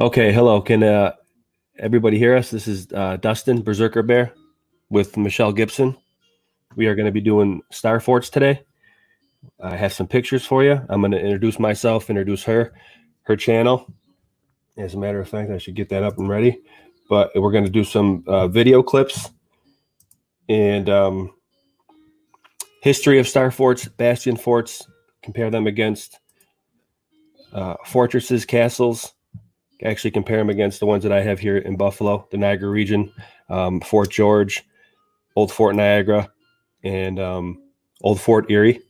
Okay, hello. Can uh, everybody hear us? This is uh, Dustin Berserker Bear with Michelle Gibson. We are going to be doing Star Forts today. I have some pictures for you. I'm going to introduce myself, introduce her, her channel. As a matter of fact, I should get that up and ready. But we're going to do some uh, video clips and um, history of Star Forts, Bastion Forts, compare them against uh, fortresses, castles, actually compare them against the ones that I have here in Buffalo, the Niagara region, um, Fort George, Old Fort Niagara, and um, Old Fort Erie.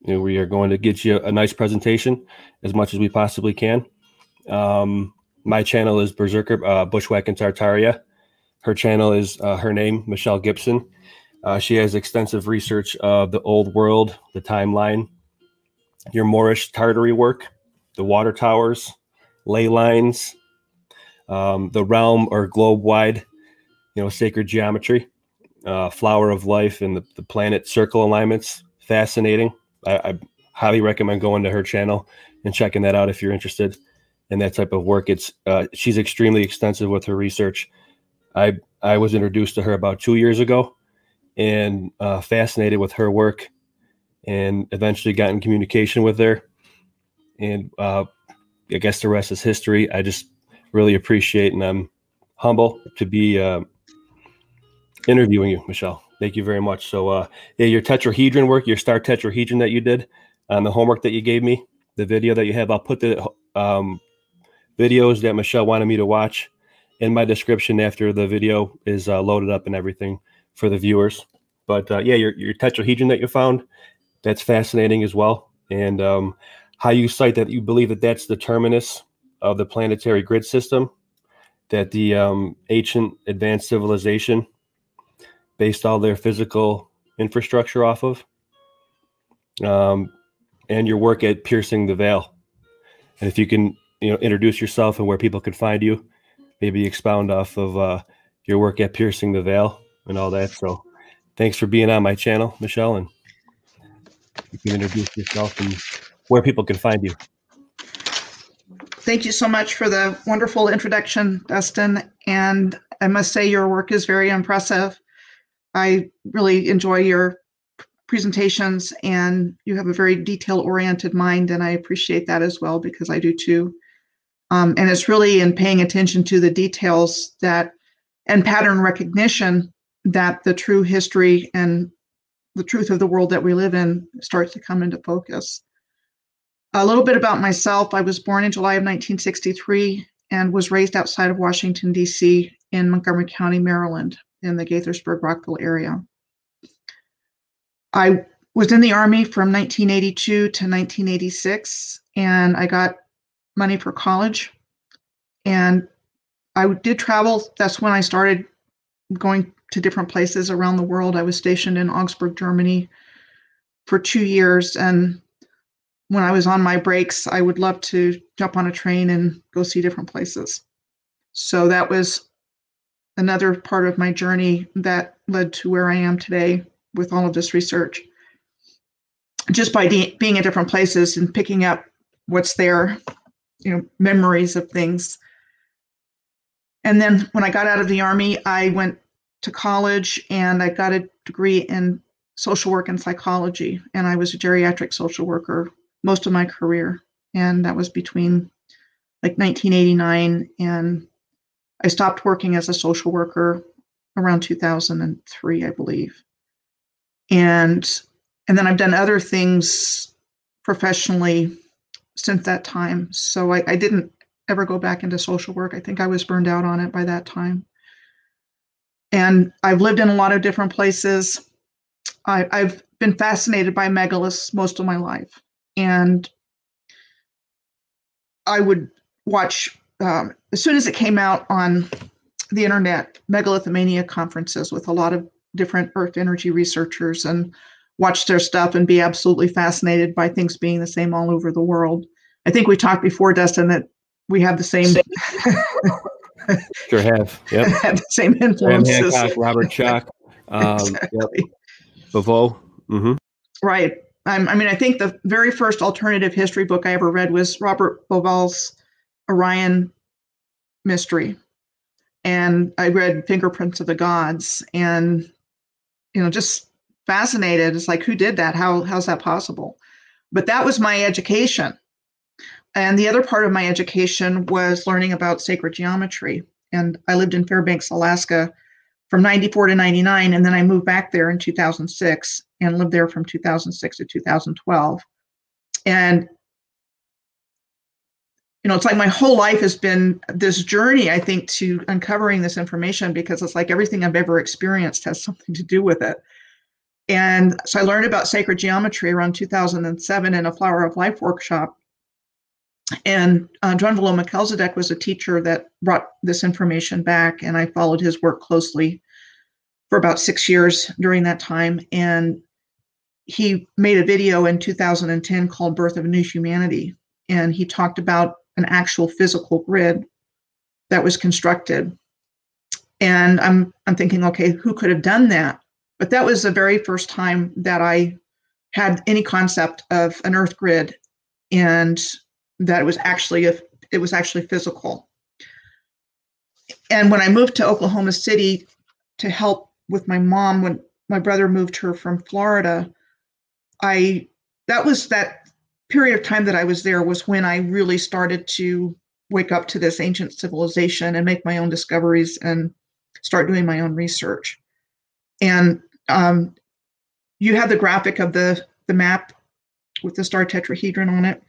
You know, we are going to get you a nice presentation as much as we possibly can. Um, my channel is Berserker uh, Bushwhacking Tartaria. Her channel is uh, her name, Michelle Gibson. Uh, she has extensive research of the old world, the timeline, your Moorish Tartary work, the water towers, ley lines, um, the realm or globe wide, you know, sacred geometry, uh, flower of life, and the, the planet circle alignments. Fascinating. I, I highly recommend going to her channel and checking that out if you're interested in that type of work. It's uh, she's extremely extensive with her research. I I was introduced to her about two years ago, and uh, fascinated with her work, and eventually got in communication with her, and uh, I guess the rest is history. I just really appreciate and I'm humble to be uh, interviewing you, Michelle. Thank you very much. So, uh, yeah, your tetrahedron work, your star tetrahedron that you did, on the homework that you gave me, the video that you have, I'll put the um, videos that Michelle wanted me to watch in my description after the video is uh, loaded up and everything for the viewers. But uh, yeah, your, your tetrahedron that you found, that's fascinating as well. And um, how you cite that you believe that that's the terminus of the planetary grid system, that the um, ancient advanced civilization based all their physical infrastructure off of, um, and your work at piercing the veil. And if you can, you know, introduce yourself and where people can find you, maybe expound off of uh, your work at piercing the veil and all that. So, thanks for being on my channel, Michelle, and you can introduce yourself and where people can find you. Thank you so much for the wonderful introduction, Dustin. And I must say, your work is very impressive. I really enjoy your presentations, and you have a very detail oriented mind, and I appreciate that as well because I do too. Um, and it's really in paying attention to the details that and pattern recognition that the true history and the truth of the world that we live in starts to come into focus. A little bit about myself. I was born in July of 1963 and was raised outside of Washington, D.C. in Montgomery County, Maryland, in the Gaithersburg, Rockville area. I was in the Army from 1982 to 1986, and I got money for college. And I did travel. That's when I started going to different places around the world. I was stationed in Augsburg, Germany for two years, and when I was on my breaks, I would love to jump on a train and go see different places. So that was another part of my journey that led to where I am today with all of this research. Just by de- being at different places and picking up what's there, you know, memories of things. And then when I got out of the Army, I went to college and I got a degree in social work and psychology. And I was a geriatric social worker most of my career. And that was between like 1989 and I stopped working as a social worker around 2003, I believe. And and then I've done other things professionally since that time. So I, I didn't ever go back into social work. I think I was burned out on it by that time. And I've lived in a lot of different places. I I, have been fascinated by megaliths most of my life and I would watch um, as soon as it came out on the internet megalithomania conferences with a lot of different earth energy researchers and watch their stuff and be absolutely fascinated by things being the same all over the world i think we talked before dustin that we have the same sure have yep have the same influences Hancock, robert schoch um, exactly. yep. Bauval. Mm-hmm. right I mean, I think the very first alternative history book I ever read was Robert Bauval's Orion mystery. And I read Fingerprints of the Gods and, you know, just fascinated. It's like, who did that? How, how's that possible? But that was my education. And the other part of my education was learning about sacred geometry. And I lived in Fairbanks, Alaska from 94 to 99. And then I moved back there in 2006 and lived there from 2006 to 2012. And you know, it's like my whole life has been this journey, I think, to uncovering this information because it's like everything I've ever experienced has something to do with it. And so I learned about sacred geometry around 2007 in a Flower of Life workshop. And uh, Drunvalo Melchizedek was a teacher that brought this information back, and I followed his work closely for about six years during that time. And he made a video in 2010 called Birth of a New Humanity. And he talked about an actual physical grid that was constructed. And I'm I'm thinking, okay, who could have done that? But that was the very first time that I had any concept of an earth grid and that it was actually a, it was actually physical. And when I moved to Oklahoma City to help with my mom when my brother moved her from Florida, I that was that period of time that I was there was when I really started to wake up to this ancient civilization and make my own discoveries and start doing my own research. And um, you have the graphic of the the map with the star tetrahedron on it.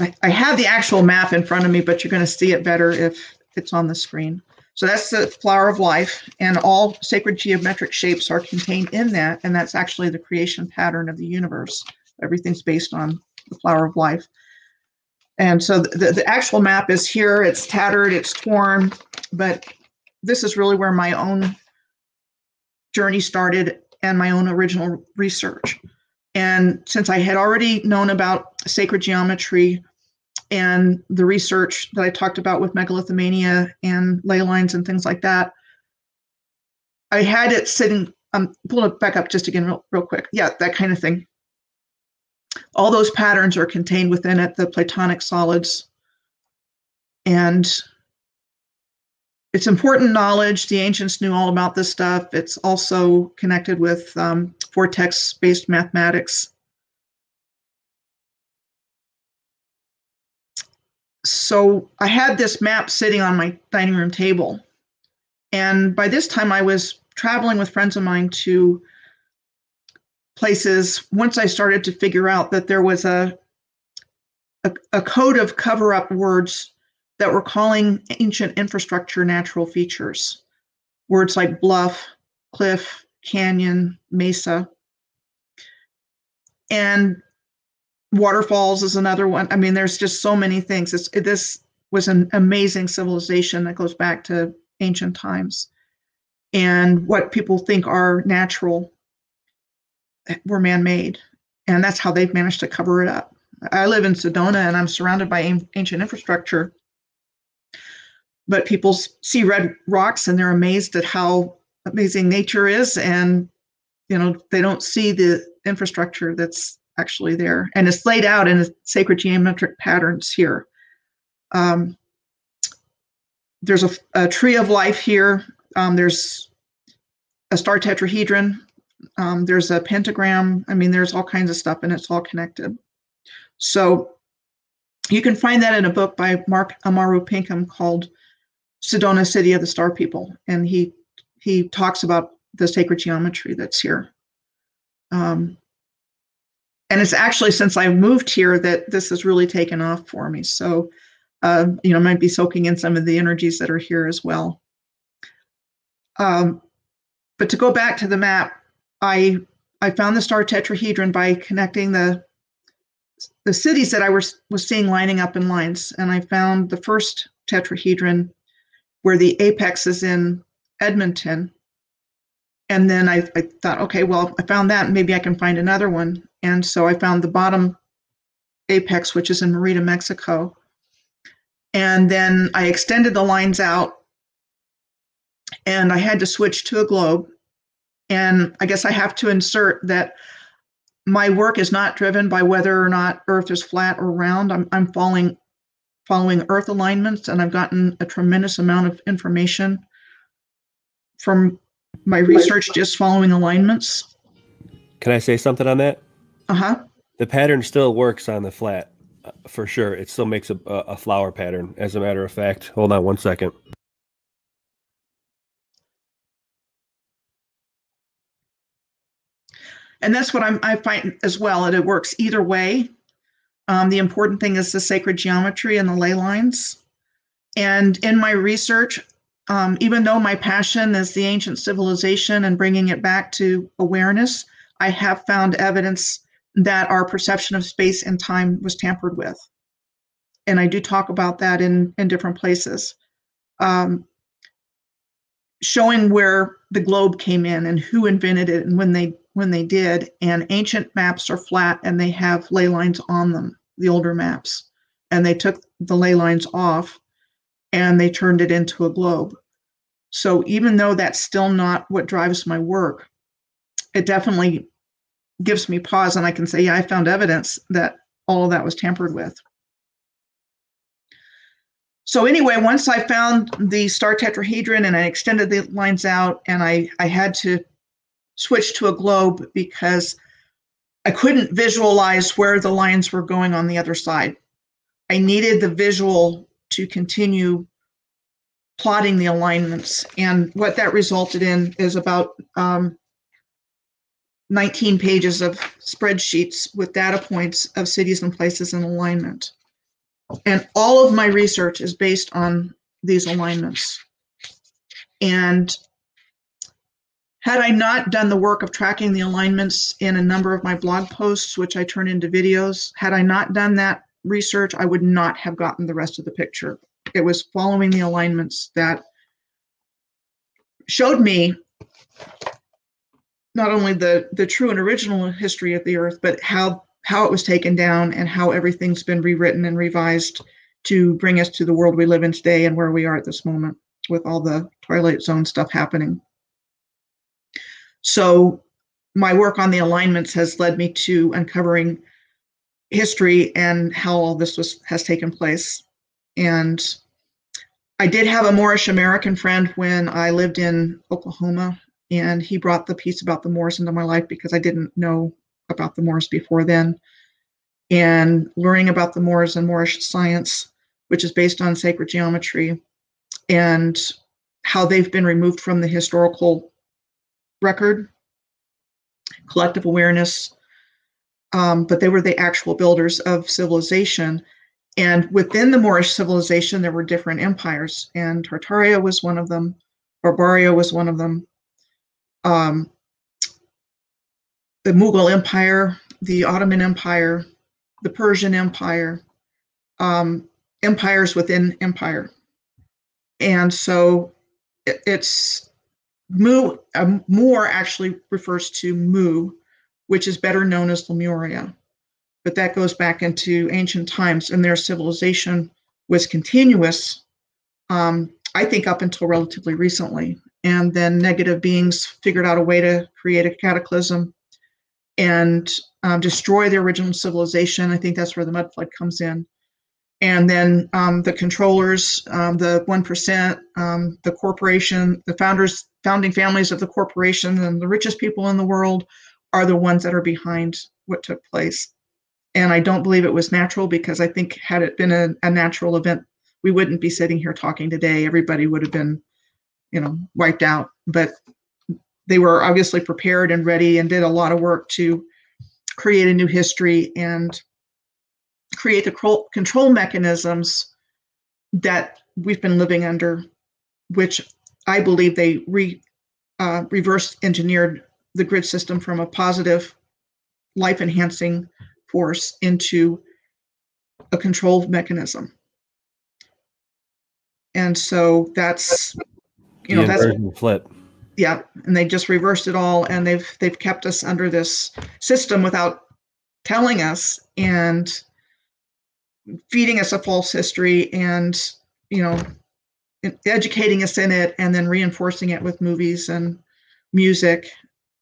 I, I have the actual map in front of me, but you're going to see it better if it's on the screen. So that's the flower of life, and all sacred geometric shapes are contained in that, and that's actually the creation pattern of the universe. Everything's based on the flower of life. And so the, the actual map is here. It's tattered, it's torn, but this is really where my own journey started and my own original research. And since I had already known about sacred geometry and the research that I talked about with megalithomania and ley lines and things like that, I had it sitting. I'm pulling it back up just again, real, real quick. Yeah, that kind of thing. All those patterns are contained within it, the Platonic solids. And it's important knowledge. The ancients knew all about this stuff. It's also connected with um, vortex based mathematics so I had this map sitting on my dining room table. And by this time, I was traveling with friends of mine to places. Once I started to figure out that there was a, a, a code of cover up words that were calling ancient infrastructure natural features. Words like bluff, cliff, canyon, mesa. And waterfalls is another one. I mean, there's just so many things. This was an amazing civilization that goes back to ancient times. And what people think are natural were man made. And that's how they've managed to cover it up. I live in Sedona and I'm surrounded by ancient infrastructure. But people see red rocks and they're amazed at how amazing nature is. And, you know, they don't see the infrastructure that's actually there, and it's laid out in sacred geometric patterns here. Um, there's a, a, tree of life here. Um, there's a star tetrahedron. Um, there's a pentagram. I mean, there's all kinds of stuff, and it's all connected. So you can find that in a book by Mark Amaru Pinkham called Sedona City of the Star People, and he he talks about the sacred geometry that's here. Um, and it's actually since I moved here that this has really taken off for me. So, uh, you know, I might be soaking in some of the energies that are here as well. Um, but to go back to the map, I I found the star tetrahedron by connecting the the cities that I was was seeing lining up in lines, and I found the first tetrahedron where the apex is in Edmonton. And then I, I thought, okay, well, I found that. Maybe I can find another one. And so I found the bottom apex, which is in Merida, Mexico. And then I extended the lines out and I had to switch to a globe. And I guess I have to insert that my work is not driven by whether or not Earth is flat or round. I'm, I'm following following Earth alignments, and I've gotten a tremendous amount of information from my research just following alignments. Can I say something on that? Uh huh. The pattern still works on the flat, uh, for sure. It still makes a, a flower pattern, as a matter of fact. Hold on one second. And that's what I'm, I find as well, that it works either way. Um, the important thing is the sacred geometry and the ley lines. And in my research, um, even though my passion is the ancient civilization and bringing it back to awareness, I have found evidence that our perception of space and time was tampered with. And I do talk about that in, in different places. Um, showing where the globe came in and who invented it and when they when they did and ancient maps are flat and they have ley lines on them the older maps and they took the ley lines off and they turned it into a globe so even though that's still not what drives my work it definitely gives me pause and i can say yeah i found evidence that all of that was tampered with so anyway, once I found the star tetrahedron and I extended the lines out and I, I had to switch to a globe because I couldn't visualize where the lines were going on the other side. I needed the visual to continue plotting the alignments. And what that resulted in is about um, 19 pages of spreadsheets with data points of cities and places in alignment. And all of my research is based on these alignments. And had I not done the work of tracking the alignments in a number of my blog posts, which I turn into videos, had I not done that research, I would not have gotten the rest of the picture. It was following the alignments that showed me not only the, the true and original history of the earth, but how how it was taken down and how everything's been rewritten and revised to bring us to the world we live in today and where we are at this moment with all the twilight zone stuff happening. So my work on the alignments has led me to uncovering history and how all this was has taken place. And i did have a moorish american friend when i lived in oklahoma and he brought the piece about the moors into my life because i didn't know about the Moors before then, and learning about the Moors and Moorish science, which is based on sacred geometry, and how they've been removed from the historical record, collective awareness. Um, but they were the actual builders of civilization. And within the Moorish civilization, there were different empires, and Tartaria was one of them, Barbaria was one of them. Um, the Mughal Empire, the Ottoman Empire, the Persian Empire, um, empires within empire. And so it, it's Mu, uh, Moor actually refers to Mu, which is better known as Lemuria. But that goes back into ancient times, and their civilization was continuous, um, I think, up until relatively recently. And then negative beings figured out a way to create a cataclysm and um, destroy the original civilization. I think that's where the mud flood comes in. And then um, the controllers, um, the 1%, um, the corporation, the founders, founding families of the corporation, and the richest people in the world are the ones that are behind what took place. And I don't believe it was natural because I think had it been a, a natural event, we wouldn't be sitting here talking today. Everybody would have been, you know, wiped out. But they were obviously prepared and ready and did a lot of work to create a new history and create the control mechanisms that we've been living under, which I believe they re, uh, reverse engineered the grid system from a positive life enhancing force into a control mechanism. And so that's, you know, that's flip yeah and they just reversed it all and they've they've kept us under this system without telling us and feeding us a false history and you know educating us in it and then reinforcing it with movies and music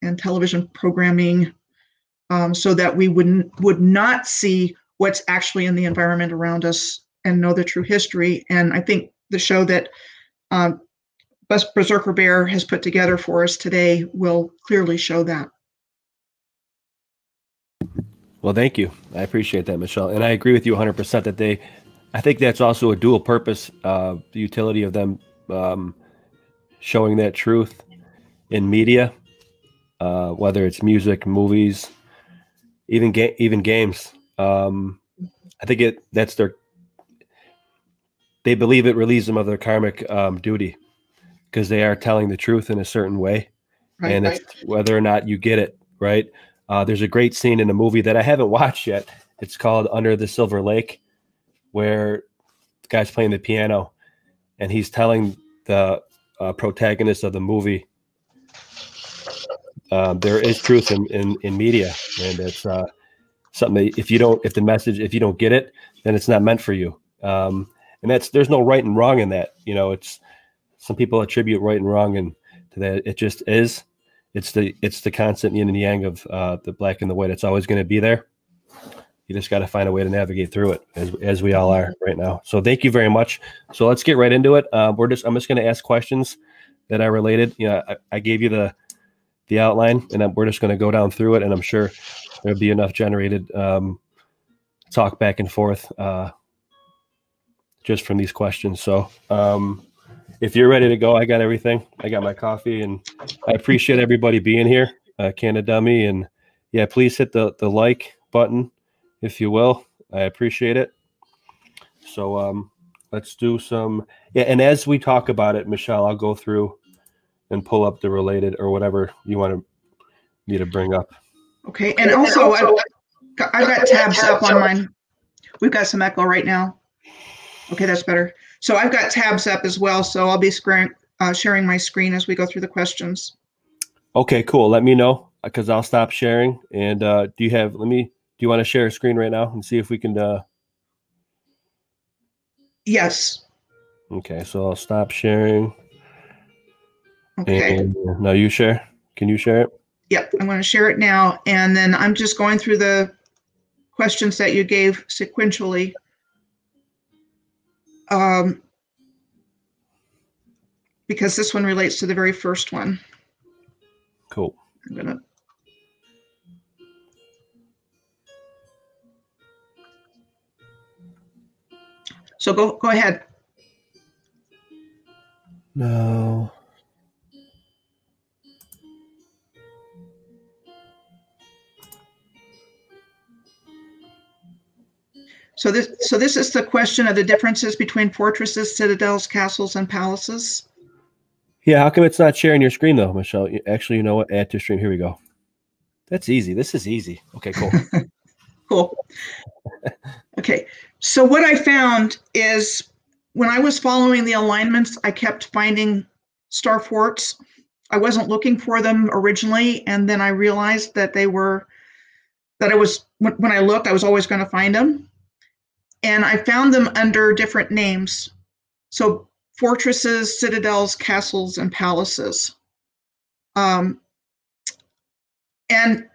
and television programming um, so that we wouldn't would not see what's actually in the environment around us and know the true history. And I think the show that um, Berserker Bear has put together for us today will clearly show that. Well, thank you. I appreciate that, Michelle. And I agree with you 100% that they, I think that's also a dual purpose, uh, the utility of them um, showing that truth in media, uh, whether it's music, movies, even ga- even games. Um, I think it that's their. They believe it relieves them of their karmic um, duty because they are telling the truth in a certain way, right, and right. it's whether or not you get it right. Uh, there's a great scene in a movie that I haven't watched yet. It's called Under the Silver Lake, where the guy's playing the piano, and he's telling the uh, protagonist of the movie um, there is truth in, in, in media, and it's uh, something that if you don't, if the message, if you don't get it, then it's not meant for you. Um, and that's there's no right and wrong in that. You know, it's some people attribute right and wrong and to that. It just is. It's the it's the constant yin and yang of uh, the black and the white. It's always going to be there. You just got to find a way to navigate through it, as, as we all are right now. So thank you very much. So let's get right into it. Uh, we're just I'm just going to ask questions that are related. You know, I, I gave you the the outline, and we're just going to go down through it. And I'm sure there'll be enough generated um, talk back and forth uh, just from these questions. So um, if you're ready to go, I got everything. I got my coffee, and I appreciate everybody being here. Uh, Canada Dummy, and yeah, please hit the the like button if you will. I appreciate it. So um, let's do some yeah. And as we talk about it, Michelle, I'll go through and pull up the related or whatever you want to me to bring up. Okay, and also, I've, I've got tabs up on mine. We've got some echo right now. Okay, that's better. So I've got tabs up as well. So I'll be screen, uh, sharing my screen as we go through the questions. Okay, cool. Let me know because I'll stop sharing. And uh, do you have? Let me. Do you want to share a screen right now and see if we can? Uh... Yes. Okay, so I'll stop sharing. Okay. And now you share. Can you share it? Yep, I'm going to share it now. And then I'm just going through the questions that you gave sequentially. Um, because this one relates to the very first one. Cool. I'm going to So go go ahead. No. So this, so this is the question of the differences between fortresses, citadels, castles, and palaces. Yeah, how come it's not sharing your screen though, Michelle? Actually, you know what? Add to stream. Here we go. That's easy. This is easy. Okay, cool. cool. Okay, so what I found is when I was following the alignments, I kept finding star forts. I wasn't looking for them originally, and then I realized that they were that I was when I looked, I was always going to find them and I found them under different names. So fortresses, citadels, castles, and palaces. Um, and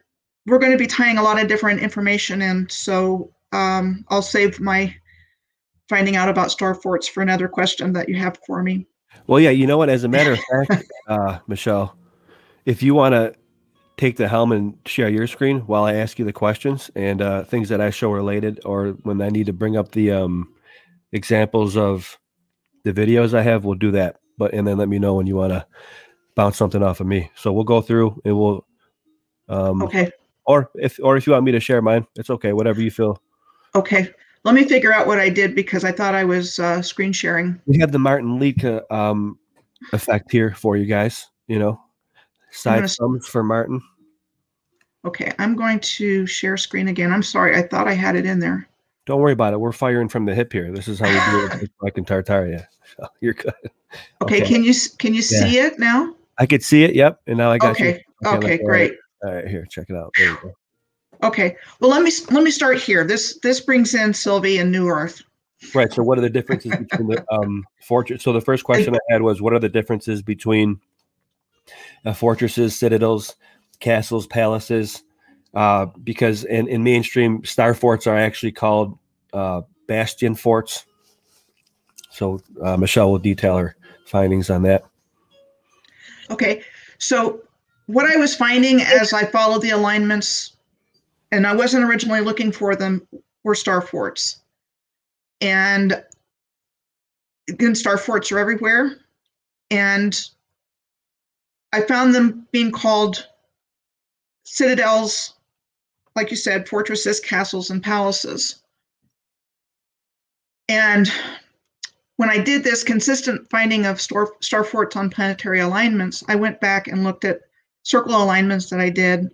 we're going to be tying a lot of different information in. So um, I'll save my finding out about star forts for another question that you have for me. Well, yeah, you know what? As a matter of fact, uh, Michelle, if you want to take the helm and share your screen while I ask you the questions and uh, things that I show related, or when I need to bring up the um, examples of the videos I have, we'll do that. But and then let me know when you want to bounce something off of me. So we'll go through and we'll. Um, okay. Or if or if you want me to share mine, it's okay. Whatever you feel. Okay. Let me figure out what I did because I thought I was uh, screen sharing. We have the Martin Liedtke um, effect here for you guys. You know, Side thumbs for Martin. Okay, I'm going to share screen again. I'm sorry, I thought I had it in there. Don't worry about it. We're firing from the hip here. This is how we do it like in Tartaria. So you're good. Okay, okay, can you can you yeah. see it now? I could see it. Yep, and now I got okay. you. Okay, okay, great. All right, here, check it out. There you go. Okay, well let me let me start here. This this brings in Sylvie and New Earth. Right. So, what are the differences between the um, fortress? So, the first question I had was, what are the differences between uh, fortresses, citadels, castles, palaces, uh, because in, in mainstream star forts are actually called uh, bastion forts So uh, Michelle will detail her findings on that. Okay, so what I was finding as I followed the alignments, and I wasn't originally looking for them, were star forts. And again, star forts are everywhere. And I found them being called citadels, like you said, fortresses, castles, and palaces. And when I did this consistent finding of star, star forts on planetary alignments, I went back and looked at circle alignments that I did.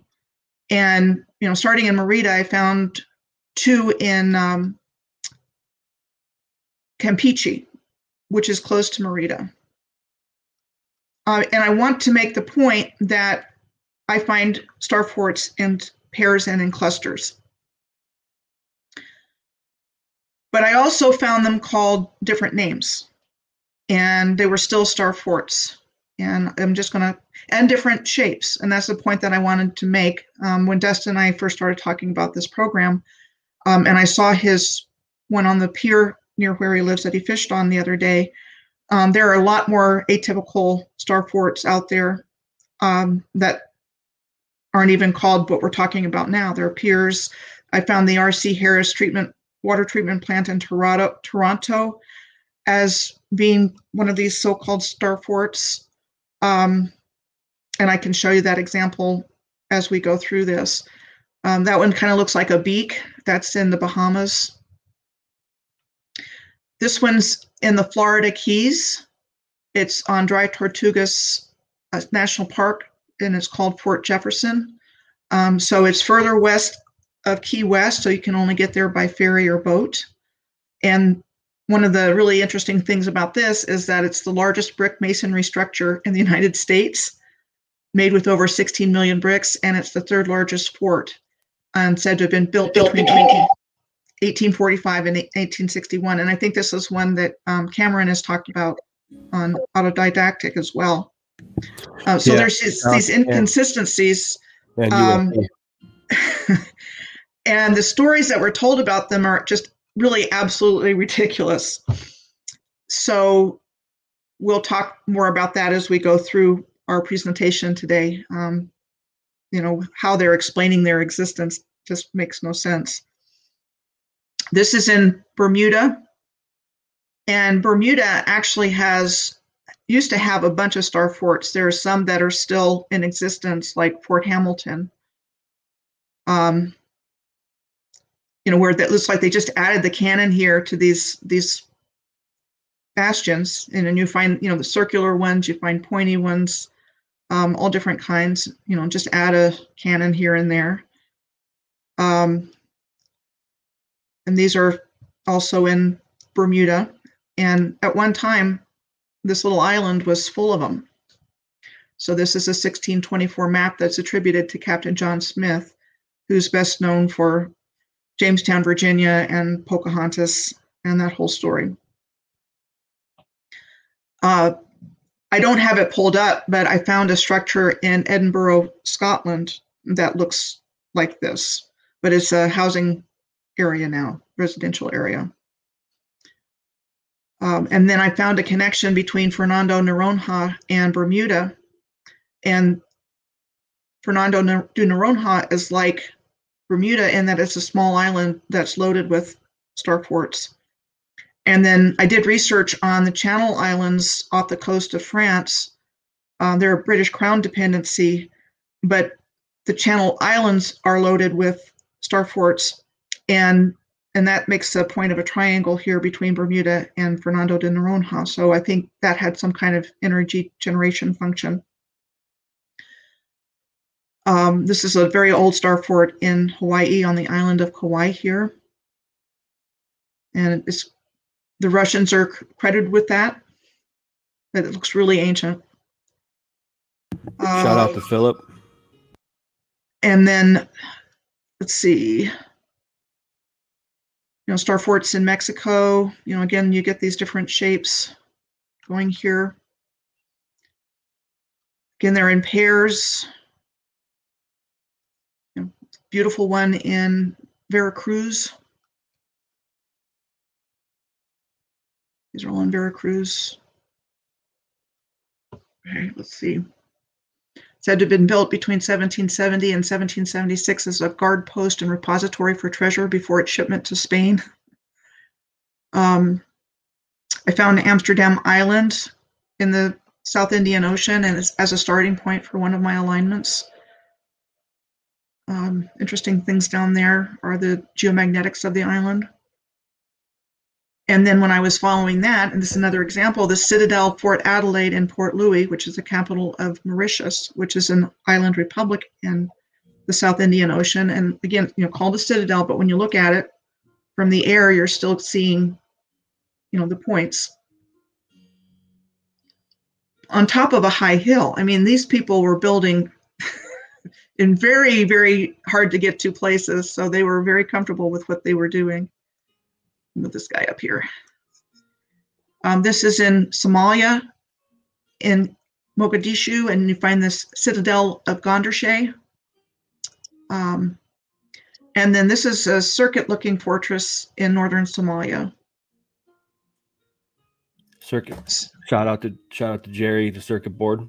And, you know, starting in Merida, I found two in um, Campeche, which is close to Merida. Uh, and I want to make the point that I find star forts in pairs and in clusters. But I also found them called different names, and they were still star forts. And I'm just going to, and different shapes. And that's the point that I wanted to make um, when Dustin and I first started talking about this program. Um, and I saw his one on the pier near where he lives that he fished on the other day. Um, there are a lot more atypical star forts out there um, that aren't even called what we're talking about now. There are piers. I found the R.C. Harris treatment water treatment plant in Toronto, Toronto as being one of these so-called star forts. Um, and I can show you that example as we go through this. Um, that one kind of looks like a beak. That's in the Bahamas. This one's in the Florida Keys. It's on Dry Tortugas uh, National Park, and it's called Fort Jefferson. Um, so it's further west of Key West, so you can only get there by ferry or boat. And one of the really interesting things about this is that it's the largest brick masonry structure in the United States, made with over 16 million bricks, and it's the third largest fort, and said to have been built between 1845 and 1861. And I think this is one that um, Cameron has talked about on autodidactic as well. Uh, so yeah. there's these, these inconsistencies. Um, and the stories that were told about them are just really absolutely ridiculous. So we'll talk more about that as we go through our presentation today. Um, you know, how they're explaining their existence just makes no sense. This is in Bermuda. And Bermuda actually has used to have a bunch of star forts. There are some that are still in existence, like Fort Hamilton. Um, you know, where that looks like they just added the cannon here to these these bastions, and then you find you know the circular ones, you find pointy ones, um, all different kinds. You know, just add a cannon here and there. Um, and these are also in Bermuda. And at one time, this little island was full of them. So this is a 1624 map that's attributed to Captain John Smith, who's best known for Jamestown, Virginia, and Pocahontas, and that whole story. Uh, I don't have it pulled up, but I found a structure in Edinburgh, Scotland that looks like this, but it's a housing area now, residential area. Um, and then I found a connection between Fernando Noronha and Bermuda. And Fernando de Noronha is like Bermuda in that it's a small island that's loaded with star forts. And then I did research on the Channel Islands off the coast of France. Uh, they're a British Crown dependency, but the Channel Islands are loaded with star forts, and and that makes the point of a triangle here between Bermuda and Fernando de Noronha. So I think that had some kind of energy generation function. Um, this is a very old star fort in Hawaii on the island of Kauai here. And it's, the Russians are credited with that. But it looks really ancient. Shout uh, out to Philip. And then, let's see. You know, star forts in Mexico. You know, again, you get these different shapes going here. Again, they're in pairs beautiful one in Veracruz. These are all in Veracruz. Okay, let's see. Said to have been built between 1770 and 1776 as a guard post and repository for treasure before its shipment to Spain. Um, I found Amsterdam Island in the South Indian Ocean and as, as a starting point for one of my alignments. Um, interesting things down there are the geomagnetics of the island. And then when I was following that, and this is another example, the Citadel Fort Adelaide in Port Louis, which is the capital of Mauritius, which is an island republic in the South Indian Ocean. And again, you know, called a citadel, but when you look at it from the air, you're still seeing, you know, the points on top of a high hill. I mean, these people were building in very, very hard to get to places, so they were very comfortable with what they were doing move this guy up here. Um, this is in Somalia, in Mogadishu, and you find this citadel of Gondarshe. Um, and then this is a circuit-looking fortress in northern Somalia. Circuit. Shout out to shout out to Jerry, the circuit board.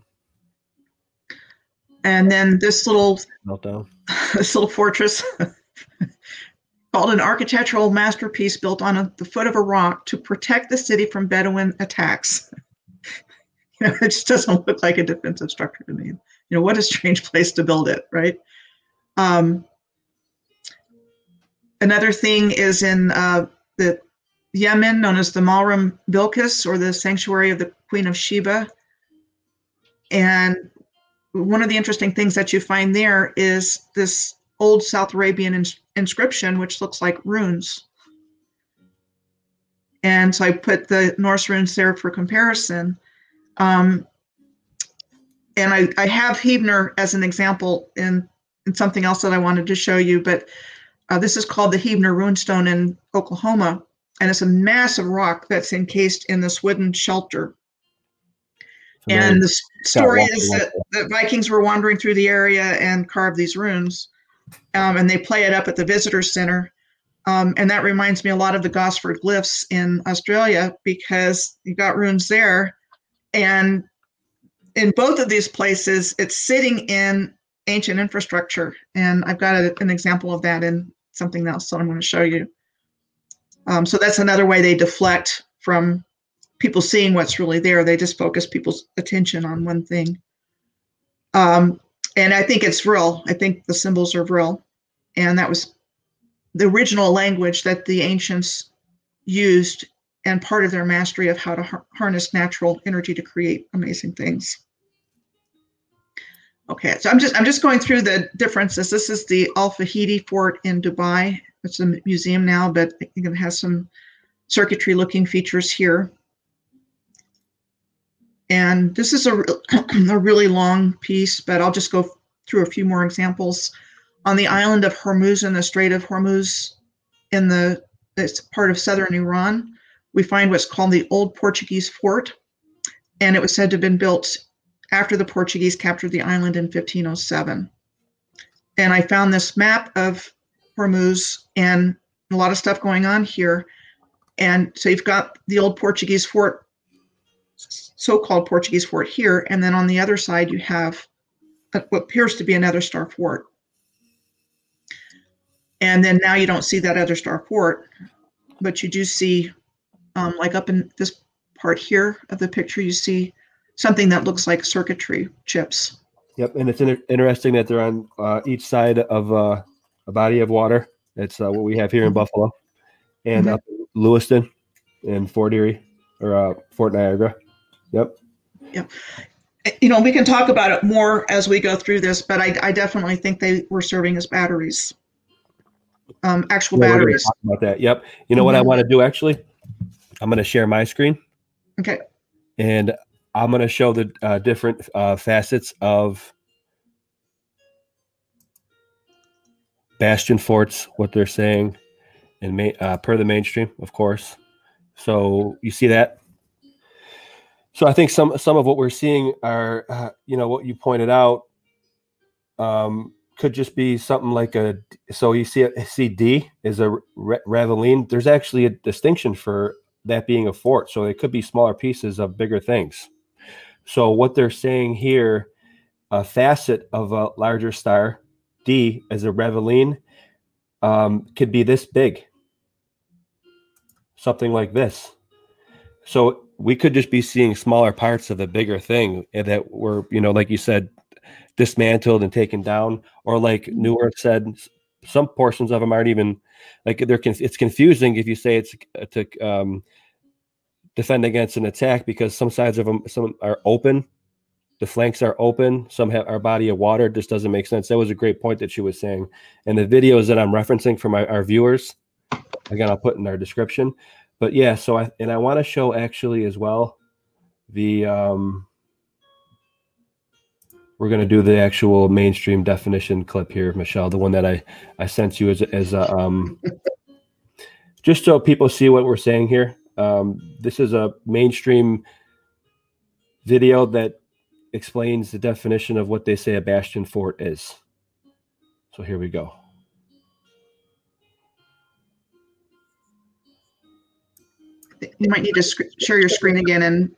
And then this little meltdown. this little fortress called an architectural masterpiece built on a, the foot of a rock to protect the city from Bedouin attacks. you know, it just doesn't look like a defensive structure to me. You know, what a strange place to build it, right? Um, another thing is in uh, the Yemen, known as the Mahram Bilqis, or the Sanctuary of the Queen of Sheba. And one of the interesting things that you find there is this old South Arabian ins- inscription, which looks like runes. And so I put the Norse runes there for comparison. Um, and I, I have Heavener as an example in, in something else that I wanted to show you, but uh, this is called the Heavener Runestone in Oklahoma. And it's a massive rock that's encased in this wooden shelter. And the story is that the Vikings were wandering through the area and carved these runes um, and they play it up at the visitor center. Um, and that reminds me a lot of the Gosford glyphs in Australia because you got runes there. And in both of these places, it's sitting in ancient infrastructure. And I've got a, an example of that in something else that I'm going to show you. Um, so that's another way they deflect from people seeing what's really there. They just focus people's attention on one thing. Um, and I think it's real. I think the symbols are real, and that was the original language that the ancients used and part of their mastery of how to har- harness natural energy to create amazing things. Okay, so I'm just I'm just going through the differences. This is the Al Fahidi Fort in Dubai. It's a museum now, but it has some circuitry looking features here. And this is a, a really long piece, but I'll just go through a few more examples. On the island of Hormuz in the Strait of Hormuz, in the it's part of southern Iran, we find what's called the Old Portuguese Fort, and it was said to have been built after the Portuguese captured the island in 1507. And I found this map of Hormuz and a lot of stuff going on here. And so you've got the old Portuguese fort so-called Portuguese fort here, and then on the other side you have what appears to be another star fort. And then now you don't see that other star fort, but you do see, um, like up in this part here of the picture, you see something that looks like circuitry chips. Yep, and it's inter- interesting that they're on uh, each side of uh, a body of water. It's uh, what we have here in mm-hmm. Buffalo, and mm-hmm. up Lewiston, and Fort Erie or uh, Fort Niagara. Yep. Yep. You know, we can talk about it more as we go through this, but I, I definitely think they were serving as batteries, um, actual yeah, batteries. about that. Yep. You know mm-hmm. what I mm-hmm. want to do actually? I'm going to share my screen. Okay. And I'm going to show the uh, different uh, facets of bastion forts, what they're saying, and uh, per the mainstream, of course. So you see that so I think some some of what we're seeing are, uh, you know, what you pointed out um, could just be something like a. So you see, see D is a Ravelin. There's actually a distinction for that being a fort. So it could be smaller pieces of bigger things. So what they're saying here, a facet of a larger star, D as a ravelin, um, could be this big, something like this. So we could just be seeing smaller parts of the bigger thing eh, that were, you know, like you said, dismantled and taken down, or like mm. New Earth said, some portions of them aren't even like they're. It's confusing if you say it's uh, to um, defend against an attack because some sides of them some are open the flanks are open some have our body of water just doesn't make sense that was a great point that she was saying and the videos that i'm referencing for my our viewers again i'll put in our description but yeah so i and i want to show actually as well the um we're going to do the actual mainstream definition clip here michelle the one that i i sent you as, as a um just so people see what we're saying here um, this is a mainstream video that explains the definition of what they say a bastion fort is. So here we go. You might need to share your screen again and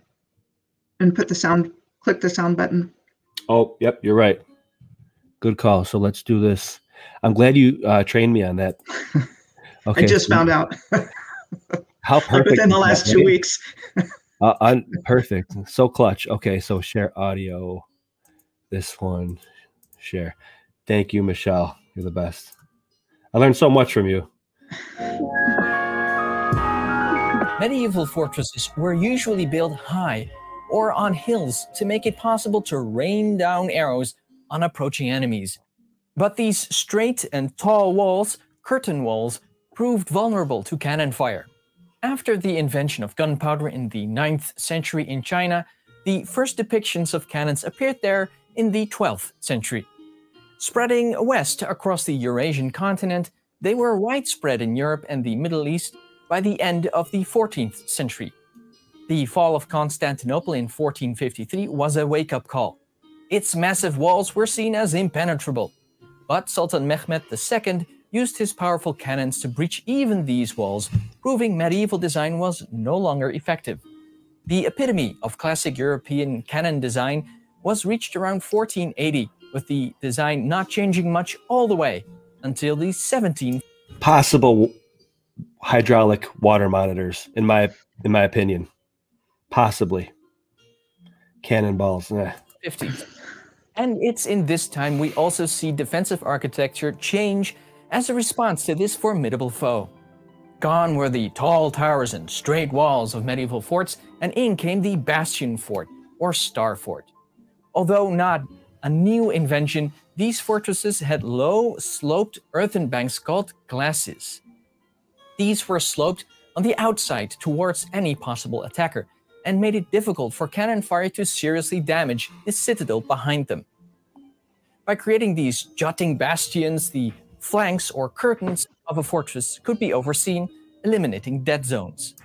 and put the sound, click the sound button. Oh, yep, you're right. Good call. So let's do this. I'm glad you uh, trained me on that. Okay. I just found out. How perfect! Within the last two weeks. uh, un- perfect. So clutch. Okay, so share audio. This one, share. Thank you, Michelle. You're the best. I learned so much from you. Medieval fortresses were usually built high or on hills to make it possible to rain down arrows on approaching enemies. But these straight and tall walls, curtain walls, proved vulnerable to cannon fire. After the invention of gunpowder in the 9th century in China, the first depictions of cannons appeared there in the 12th century. Spreading west across the Eurasian continent, they were widespread in Europe and the Middle East by the end of the 14th century. The fall of Constantinople in 1453 was a wake up call. Its massive walls were seen as impenetrable. But Sultan Mehmed II used his powerful cannons to breach even these walls, proving medieval design was no longer effective. The epitome of classic European cannon design was reached around 1480, with the design not changing much all the way until the 17th. Possible hydraulic water monitors, in my in my opinion, possibly cannonballs. Eh. 50s. And it's in this time we also see defensive architecture change as a response to this formidable foe. Gone were the tall towers and straight walls of medieval forts, and in came the bastion fort, or star fort. Although not a new invention, these fortresses had low, sloped earthen banks called glacis. These were sloped on the outside towards any possible attacker, and made it difficult for cannon fire to seriously damage the citadel behind them. By creating these jutting bastions, the flanks or curtains of a fortress could be overseen, eliminating dead zones.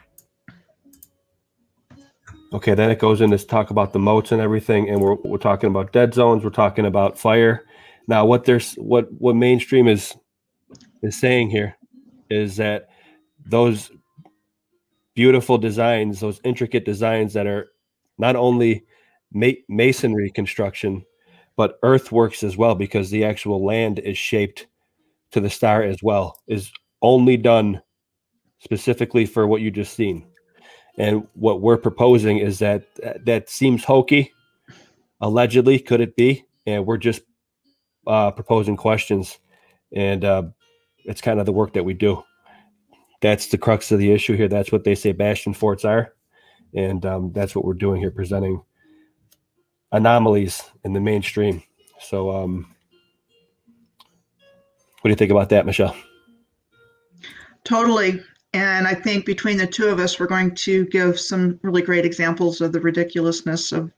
Okay, then it goes into talk about the moats and everything, and we're, we're talking about dead zones. We're talking about fire. Now, what there's what what mainstream is is saying here is that those beautiful designs, those intricate designs that are not only ma- masonry construction, but earthworks as well, because the actual land is shaped to the star as well is only done specifically for what you just seen. And what we're proposing is that that seems hokey. Allegedly, could it be? And we're just uh, proposing questions, and uh, it's kind of the work that we do. That's the crux of the issue here. That's what they say bastion forts are, and um, that's what we're doing here, presenting anomalies in the mainstream. So um, what do you think about that, Michelle? Totally. And I think between the two of us, we're going to give some really great examples of the ridiculousness of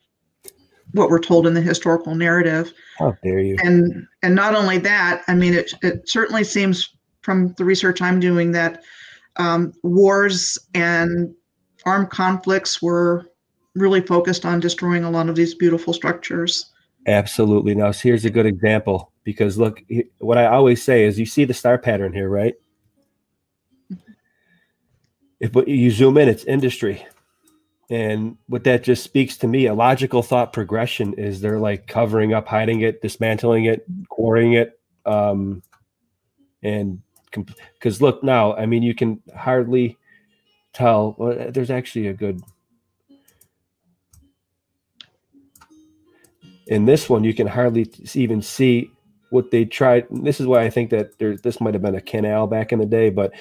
what we're told in the historical narrative. How dare you? And and not only that, I mean, it it certainly seems from the research I'm doing that um, wars and armed conflicts were really focused on destroying a lot of these beautiful structures. Absolutely. Now, here's a good example because look, what I always say is you see the star pattern here, right? if you zoom in, it's industry. And what that just speaks to me, a logical thought progression is they're like covering up, hiding it, dismantling it, quarrying it. Um, and because look now, I mean, you can hardly tell. Well, there's actually a good. In this one, you can hardly even see what they tried. This is why I think that there, this might have been a canal back in the day, but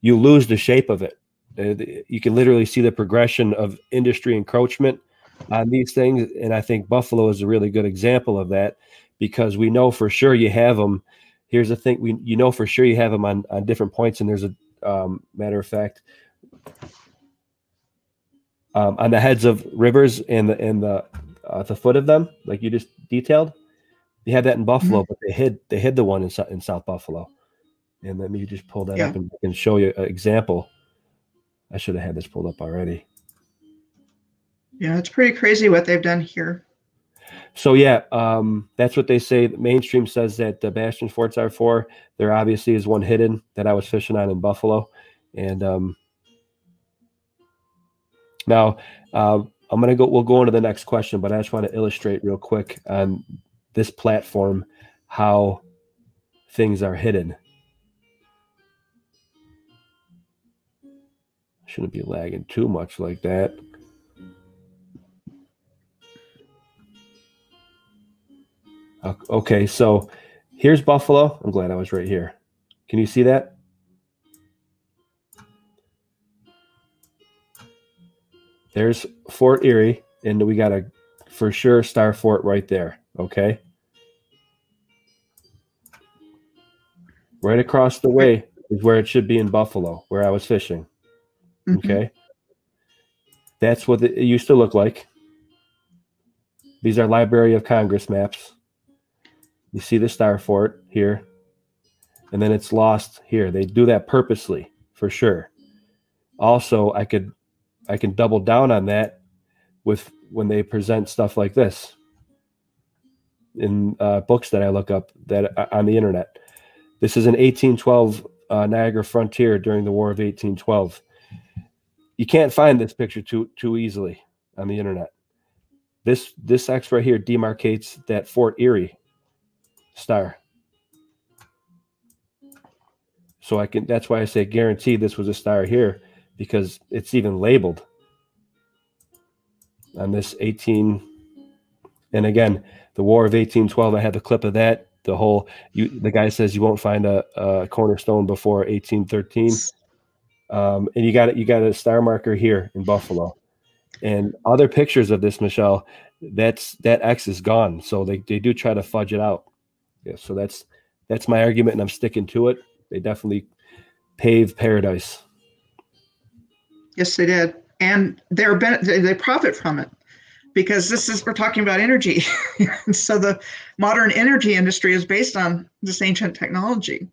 you lose the shape of it. Uh, you can literally see the progression of industry encroachment on these things, and I think Buffalo is a really good example of that because we know for sure you have them. Here's the thing: we you know for sure you have them on on different points, and there's a um, matter of fact um, on the heads of rivers and the and the uh, the foot of them, like you just detailed. They had that in Buffalo, mm-hmm. but they hid they hid the one in, in South Buffalo. And let me just pull that yeah. up and, and show you an example. I should have had this pulled up already. Yeah, it's pretty crazy what they've done here. So yeah, um, that's what they say. The mainstream says that the Bastion forts are for. There obviously is one hidden that I was fishing on in Buffalo, and um, now uh, I'm gonna go. We'll go on to the next question, but I just want to illustrate real quick on this platform how things are hidden. Shouldn't be lagging too much like that. Okay, so here's Buffalo. I'm glad I was right here. Can you see that? There's Fort Erie, and we got a for sure Star Fort right there. Okay. Right across the way is where it should be in Buffalo, where I was fishing. Mm-hmm. Okay. That's what it used to look like. These are Library of Congress maps. You see the Star Fort here, and then it's lost here. They do that purposely for sure. Also, I could I can double down on that with when they present stuff like this in uh, books that I look up that uh, on the internet. This is an 1812 uh, Niagara frontier during the War of 1812 you can't find this picture too too easily on the internet. This this X right here demarcates that Fort Erie star. So I can that's why I say guarantee this was a star here because it's even labeled on this 18 and again the war of 1812 i had the clip of that the whole you the guy says you won't find a, a cornerstone before 1813 um, and you got it you got a star marker here in Buffalo, and other pictures of this, Michelle. That's that X is gone, so they, they do try to fudge it out. Yeah, so that's that's my argument, and I'm sticking to it. They definitely pave paradise. Yes, they did, and they're they profit from it because this is we're talking about energy, so the modern energy industry is based on this ancient technology.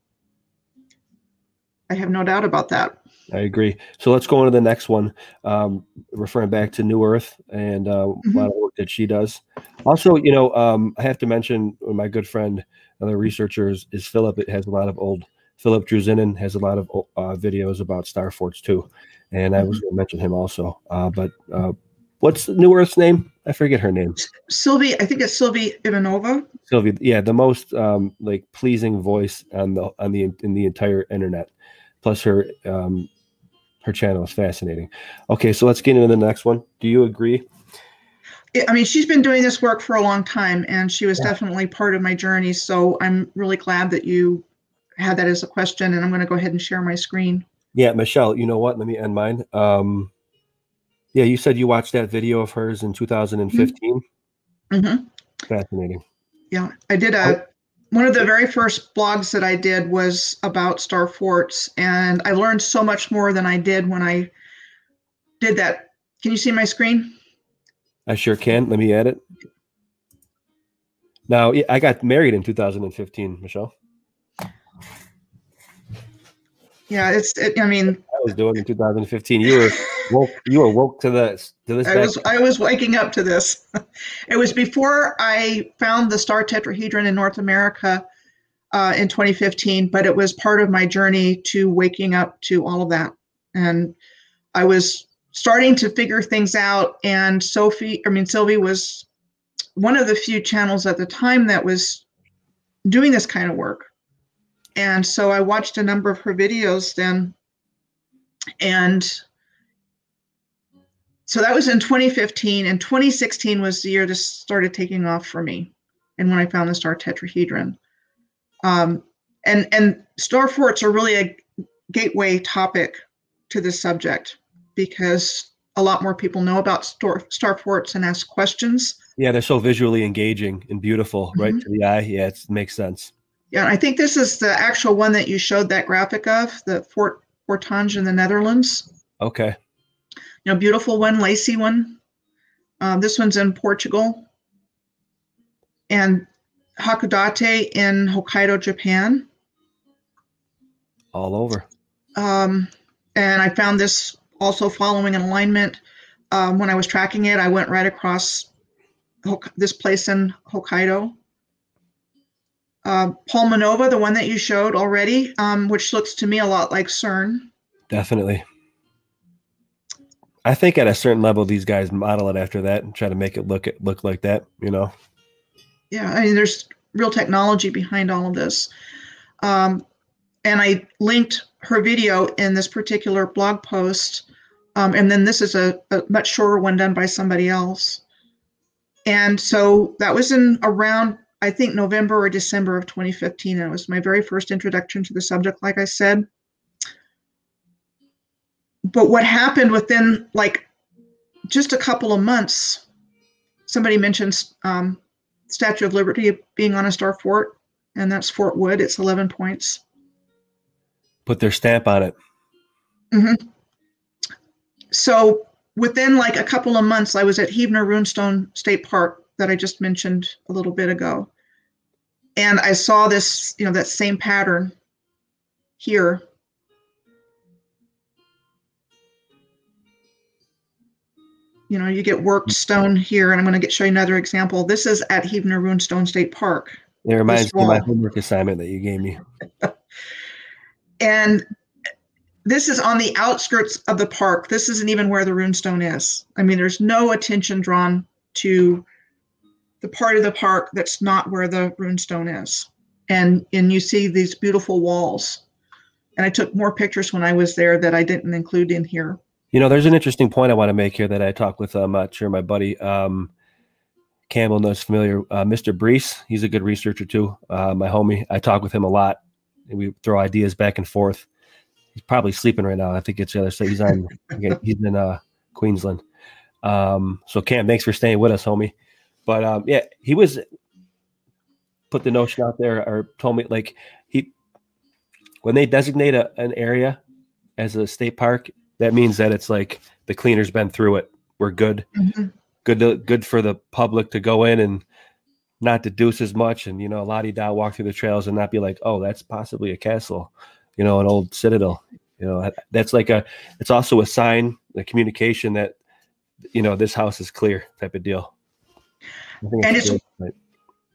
I have no doubt about that. I agree. So let's go on to the next one, um, referring back to New Earth and uh, mm-hmm. a lot of work that she does. Also, you know, um, I have to mention my good friend, another researcher is, is Philip. It has a lot of old Philip Druzinin has a lot of uh, videos about star forts too, and I was mm-hmm. going to mention him also. Uh, but uh, what's New Earth's name? I forget her name. Sylvie, I think it's Sylvie Ivanova. Sylvie, yeah, the most um, like pleasing voice on the on the in the entire internet. Plus her um, her channel is fascinating. Okay, so let's get into the next one. Do you agree? I mean, she's been doing this work for a long time, and she was yeah. definitely part of my journey. So I'm really glad that you had that as a question, and I'm going to go ahead and share my screen. Yeah, Michelle, you know what? Let me end mine. Um, yeah, you said you watched that video of hers in 2015. Mm-hmm. Fascinating. Yeah, I did a one of the very first blogs that I did was about star forts, and I learned so much more than I did when I did that. Can you see my screen? I sure can. Let me add it. Now, I got married in 2015, Michelle. Yeah, it's. It, I mean, I was doing in 2015. You were woke. You were woke to this. To this. I was. I was waking up to this. it was before I found the star tetrahedron in North America uh, in 2015, but it was part of my journey to waking up to all of that. And I was starting to figure things out, and Sophie, I mean Sylvie, was one of the few channels at the time that was doing this kind of work. And so I watched a number of her videos then, and so that was in 2015 and 2016 was the year this started taking off for me and when i found the star tetrahedron. Um, and and star forts are really a gateway topic to this subject because a lot more people know about star, star forts and ask questions. Yeah they're so visually engaging and beautiful mm-hmm. right to the eye. Yeah it makes sense. Yeah i think this is the actual one that you showed that graphic of the fort Bourtange in the netherlands. Okay you know, beautiful one, lacy one. Um, this one's in Portugal. And Hakodate in Hokkaido, Japan. All over. Um, and I found this also following an alignment. Um, when I was tracking it, I went right across this place in Hokkaido. Uh, Palmanova, the one that you showed already, um, which looks to me a lot like CERN. Definitely. I think at a certain level, these guys model it after that and try to make it look look like that. You know. Yeah, I mean, there's real technology behind all of this, um, and I linked her video in this particular blog post, um, and then this is a, a much shorter one done by somebody else. And so that was in around I think November or December of 2015. And it was my very first introduction to the subject, like I said but what happened within like just a couple of months, somebody mentions um, Statue of Liberty being on a star fort, and that's Fort Wood. It's 11 points. Put their stamp on it. Mm-hmm. So within like a couple of months, I was at Heavener Runestone State Park that I just mentioned a little bit ago. And I saw this, you know, that same pattern here you know, you get worked mm. stone here, and I'm going to get show you another example. This is at Heavener Runestone State Park. It reminds me of my homework assignment that you gave me. and this is on the outskirts of the park. This isn't even where the runestone is. I mean, there's no attention drawn to the part of the park that's not where the runestone is. And and you see these beautiful walls. And I took more pictures when I was there that I didn't include in here. You know, there's an interesting point I want to make here that I talked with, I'm not sure, my buddy um, Campbell knows familiar, uh, Mr. Brees. He's a good researcher too. Uh, my homie, I talk with him a lot. And we throw ideas back and forth. He's probably sleeping right now. I think it's the other side. He's on. he's in uh, Queensland. Um, so Cam, thanks for staying with us, homie. But um, yeah, he was put the notion out there or told me like he when they designate a, an area as a state park, that means that it's like the cleaner's been through it. We're good. Mm-hmm. Good to, good for the public to go in and not deduce as much and you know, la di da walk through the trails and not be like, oh, that's possibly a castle, you know, an old citadel. You know, that's like a it's also a sign, a communication that you know, this house is clear type of deal. And it's, right?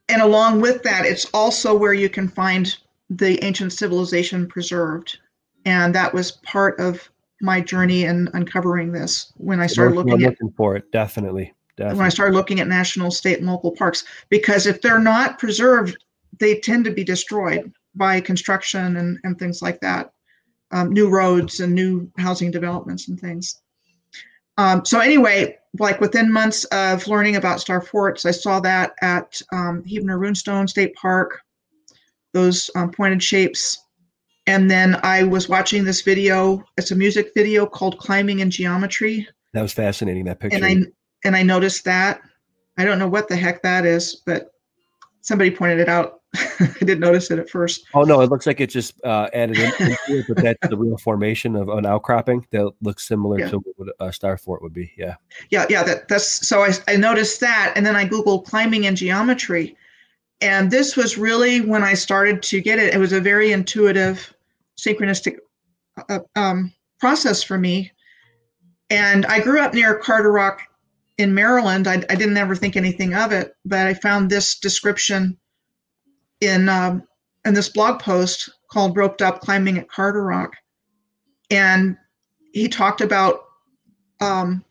and along with that, it's also where you can find the ancient civilization preserved. And that was part of my journey in uncovering this when I started looking, looking at for it. Definitely, definitely. When I started looking at national, state, and local parks, because if they're not preserved, they tend to be destroyed by construction and, and things like that, um, new roads and new housing developments and things. Um, so anyway, like within months of learning about star forts, I saw that at um, Heavener Runestone State Park, those um, pointed shapes and then I was watching this video. It's a music video called "Climbing in Geometry." That was fascinating. That picture. And I and I noticed that. I don't know what the heck that is, but somebody pointed it out. I didn't notice it at first. Oh no, it looks like it just uh, added into it, but that's the real formation of an outcropping that looks similar yeah. to what a star fort would be. Yeah. Yeah, yeah. That that's so I I noticed that, and then I googled climbing in geometry, and this was really when I started to get it. It was a very intuitive synchronistic uh, um, process for me. And I grew up near Carderock in Maryland. I, I, didn't ever think anything of it, but I found this description in um, in this blog post called "Roped Up Climbing at Carderock," and he talked about um,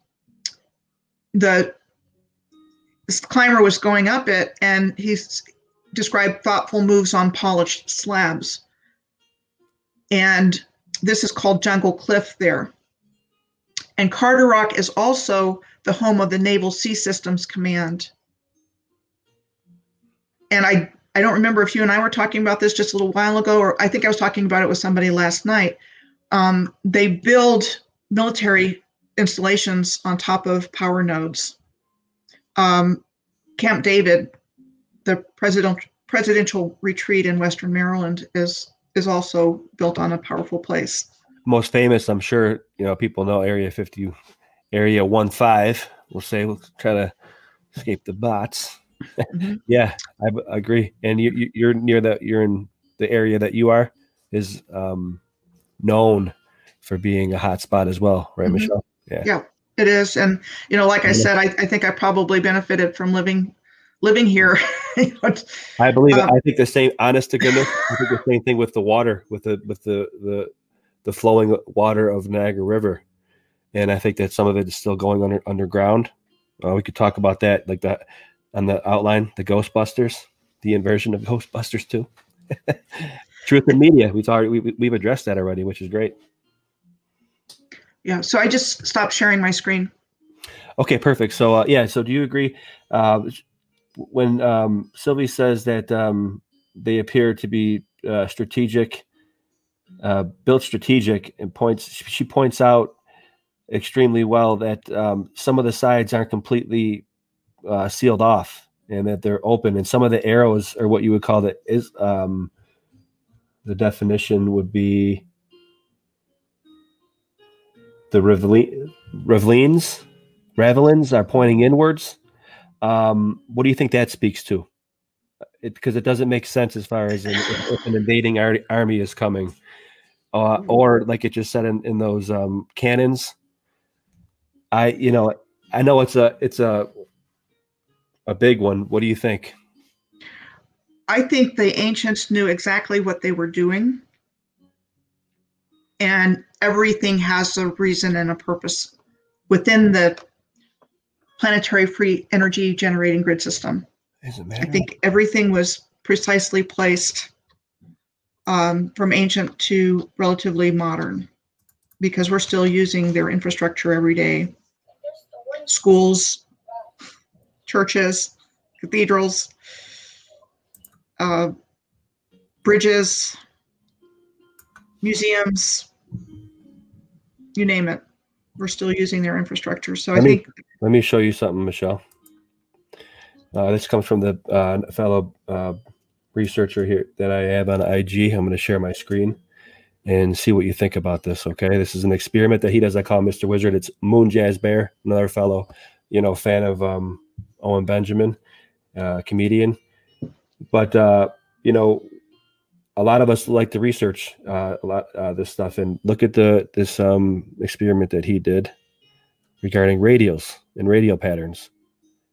the this climber was going up it, and he described thoughtful moves on polished slabs. And this is called Jungle Cliff there. And Carderock is also the home of the Naval Sea Systems Command. And I, I don't remember if you and I were talking about this just a little while ago, or I think I was talking about it with somebody last night. Um, they build military installations on top of power nodes. Um, Camp David, the president, presidential retreat in Western Maryland, is is also built on a powerful place. Most famous, I'm sure, you know, people know Area 50, Area 1 5. We'll say, we'll try to escape the bots. Mm-hmm. yeah, I, I, agree. And you, you, are near that, you're in the area that you are is um, known for being a hot spot as well, right, mm-hmm. Michelle? Yeah. Yeah, it is. And, you know, like I said, I, I think I probably benefited from living living here. I believe um. I think the same. Honest to goodness, I think the same thing with the water, with the with the the the flowing water of Niagara River, and I think that some of it is still going under underground. Uh, we could talk about that, like that on the outline, the Ghostbusters, the inversion of Ghostbusters too. Truth in media, we've already we, we've addressed that already, which is great. Yeah, so I just stopped sharing my screen. Okay, perfect. So uh, yeah, so do you agree? Uh, when um, Sylvie says that um, they appear to be uh, strategic, uh, built strategic, and points she points out extremely well that um, some of the sides aren't completely uh, sealed off and that they're open, and some of the arrows are what you would call the is um, the definition would be the ravelines. Ravelins are pointing inwards um, what do you think that speaks to? Because it, it, doesn't make sense as far as if an invading ar- army is coming, uh, mm-hmm. or like it just said in, in those um, cannons. I, you know, I know it's a it's a a big one. What do you think? I think the ancients knew exactly what they were doing, and everything has a reason and a purpose within the planetary free energy generating grid system. I think everything was precisely placed um, from ancient to relatively modern because we're still using their infrastructure every day. Schools, churches, cathedrals, uh, bridges, museums, you name it. We're still using their infrastructure. So I think let me show you something, Michelle. Uh, this comes from the uh, fellow uh, researcher here that I have on IG. I'm going to share my screen and see what you think about this. Okay, this is an experiment that he does. I call Mr. Wizard. It's Moon Jazz Bear, another fellow, you know, fan of um, Owen Benjamin, uh, comedian. But uh, you know, a lot of us like to research uh, a lot uh, this stuff and look at the this um, experiment that he did regarding radials and radial patterns.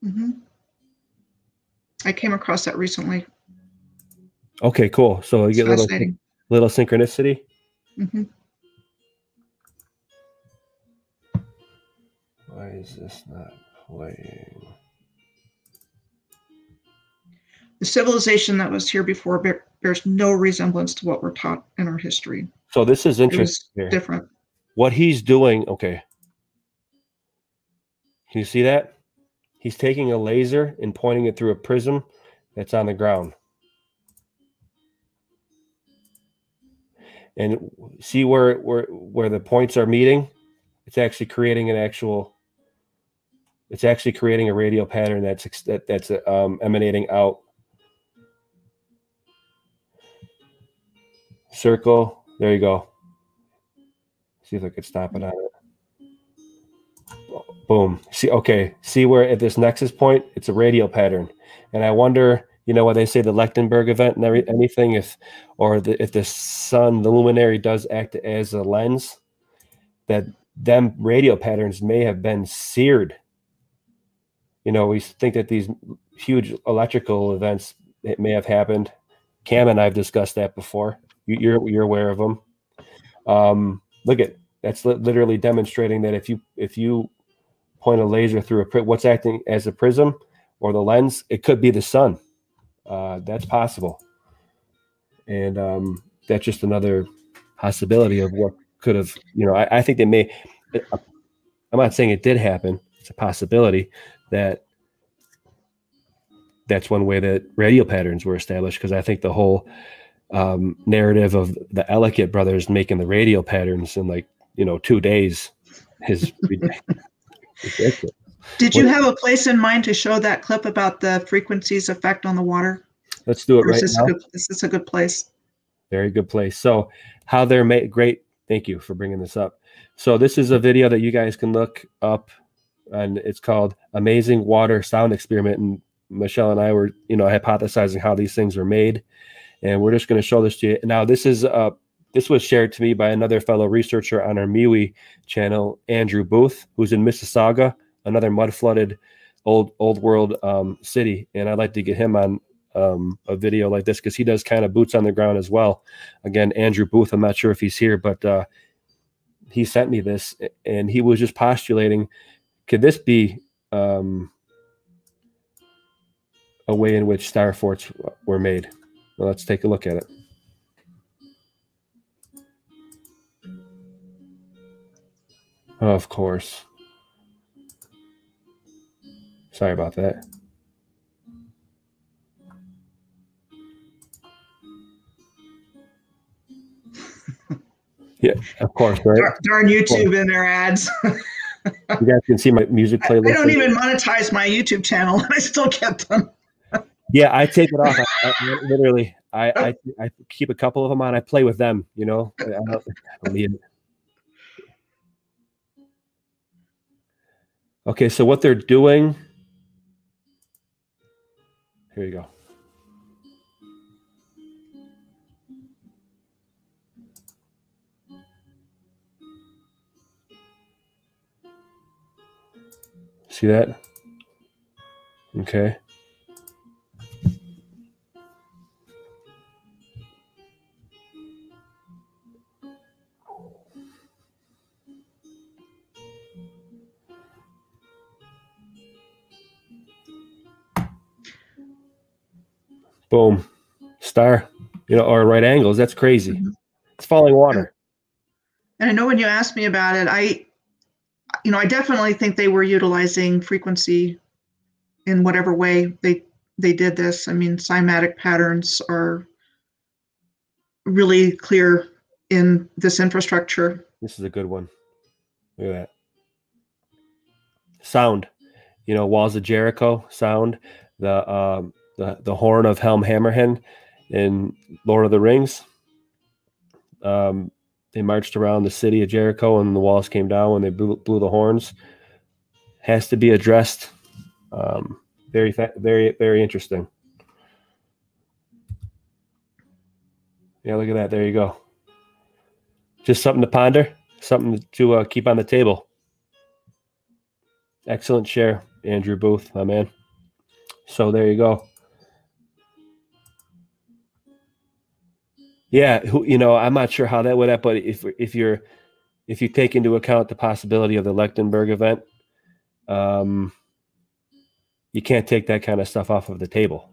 Mm-hmm. I came across that recently. Okay, cool. So you get a little, little synchronicity. Mm-hmm. Why is this not playing? The civilization that was here before bears no resemblance to what we're taught in our history. So this is interesting. Different. What he's doing, okay. Can you see that? He's taking a laser and pointing it through a prism that's on the ground. And see where where where the points are meeting? It's actually creating an actual it's actually creating a radial pattern that's that, that's um, emanating out. Circle. There you go. See if I could stop it on it. Boom. See, okay. See where at this nexus point, it's a radial pattern. And I wonder, you know, when they say the Lichtenberg event and every, anything, if, or the, if the sun, the luminary does act as a lens, that them radial patterns may have been seared. You know, we think that these huge electrical events may have happened. Cam and I've discussed that before. You, are you're aware of them. Um, look at that's li- literally demonstrating that if you if you point a laser through a pri- what's acting as a prism or the lens, it could be the sun. Uh, that's possible, and um, that's just another possibility of what could have. You know, I, I think they may. I'm not saying it did happen. It's a possibility that that's one way that radial patterns were established because I think the whole um, narrative of the Ellicott brothers making the radio patterns in like you know two days is ridiculous. Did you have a place in mind to show that clip about the frequencies effect on the water? Let's do it Or right is this, now. good, is a good place? Very good place. So, how they're made great. Thank you for bringing this up. So, this is a video that you guys can look up, and it's called "Amazing Water Sound Experiment." And Michelle and I were, you know, hypothesizing how these things are made, and we're just going to show this to you. Now, this is uh, this was shared to me by another fellow researcher on our MeWe channel, Andrew Booth, who's in Mississauga, another mud flooded old old world um, city, and I'd like to get him on um, a video like this because he does kind of boots on the ground as well. Again, Andrew Booth, I'm not sure if he's here, but uh, he sent me this and he was just postulating could this be um, a way in which star forts were made? Well, let's take a look at it. Of course. Sorry about that. Yeah, of course, right? Dar- Darn YouTube and their ads. You guys can see my music playlist. I don't even monetize my YouTube channel, and I still get them. Yeah, I take it off. I, I, literally, I, I I keep a couple of them on. I play with them. You know, I don't, I don't need it. Okay, so what they're doing. Here you go. See that? Okay. Boom. Star, you know, or right angles. That's crazy. Mhm. It's falling water. And I know when you asked me about it, I, you know, I definitely think they were utilizing frequency in whatever way they they did this. I mean, cymatic patterns are really clear in this infrastructure. This is a good one. Look at that. Sound. You know, Walls of Jericho sound. The um the, the horn of Helm Hammerhand in Lord of the Rings. Um they marched around the city of Jericho and the walls came down when they blew, blew the horns. Has to be addressed. Um, very, very, very interesting. Yeah, look at that. There you go. Just something to ponder, something to uh, keep on the table. Excellent share, Andrew Booth, my man. So there you go. Yeah, who, you know, I'm not sure how that would happen, but if if you're if you take into account the possibility of the Lichtenberg event, um, you can't take that kind of stuff off of the table,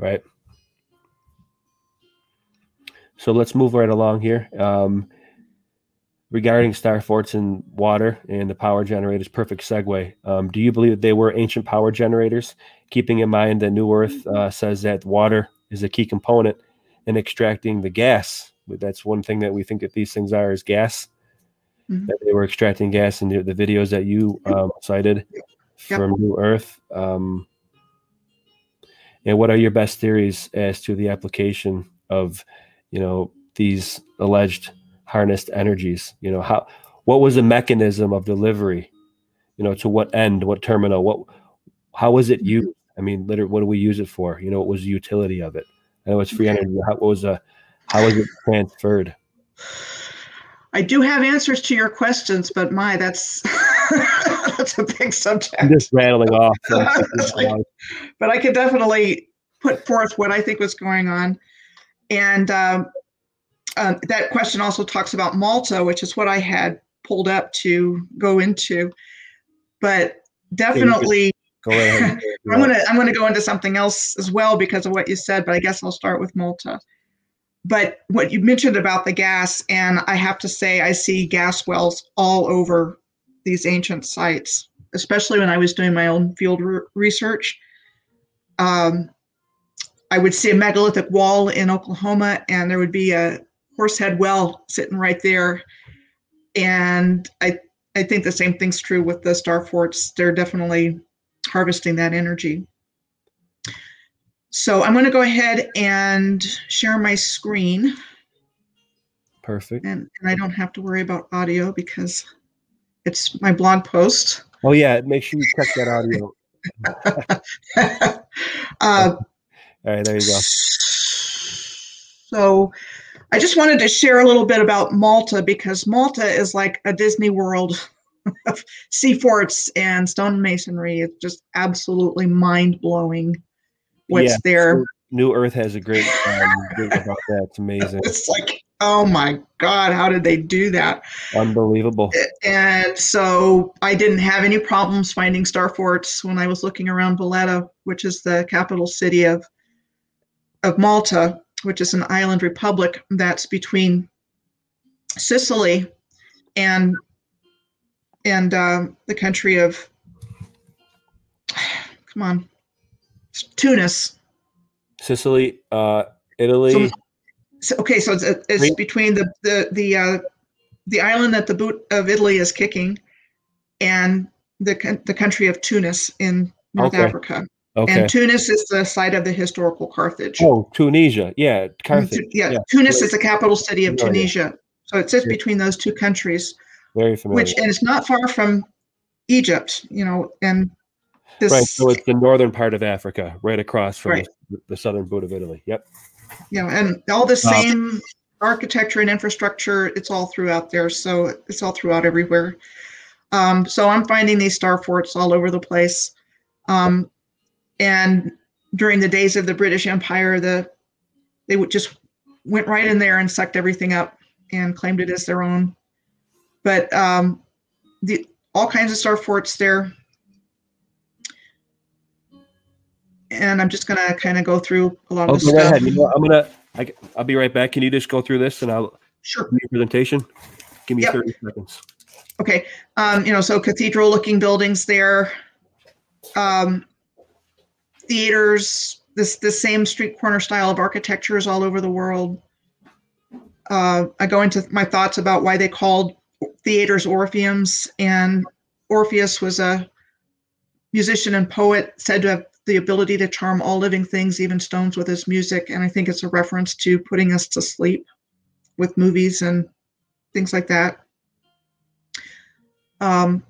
right? So let's move right along here. Um, regarding star forts and water and the power generators, perfect segue. Um, do you believe that they were ancient power generators? Keeping in mind that New Earth uh, says that water is a key component in extracting the gas. That's one thing that we think that these things are is gas. Mhm. That they were extracting gas in the, the videos that you um, cited Yep. from New Earth. Um, and what are your best theories as to the application of, you know, these alleged harnessed energies? You know, how what was the mechanism of delivery? You know, to what end, what terminal, what how was it used? I mean, literally, what do we use it for? You know, what was the utility of it? I know it's free energy. How was uh, how was it transferred? I do have answers to your questions, but my, that's that's a big I'm subject. just rattling off. but I could definitely put forth what I think was going on. And um, um, that question also talks about Malta, which is what I had pulled up to go into. But definitely, Go ahead. I'm gonna I'm gonna go into something else as well because of what you said. But I guess I'll start with Malta. But what you mentioned about the gas, and I have to say, I see gas wells all over these ancient sites, especially when I was doing my own field re- research. Um, I would see a megalithic wall in Oklahoma, and there would be a horsehead well sitting right there. And I, I think the same thing's true with the star forts. They're definitely harvesting that energy. So I'm going to go ahead and share my screen, Perfect. and, and I don't have to worry about audio because it's my blog post. Oh yeah, make sure you check that audio. uh, All right, there you go. So I just wanted to share a little bit about Malta because Malta is like a Disney World sea forts and stonemasonry. It's just absolutely mind blowing what's Yeah, there. New Earth has a great um, about that. It's amazing, It's like, oh my God, how did they do that? unbelievable. And so I didn't have any problems finding star forts when I was looking around Valletta, which is the capital city of of Malta, which is an island republic that's between Sicily and and um, the country of come on Tunis. Sicily, uh, Italy. So, okay, so it's, it's Wait. between the the the uh, the island that the boot of Italy is kicking, and the the country of Tunis in North Okay. Africa. Okay. And Tunis is the site of the historical Carthage. Oh, Tunisia. Yeah, Carthage. Yeah, Yeah. Tunis is the capital city of Tunisia. So it sits between those two countries, Very familiar. which and it's not far from Egypt, you know, and this right. So it's the northern part of Africa, right across from Right. the, the southern boot of Italy. Yep. you know, and all the same architecture and infrastructure, it's all throughout there. So it's all throughout everywhere. Um, so I'm finding these star forts all over the place. Um, and during the days of the British Empire, the they would just went right in there and sucked everything up and claimed it as their own. But um, the all kinds of star forts there. And I'm just gonna kind of go through a lot Oh, of stuff. ahead. You know. I'm gonna. I, I'll be right back. Can you just go through this and I'll Sure. your presentation? Give me Yep. 30 seconds. Okay, um, you know, so cathedral looking buildings there. Um, theaters, this, the same street corner style of architecture is all over the world. Uh, I go into my thoughts about why they called theaters Orpheums, and Orpheus was a musician and poet said to have the ability to charm all living things, even stones, with his music. And I think it's a reference to putting us to sleep with movies and things like that. Um,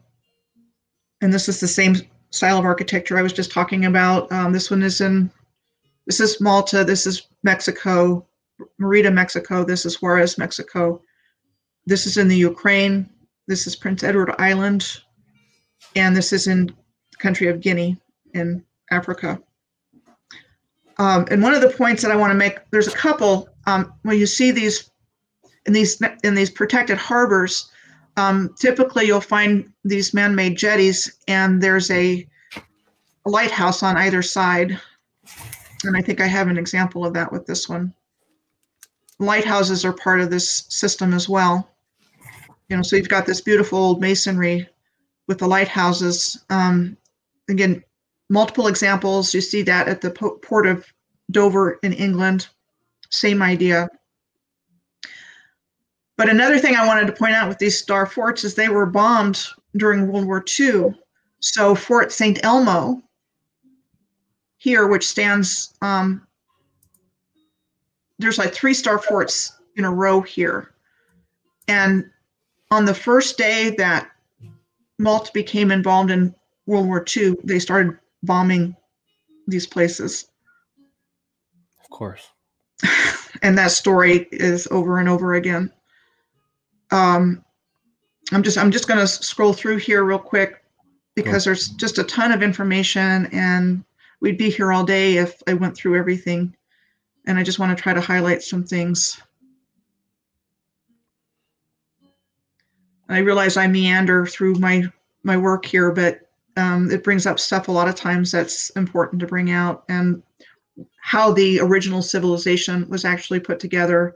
and this is the same style of architecture I was just talking about. Um, this one is in, this is Malta, this is Mexico, Merida, Mexico, this is Juarez, Mexico. This is in the Ukraine, this is Prince Edward Island, and this is in the country of Guinea in Africa. Um, and one of the points that I want to make, there's a couple, um, when you see these in these in these protected harbors, um, typically you'll find these man-made jetties and there's a, a lighthouse on either side. And i think i have an example of that with this one. Lighthouses are part of this system as well you know so you've got this beautiful old masonry with the lighthouses um, again multiple examples you see that at the po- port of dover in england same idea but another thing I wanted to point out with these star forts is they were bombed during World War II. So Fort St. Elmo here, which stands, um, there's like three star forts in a row here. And on the first day that Malta became involved in World War II, they started bombing these places. Of course. and that story is over and over again. Um, I'm just I'm just going to scroll through here real quick because there's just a ton of information, and we'd be here all day if I went through everything. And I just want to try to highlight some things. I realize I meander through my my work here, but um, it brings up stuff a lot of times that's important to bring out and how the original civilization was actually put together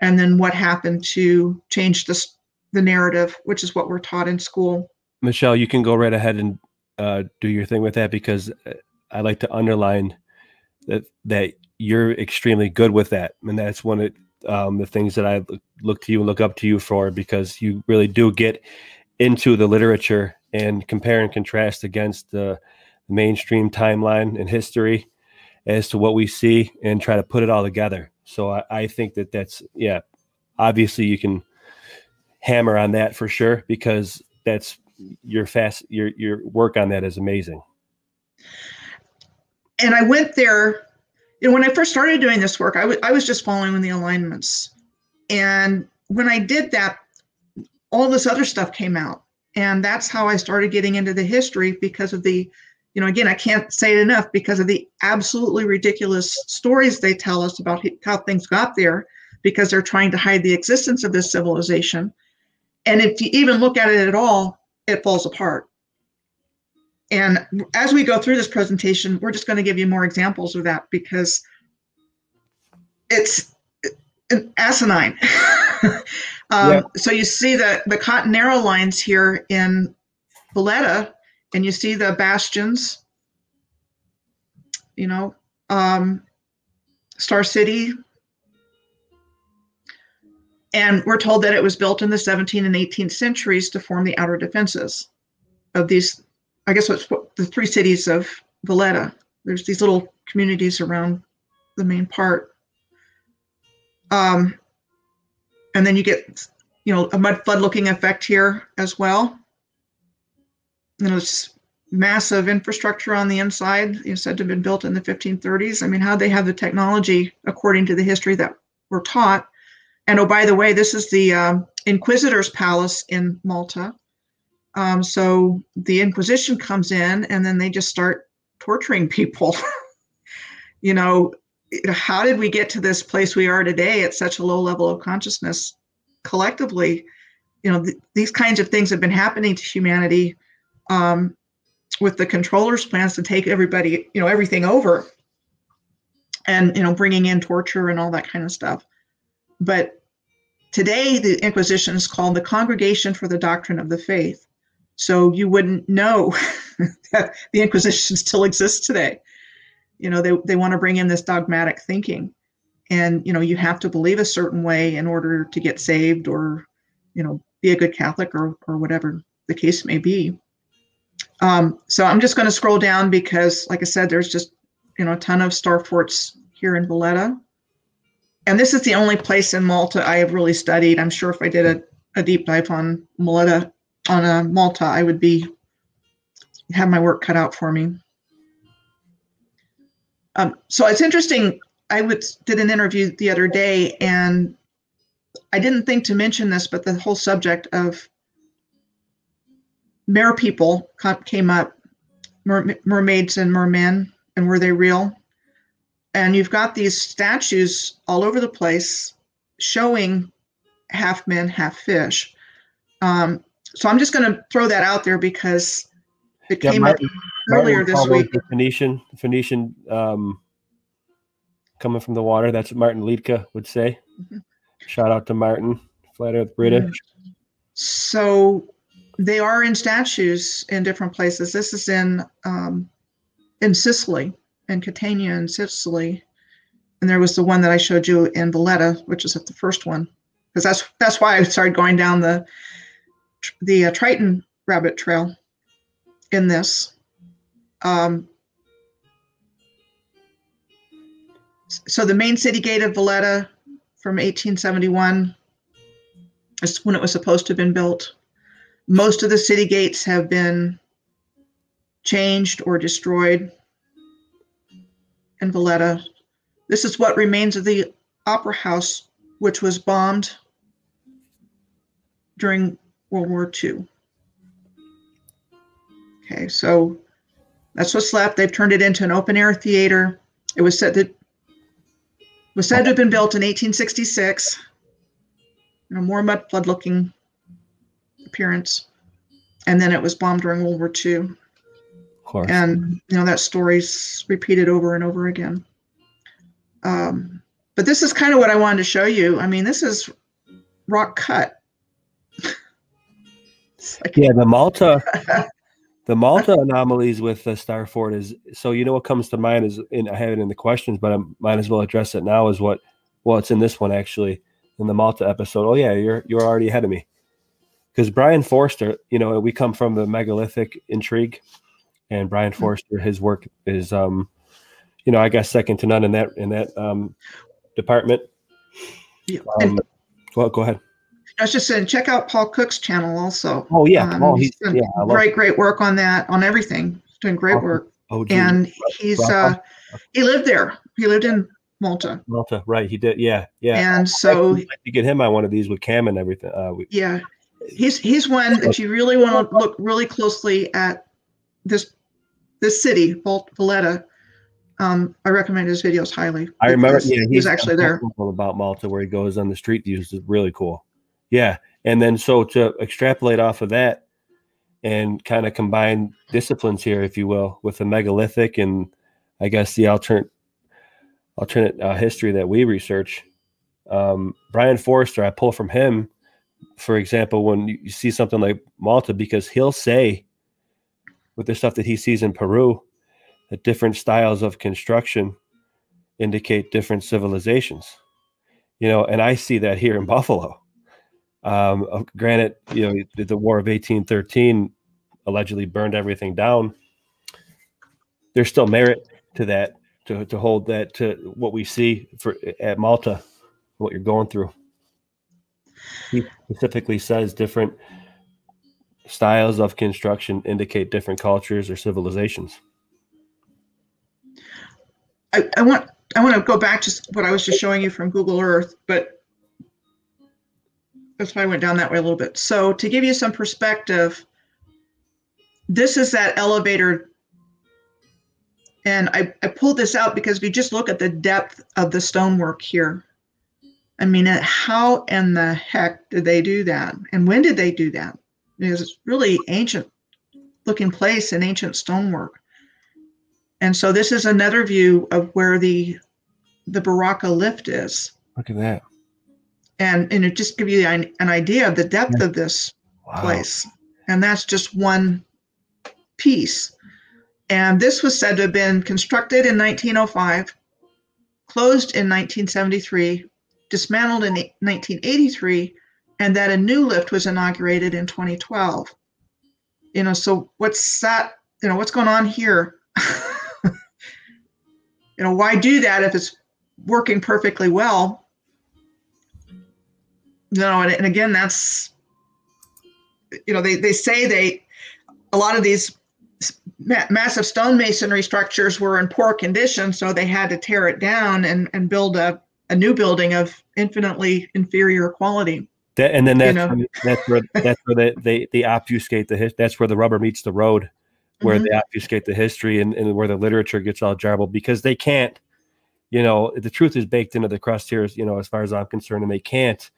and then what happened to change this the narrative which is what we're taught in school. Michelle you can go right ahead and uh, do your thing with that because uh, i like to underline that that you're extremely good with that. And that's one of um, the things that i look to you and look up to you for because you really do get into the literature and compare and contrast against the mainstream timeline and history as to what we see and try to put it all together. So I, I think that that's yeah. Obviously, you can hammer on that for sure because that's your fast your your work on that is amazing. And I went there. You know, when I first started doing this work, I, w- I was just following the alignments, and when I did that, all this other stuff came out and that's how I started getting into the history because of the, you know, again, I can't say it enough because of the absolutely ridiculous stories they tell us about how things got there because they're trying to hide the existence of this civilization. And if you even look at it at all, it falls apart. And as we go through this presentation, we're just going to give you more examples of that because it's asinine. Um. So you see the, the Cottonera Lines here in Valletta, and you see the bastions, you know, um, Star City. And we're told that it was built in the 17th and 18th centuries to form the outer defenses of these, I guess what's the three cities of Valletta. There's these little communities around the main part. Um, and then you get, you know, a mud flood looking effect here as well. You know, it's massive infrastructure on the inside, you said to have been built in the 1530s. I mean, how they have the technology according to the history that we're taught. And oh, by the way, this is the um, Inquisitor's Palace in Malta. Um, so the Inquisition comes in and then they just start torturing people. you know, how did we get to this place we are today at such a low level of consciousness collectively? You know th- these kinds of things have been happening to humanity um, with the controllers plans to take everybody you know everything over and you know bringing in torture and all that kind of stuff. But today the inquisition is called the congregation for the doctrine of the faith so you wouldn't know that the inquisition still exists today. You know they, they want to bring in this dogmatic thinking. And you know you have to believe a certain way in order to get saved or you know be a good catholic or or whatever the case may be. Um, so i'm just going to scroll down because like i said there's just you know a ton of star forts here in valletta. And this is the only place in malta i have really studied. I'm sure if i did a, a deep dive on malta on a malta i would be have my work cut out for me um, so it's interesting. I would, did an interview the other day, and I didn't think to mention this, but the whole subject of mer people came up, mer, mermaids and mermen, and were they real? And you've got these statues all over the place showing half men, half fish. Um, so I'm just going to throw that out there because it yeah, came Martin, up earlier Martin this week. The Phoenician, Phoenician um, coming from the water. That's what Martin Liedtke would say. Mm-hmm. Shout out to Martin, Flat Earth British. So they are in statues in different places. This is in um, in Sicily, in Catania, in Sicily, and there was the one that I showed you in Valletta, which is at the first one, because that's that's why I started going down the the uh, Triton rabbit trail in this. Um, so the main city gate of Valletta from 1871 is when it was supposed to have been built. Most of the city gates have been changed or destroyed in Valletta. This is what remains of the Opera House, which was bombed during World War II. Okay, so that's what's left. They've turned it into an open air theater. It was said that was said to have been built in 1866. You know, more mud flood looking appearance, and then it was bombed during World War II. Of course. And you know that story's repeated over and over again. Um, but this is kind of what I wanted to show you. I mean, this is rock cut. Like, yeah, the Malta, the Malta anomalies with the Starford is so. You know what comes to mind is, and I have it in the questions, but I might as well address it now. Is what? Well, it's in this one actually, in the Malta episode. Oh yeah, you're you're already ahead of me, because Brien Foerster. You know, we come from the megalithic intrigue, and Brian hmm. Foerster, his work is, um, you know, I guess second to none in that in that um, department. Yeah. Um, well, go ahead. I was just saying, check out Paul Cook's channel also. Oh yeah, um, oh, he's, he's yeah, great, great work on that, on everything. He's doing great work. Oh, and he's uh, he lived there. He lived in Malta. Malta, right? He did. Yeah, yeah. And so you get him on one of these with Cam and everything. Uh, we, yeah, he's he's one that you really want to look really closely at. This this city, Valletta, um, I recommend his videos highly. I remember, yeah, he's, he's actually there about Malta where he goes on the street views is really cool. Yeah, and then so to extrapolate off of that and kind of combine disciplines here, if you will, with the megalithic and I guess the alternate alternate uh, history that we research. Um, Brien Foerster, I pull from him, for example, when you see something like Malta, because he'll say with the stuff that he sees in Peru that different styles of construction indicate different civilizations. You know, and I see that here in Buffalo. Um, granted, you know, the, the War of 1813 allegedly burned everything down. There's still merit to that, to, to hold that to what we see for at Malta, what you're going through. He specifically says different styles of construction indicate different cultures or civilizations. I, I want I want to go back to what I was just showing you from Google Earth, but that's why I went down that way a little bit. So to give you some perspective, this is that elevator. And I, I pulled this out because if you just look at the depth of the stonework here, I mean, how in the heck did they do that? And when did they do that? It's really ancient looking place and ancient stonework. And so this is another view of where the the Barrakka lift is. Look at that. And and it just give you an, an idea of the depth of this wow. place. And that's just one piece. And this was said to have been constructed in 1905, closed in 1973, dismantled in 1983, and that a new lift was inaugurated in 2012. You know, so what's that? You know, what's going on here? you know, why do that if it's working perfectly well? Know, and, and again, that's, you know, they, they say they, a lot of these ma- massive stonemasonry structures were in poor condition, so they had to tear it down and, and build a, a new building of infinitely inferior quality. That, and then that's, you know? where, that's where that's where they, they, they obfuscate the that's where the rubber meets the road where mm-hmm. they obfuscate the history and, and where the literature gets all jarbled because they can't, you know, the truth is baked into the crust here, you know, as far as I'm concerned, and they can't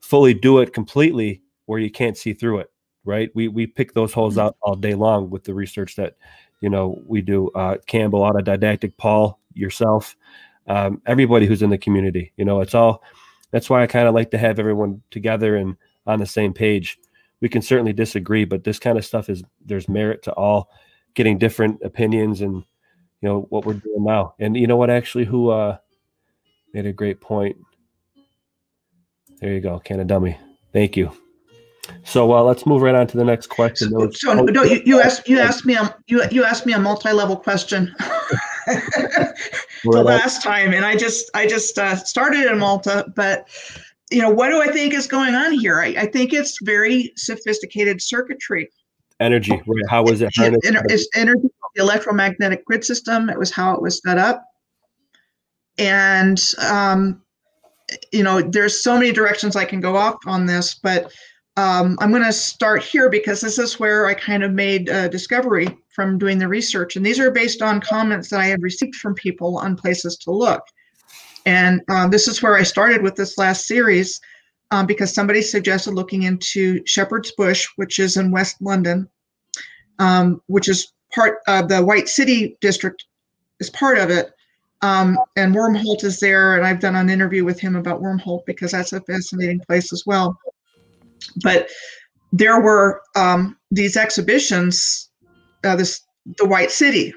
fully do it completely where you can't see through it. Right. We we pick those holes mm-hmm. out all day long with the research that, you know, we do. Uh, Campbell, Autodidactic, Paul, yourself, um, everybody who's in the community. You know, it's all. That's why I kind of like to have everyone together and on the same page we can certainly disagree, but this kind of stuff is there's merit to all getting different opinions and you know what we're doing now. And you know what actually who uh made a great point. There you go, can of dummy. Thank you. So uh, let's move right on to the next question. So, so no, you, you asked you asked me a you you asked me a multi-level question the last time, and I just I just uh, started in Malta, but you know, what do I think is going on here? I, I think it's very sophisticated circuitry. Energy, right? How was it harnessed? It's energy, the electromagnetic grid system. It was how it was set up. And, um, you know, there's so many directions I can go off on this, but um, I'm going to start here because this is where I kind of made a discovery from doing the research. And these are based on comments that I had received from people on places to look. And uh, this is where I started with this last series. um, because somebody suggested looking into Shepherd's Bush, which is in West London, um, which is part of the White City district, is part of it. Um, and Wormholt is there, and I've done an interview with him about Wormholt because that's a fascinating place as well. But there were um, these exhibitions, uh, this the White City,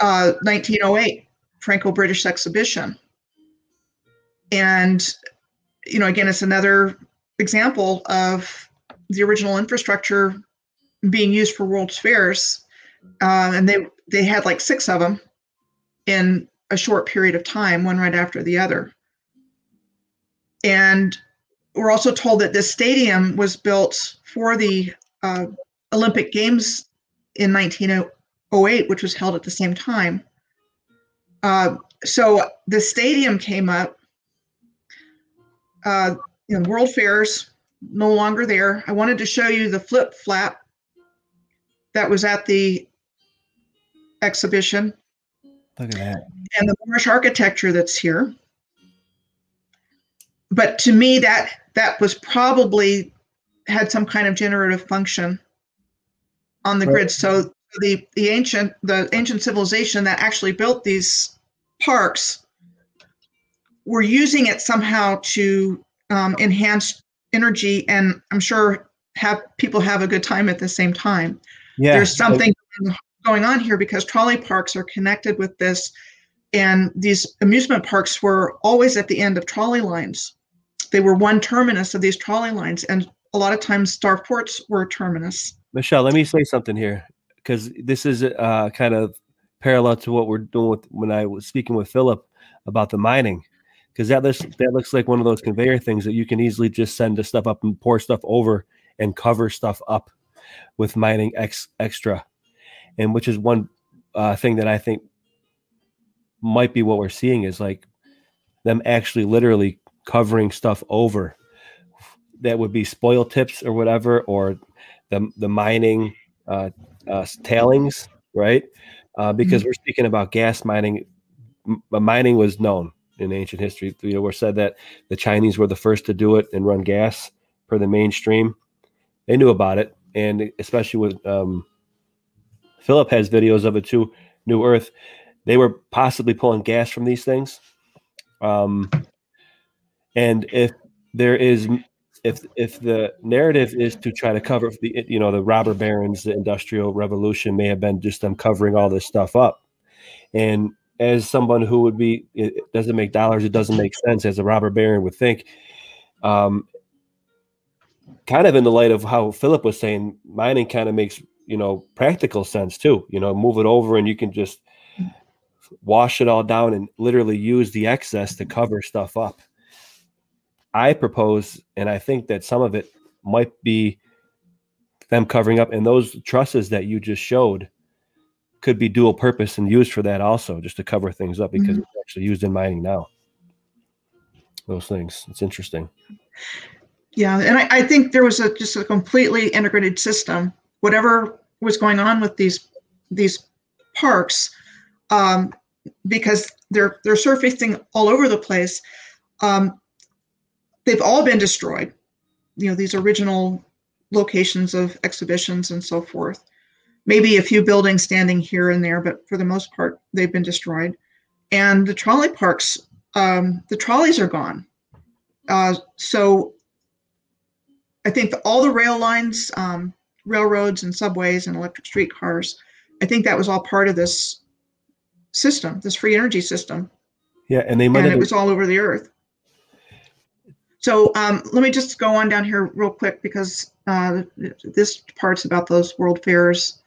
uh, 1908 Franco-British exhibition, and you know, again, it's another example of the original infrastructure being used for World's Fairs, uh, and they they had like six of them in a short period of time, one right after the other. And we're also told that this stadium was built for the uh, Olympic Games in 1908, which was held at the same time. Uh, so the stadium came up. Uh, you know, World Fairs no longer there. I wanted to show you the flip flap that was at the exhibition. Look at that. And the Moorish architecture that's here. But to me, that that was probably had some kind of generative function on the right. grid. So the the ancient the ancient civilization that actually built these parks were using it somehow to um, enhance energy, and I'm sure have people have a good time at the same time. Yeah, there's something going on here because trolley parks are connected with this, and these amusement parks were always at the end of trolley lines. They were one terminus of these trolley lines, and a lot of times star forts were a terminus. Michelle, let me say something here because this is uh, kind of parallel to what we're doing with when I was speaking with Philip about the mining, because that looks that looks like one of those conveyor things that you can easily just send the stuff up and pour stuff over and cover stuff up with mining ex, extra, and which is one uh, thing that I think might be what we're seeing is like them actually literally covering stuff over that would be spoil tips or whatever, or the the mining uh, uh, tailings, right? Uh, because mm-hmm. we're speaking about gas mining. M- mining was known in ancient history. You know, we're said that the Chinese were the first to do it and run gas per the mainstream. They knew about it, and especially with um, Philip has videos of it too. New Earth, they were possibly pulling gas from these things. Um, and if there is if if the narrative is to try to cover the you know the robber barons the industrial revolution may have been just them covering all this stuff up and as someone who would be it doesn't make dollars it doesn't make sense as a robber baron would think um kind of in the light of how philip was saying mining kind of makes you know practical sense too you know move it over and you can just wash it all down and literally use the excess to cover stuff up I propose, and I think that some of it might be them covering up, and those trusses that you just showed could be dual purpose and used for that also, just to cover things up because mm-hmm. it's actually used in mining now. Those things, it's interesting. Yeah, and I, I think there was a just a completely integrated system. Whatever was going on with these these parks, um, because they're they're surfacing all over the place. Um, they've all been destroyed. You know, these original locations of exhibitions and so forth. Maybe a few buildings standing here and there, but for the most part, they've been destroyed. And the trolley parks, um, the trolleys are gone. Uh, so I think all the rail lines, um, railroads and subways and electric streetcars, I think that was all part of this system, this free energy system. Yeah, and they might and it was all over the earth. So um, let me just go on down here real quick because uh, this part's about those world fairs.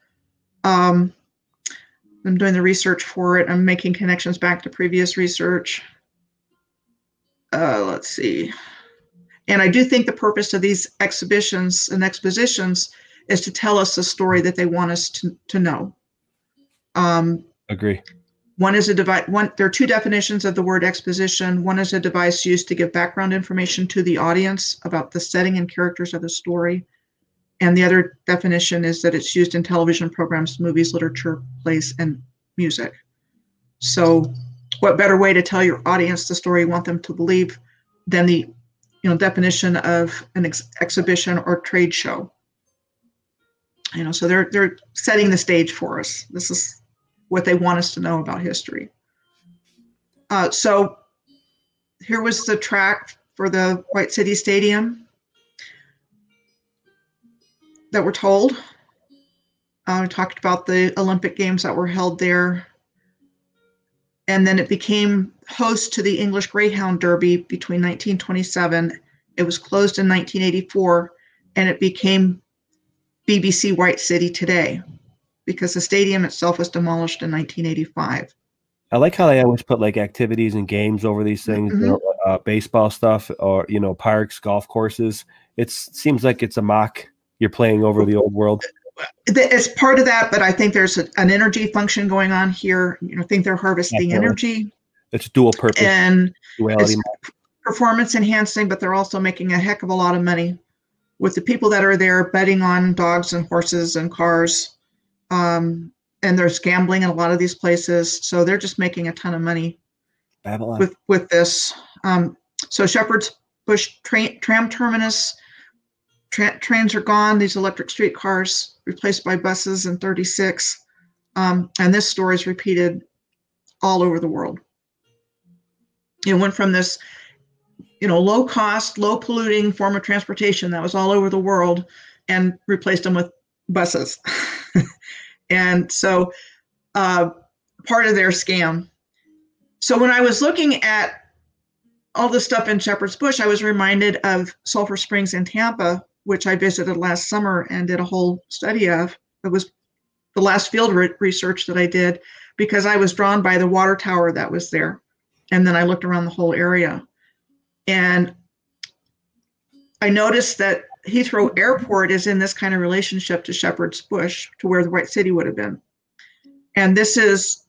Um, I'm doing the research for it. I'm making connections back to previous research. Uh, let's see. And I do think the purpose of these exhibitions and expositions is to tell us the story that they want us to, to know. Um, Agree. One is a device. One there are two definitions of the word exposition. One is a device used to give background information to the audience about the setting and characters of the story, and the other definition is that it's used in television programs, movies, literature, plays, and music. So, what better way to tell your audience the story you want them to believe than the you know definition of an ex- exhibition or trade show. You know, so they're they're setting the stage for us. This is what they want us to know about history. Uh, so here was the track for the White City Stadium that we're told. Uh, we talked about the Olympic Games that were held there. And then it became host to the English Greyhound Derby between 1927. It was closed in 1984, and it became BBC White City today because the stadium itself was demolished in 1985. I like how they always put like activities and games over these things, Mhm. you know, uh, baseball stuff or you know parks, golf courses. It seems like it's a mock. You're playing over the old world. It's part of that, but I think there's a, an energy function going on here. You know, I think they're harvesting Definitely. energy It's dual purpose and duality. performance enhancing, but they're also making a heck of a lot of money with the people that are there betting on dogs and horses and cars. Um, and there's gambling in a lot of these places, so they're just making a ton of money Babylon. with with this. Um, so Shepherd's Bush train, tram terminus tra- trains are gone. These electric streetcars replaced by buses in 36, um, and this story is repeated all over the world. It went from this, you know, low cost, low polluting form of transportation that was all over the world, and replaced them with buses. and so, uh, part of their scam so when I was looking at all the stuff in Shepherd's Bush, I was reminded of Sulphur Springs in Tampa, which I visited last summer and did a whole study of. It was the last field re- research that I did because I was drawn by the water tower that was there. And then I looked around the whole area. And I noticed that Heathrow Airport is in this kind of relationship to Shepherd's Bush, to where the White City would have been. And this is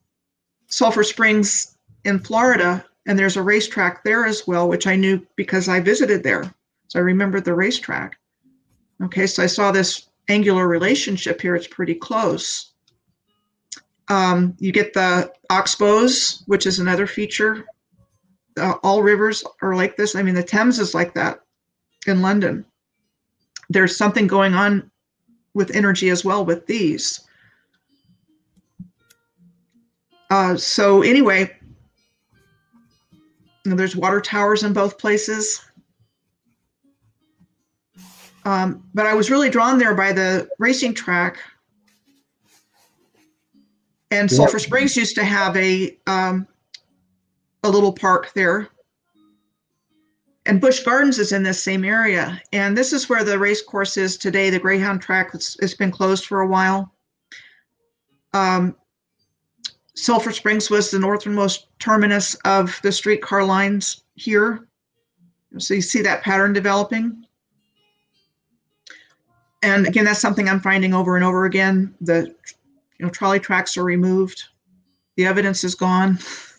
Sulphur Springs in Florida, and there's a racetrack there as well, which I knew because I visited there. So I remembered the racetrack. Okay, so I saw this angular relationship here. It's pretty close. Um, you get the oxbows, which is another feature. Uh, all rivers are like this. I mean, the Thames is like that in London. There's something going on with energy as well with these. Uh, so anyway, there's water towers in both places. Um, but I was really drawn there by the racing track. And. Sulphur Springs used to have a um, a little park there. And Busch Gardens is in this same area. And this is where the race course is today, the Greyhound track. It's, it's been closed for a while. Um, Sulphur Springs was the northernmost terminus of the streetcar lines here. So you see that pattern developing. And again, that's something I'm finding over and over again. The you know trolley tracks are removed. The evidence is gone.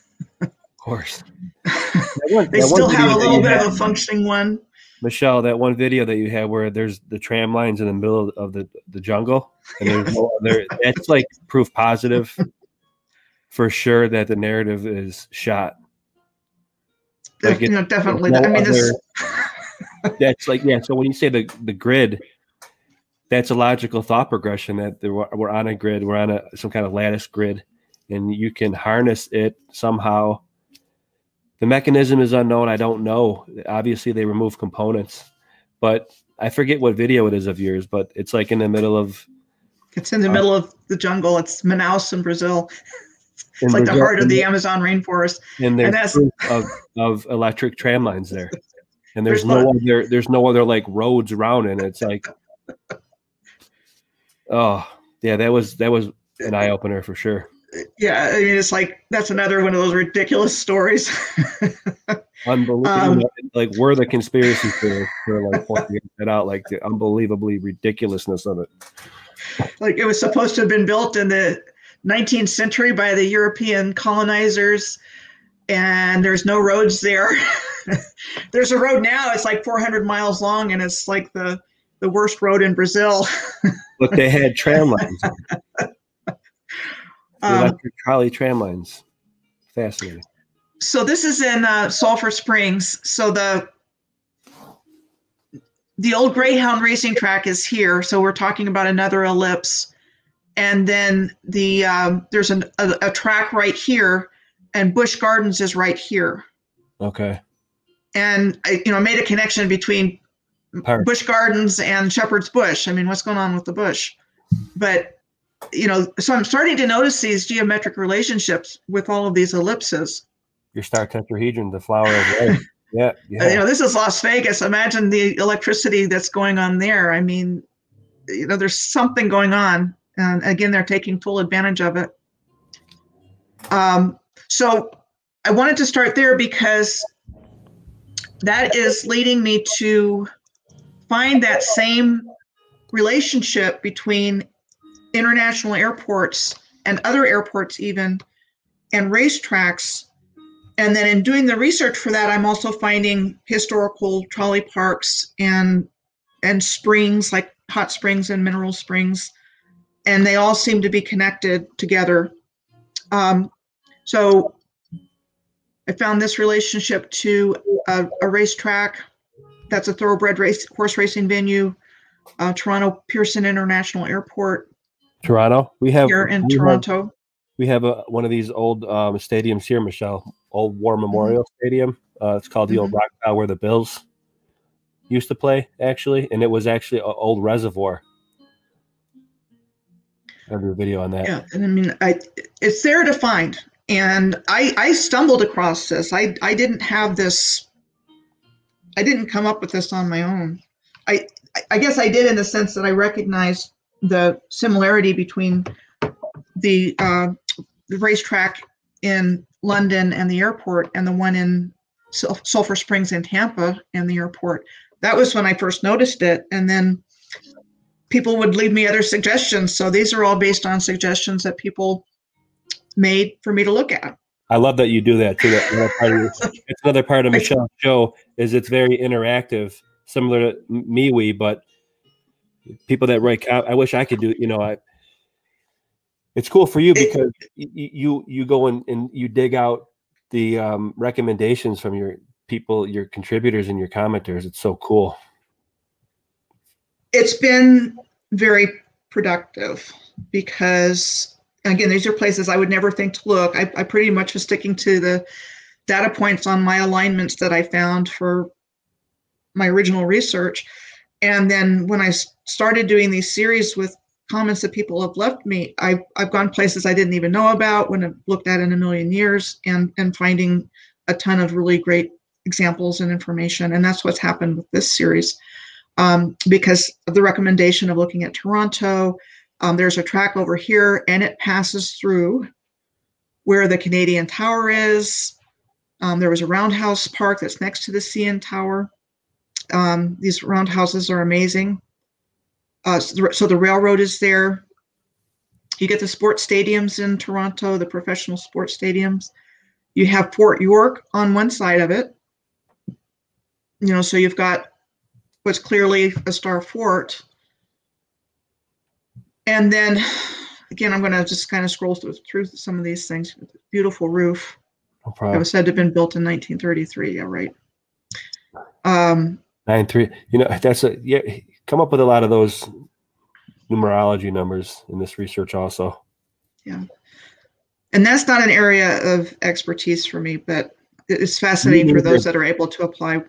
Of course. That one- They still have a little bit had- of a functioning one. Michelle, that one video that you had where there's the tram lines in the middle of the, the jungle, and there's no other, that's like proof positive for sure that the narrative is shot. Like you it- know, definitely. no I mean, this. That's like, yeah. So when you say the, the grid, that's a logical thought progression that there, we're we're on a grid, we're on a some kind of lattice grid, and you can harness it somehow. The mechanism is unknown. I don't know. Obviously, they remove components, but I forget what video it is of yours. But it's like in the middle of It's in the middle uh, of the jungle. It's Manaus in Brazil. in It's like the heart of and the Amazon rainforest. and there's that's- of, of electric tram lines there, and there's There's no other there's no other like roads around, it, and it's like, oh yeah, that was that was an eye opener for sure. Yeah, I mean, it's like that's another one of those ridiculous stories. Unbelievable. Um, like we're the conspiracy theorists for like pointing it out, like the unbelievably ridiculousness of it. like it was supposed to have been built in the 19th century by the European colonizers, and there's no roads there. there's a road now. It's like 400 miles long, and it's like the the worst road in Brazil. But they had tram lines, the Um, electric trolley tram lines. Fascinating. so this is in uh, Sulphur Springs. So the the old Greyhound racing track is here, so we're talking about another ellipse. And then the um, there's an, a, a track right here, and Busch Gardens is right here. Okay. And I, you know, made a connection between Park. Busch Gardens and Shepherd's Bush. I mean, what's going on with the bush? But you know, so I'm starting to notice these geometric relationships with all of these ellipses. Your star tetrahedron, the flower of life. Yeah, Uh, yeah. You know, this is Las Vegas. Imagine the electricity that's going on there. I mean, you know, there's something going on, and again, they're taking full advantage of it. Um, so I wanted to start there because that is leading me to find that same relationship between international airports and other airports even and racetracks. And then in doing the research for that i'm also finding historical trolley parks and and springs like hot springs and mineral springs. And they all seem to be connected together. Um, so i found this relationship to a, a racetrack. That's a thoroughbred race horse racing venue uh, toronto pearson international airport Toronto. We have here in we have- toronto we have a, one of these old um, stadiums here, Michelle. Old War Memorial Mm-hmm. Stadium. Uh, it's called the old Rock Pile where the Bills used to play, actually, and it was actually an old reservoir. I have a video on that. Yeah, and I mean, I it's there to find, and I I stumbled across this. I I didn't have this. I didn't come up with this on my own. I I guess I did in the sense that I recognized the similarity between the uh, the racetrack in London and the airport, and the one in Sul- Sulphur Springs in Tampa and the airport. That was when I first noticed it, and then people would leave me other suggestions. So these are all based on suggestions that people made for me to look at. I love that you do that too. That's another part of, it's another part of Michelle's show is it's very interactive, similar to MeWe, but people that write, com- I wish I could do. You know, I. It's cool for you because y- you you go in and you dig out the um, recommendations from your people, your contributors, and your commenters. It's so cool. It's been very productive because, again, these are places I would never think to look. I, I pretty much was sticking to the data points on my alignments that I found for my original research. And then when I started doing these series with comments that people have left me, I've, I've gone places I didn't even know about, wouldn't have looked at in a million years, and, and finding a ton of really great examples and information. And that's what's happened with this series. Um, because of the recommendation of looking at Toronto, um, there's a track over here and it passes through where the Canadian Tower is. Um, there was a roundhouse park that's next to the CN Tower. Um, these roundhouses are amazing. Uh, so, the, so the railroad is there. You get the sports stadiums in Toronto, the professional sports stadiums. You have Fort York on one side of it. You know, so you've got what's clearly a star fort. And then again, I'm going to just kind of scroll through, through some of these things. Beautiful roof. No It was said to have been built in 1933. Yeah, right. Um, Nine three. You know, that's a yeah. Come up with a lot of those numerology numbers in this research, also. Yeah. And that's not an area of expertise for me, but it's fascinating for those that are able to apply.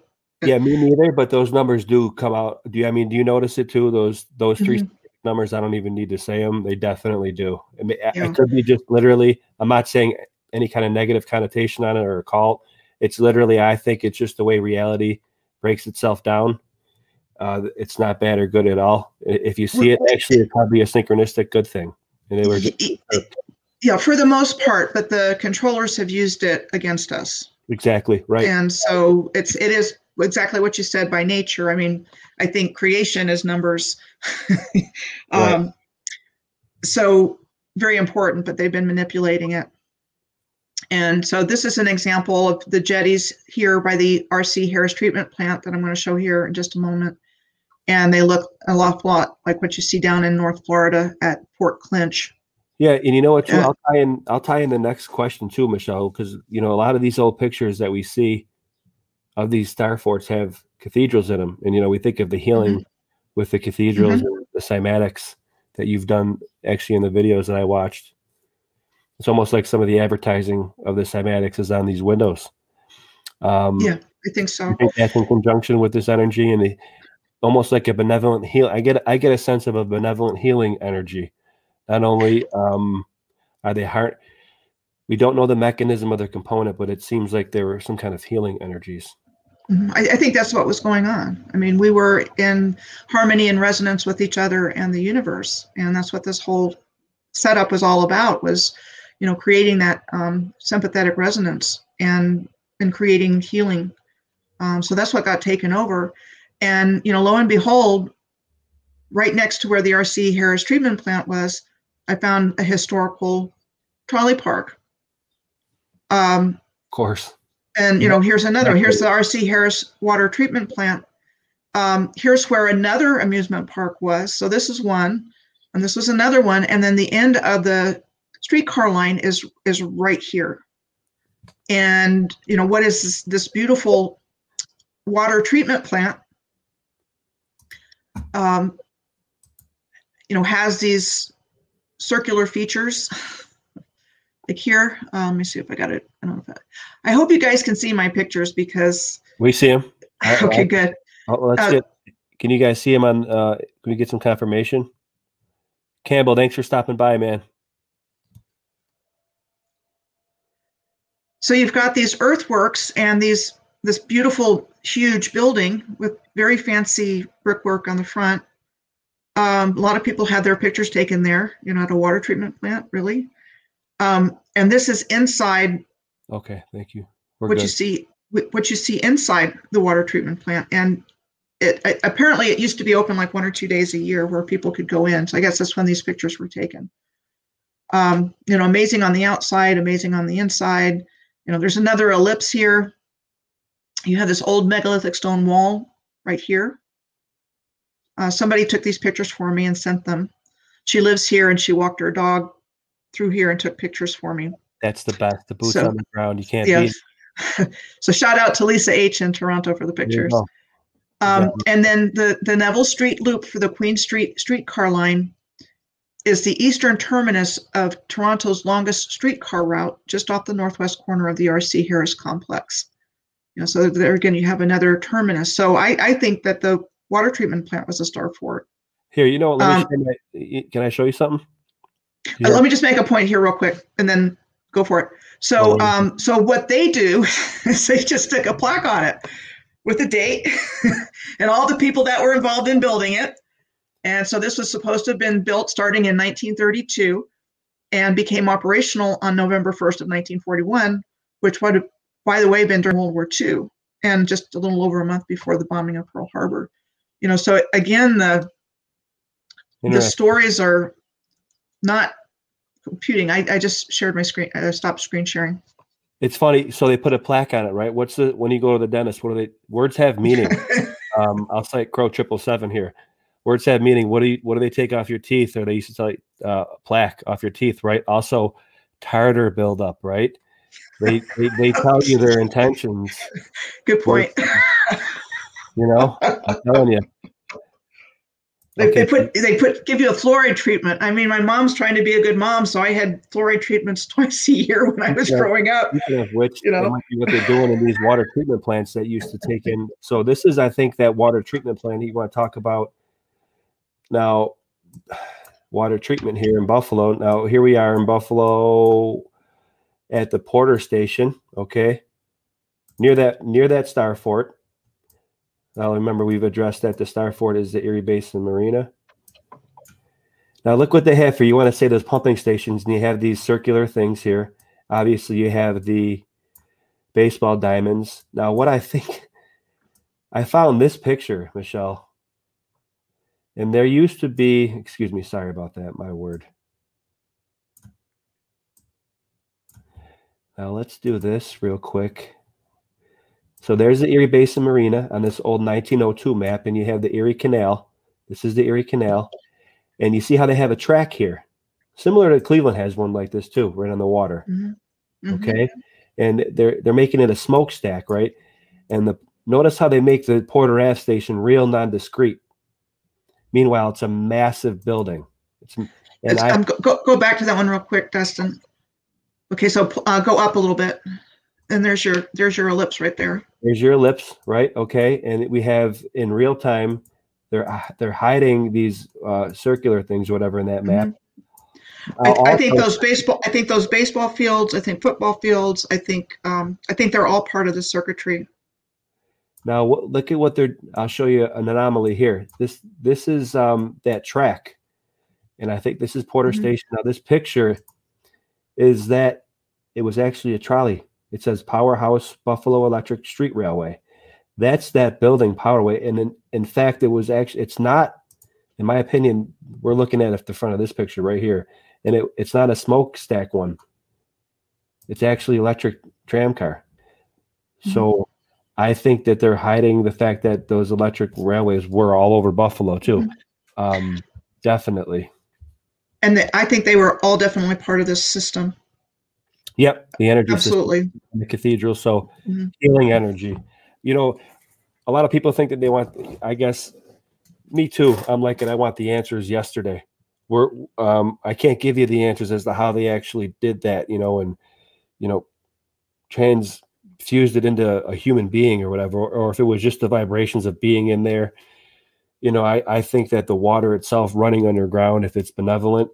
Yeah, me neither. But those numbers do come out. Do you? I mean, do you notice it too? Those those 3 Mhm. numbers. I don't even need to say them. They definitely do. I mean, it- Yeah. it could be just literally. I'm not saying any kind of negative connotation on it or a cult. It's literally. I think it's just the way reality breaks itself down. Uh, it's not bad or good at all. If you see it, actually, it's probably a synchronistic good thing. And they were just, Yeah, for the most part, but the controllers have used it against us. exactly right. and so it's it is exactly what you said by nature i mean i think creation is numbers um, so very important but they've been manipulating it and so this is an example of the jetties here by the rc harris treatment plant that i'm going to show here in just a moment and they look a lot like what you see down in north florida at Fort Clinch Yeah, and you know what? Too, Yeah. I'll tie in. I'll tie in the next question too, Michelle, because you know a lot of these old pictures that we see of these star forts have cathedrals in them, and you know we think of the healing with the cathedrals and the cymatics that you've done actually in the videos that I watched. It's almost like some of the advertising of the cymatics is on these windows. Um, Yeah, I think so. I think that's in conjunction with this energy and the almost like a benevolent heal. I get I get a sense of a benevolent healing energy. Not only um, are they heart, we don't know the mechanism of their component, but it seems like there were some kind of healing energies. Mhm. I, I think that's what was going on. I mean, we were in harmony and resonance with each other and the universe, and that's what this whole setup was all about. Was you know creating that um, sympathetic resonance and and creating healing. Um, so that's what got taken over, and you know, lo and behold, right next to where the RC Harris treatment plant was, I found a historical trolley park. Um, Of course. and you know, here's another. Here's the RC Harris water treatment plant. Um, here's where another amusement park was. So this is one, and this was another one, and then the end of the streetcar line is is right here. And you know, what is this, this beautiful water treatment plant? Um, you know, has these circular features. Like here, um, let me see if I got it. I don't know if I, I hope you guys can see my pictures because We see him. I- okay, I- good. Oh, let's Uh, get. Can you guys see him on? Uh, can we get some confirmation? Campbell, thanks for stopping by, man. So you've got these earthworks and these this beautiful huge building with very fancy brickwork on the front. Um, a lot of people had their pictures taken there, you know, at a water treatment plant, really. Um, and this is inside Okay, thank you. We're what good. you see what you see inside the water treatment plant and it, it apparently it used to be open like one or two days a year where people could go in so i guess that's when these pictures were taken um, you know amazing on the outside amazing on the inside you know there's another ellipse here you have this old megalithic stone wall right here uh, somebody took these pictures for me and sent them she lives here and she walked her dog through here and took pictures for me That's the best. The boots So- on the ground. You can't yeah. so shout out to Lisa H in Toronto for the pictures. Um, and then the the Neville Street Loop for the Queen Street streetcar line is the eastern terminus of Toronto's longest streetcar route, just off the northwest corner of the RC Harris complex. You know, so there again, you have another terminus. So I, I think that the water treatment plant was a star fort. Here, you know? Let me Um, my- can I show you something? Uh, Here. let me just make a point here real quick and then go for it. So um so what they do is they just stick a plaque on it with the date and all the people that were involved in building it. And so this was supposed to have been built starting in 1932 and became operational on November 1st of 1941, which would by the way, been during World War II and just a little over a month before the bombing of Pearl Harbor. You know, so again, the the stories are not computing. I, I just shared my screen. I stopped screen sharing. It's funny. So they put a plaque on it, right? What's the when you go to the dentist? What are they? Words have meaning. um, I'll cite Crow Triple Seven here. Words have meaning. What do you? What do they take off your teeth? Or they used to you, uh, plaque off your teeth, right? Also, tartar buildup, right? They they, they tell you their intentions. Good point. You know, I'm telling you. They, Okay, they put they put give you a fluoride treatment. I mean, my mom's trying to be a good mom, so I had fluoride treatments twice a year when I was Yeah. growing up. Which, You know? what they're doing in these water treatment plants that used to take in. So this is, I think, that water treatment plant you want to talk about. Now, water treatment here in Buffalo. Now here we are in Buffalo at the Porter Station. Okay, near that near that Star Fort. Now remember we've addressed that the Star Fort is the Erie Basin Marina. Now look what they have for you. Want to say those pumping stations, and you have these circular things here. Obviously, you have the baseball diamonds. Now, what I think, I found this picture, Michelle, and there used to be. Excuse me, sorry about that. My word. Now let's do this real quick. So there's the Erie Basin Marina on this old 1902 map, and you have the Erie Canal. This is the Erie Canal, and you see how they have a track here, similar to Cleveland has one like this too, right on the water. Mhm. Mhm. Okay, and they're they're making it a smokestack, right? And the notice how they make the Porter Ave station real nondescript. Meanwhile, it's a massive building. It's and I, um, go, go go back to that one real quick, Dustin. Okay, so uh, go up a little bit, and there's your there's your ellipse right there. there's your ellipse, right? Okay, and we have in real time, they're uh, they're hiding these uh, circular things, whatever, in that map. I, Uh, I think those baseball. I think those baseball fields. I think football fields. I think. Um, I think they're all part of the circuitry. Now look at what they're. I'll show you an anomaly here. This this is um, that track, and I think this is Porter Mhm. Station. Now this picture is that it was actually a trolley. It says Powerhouse Buffalo Electric Street Railway. That's that building, Powerway, and in, in fact, it was actually. It's not, in my opinion. We're looking at at the front of this picture right here, and it, it's not a smokestack one. It's actually electric tram car. So I think that they're hiding the fact that those electric railways were all over Buffalo too. Um, definitely. And the, I think they were all definitely part of this system. Yep. The energy Absolutely. the cathedral. So Mhm. healing energy. You know, a lot of people think that they want, I guess, me too. I'm like, and I want the answers yesterday. We're, um, I can't give you the answers as to how they actually did that, you know, and, you know, transfused it into a human being or whatever, or, or if it was just the vibrations of being in there. You know, I, I think that the water itself running underground, if it's benevolent,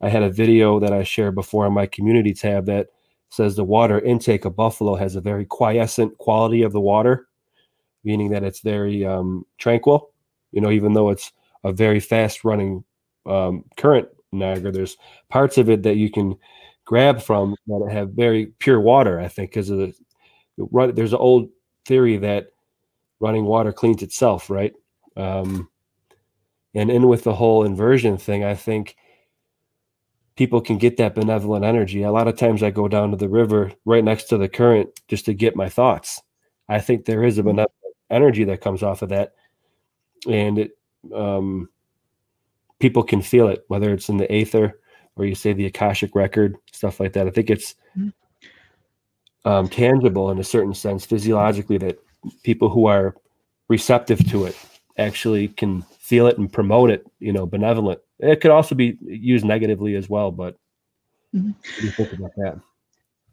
I had a video that I shared before on my community tab that says the water intake of Buffalo has a very quiescent quality of the water, meaning that it's very um, tranquil. You know, even though it's a very fast running um, current Niagara, there's parts of it that you can grab from that have very pure water. I think because of the. There's an old theory that running water cleans itself, right? Um, and in with the whole inversion thing, I think people can get that benevolent energy. A lot of times I go down to the river right next to the current just to get my thoughts. I think there is a benevolent energy that comes off of that. And it, um, people can feel it, whether it's in the aether or you say the Akashic record, stuff like that. I think it's Mhm. um, tangible in a certain sense, physiologically, that people who are receptive to it actually can feel it and promote it, you know, benevolent. It could also be used negatively as well, but Mhm. do you think about that?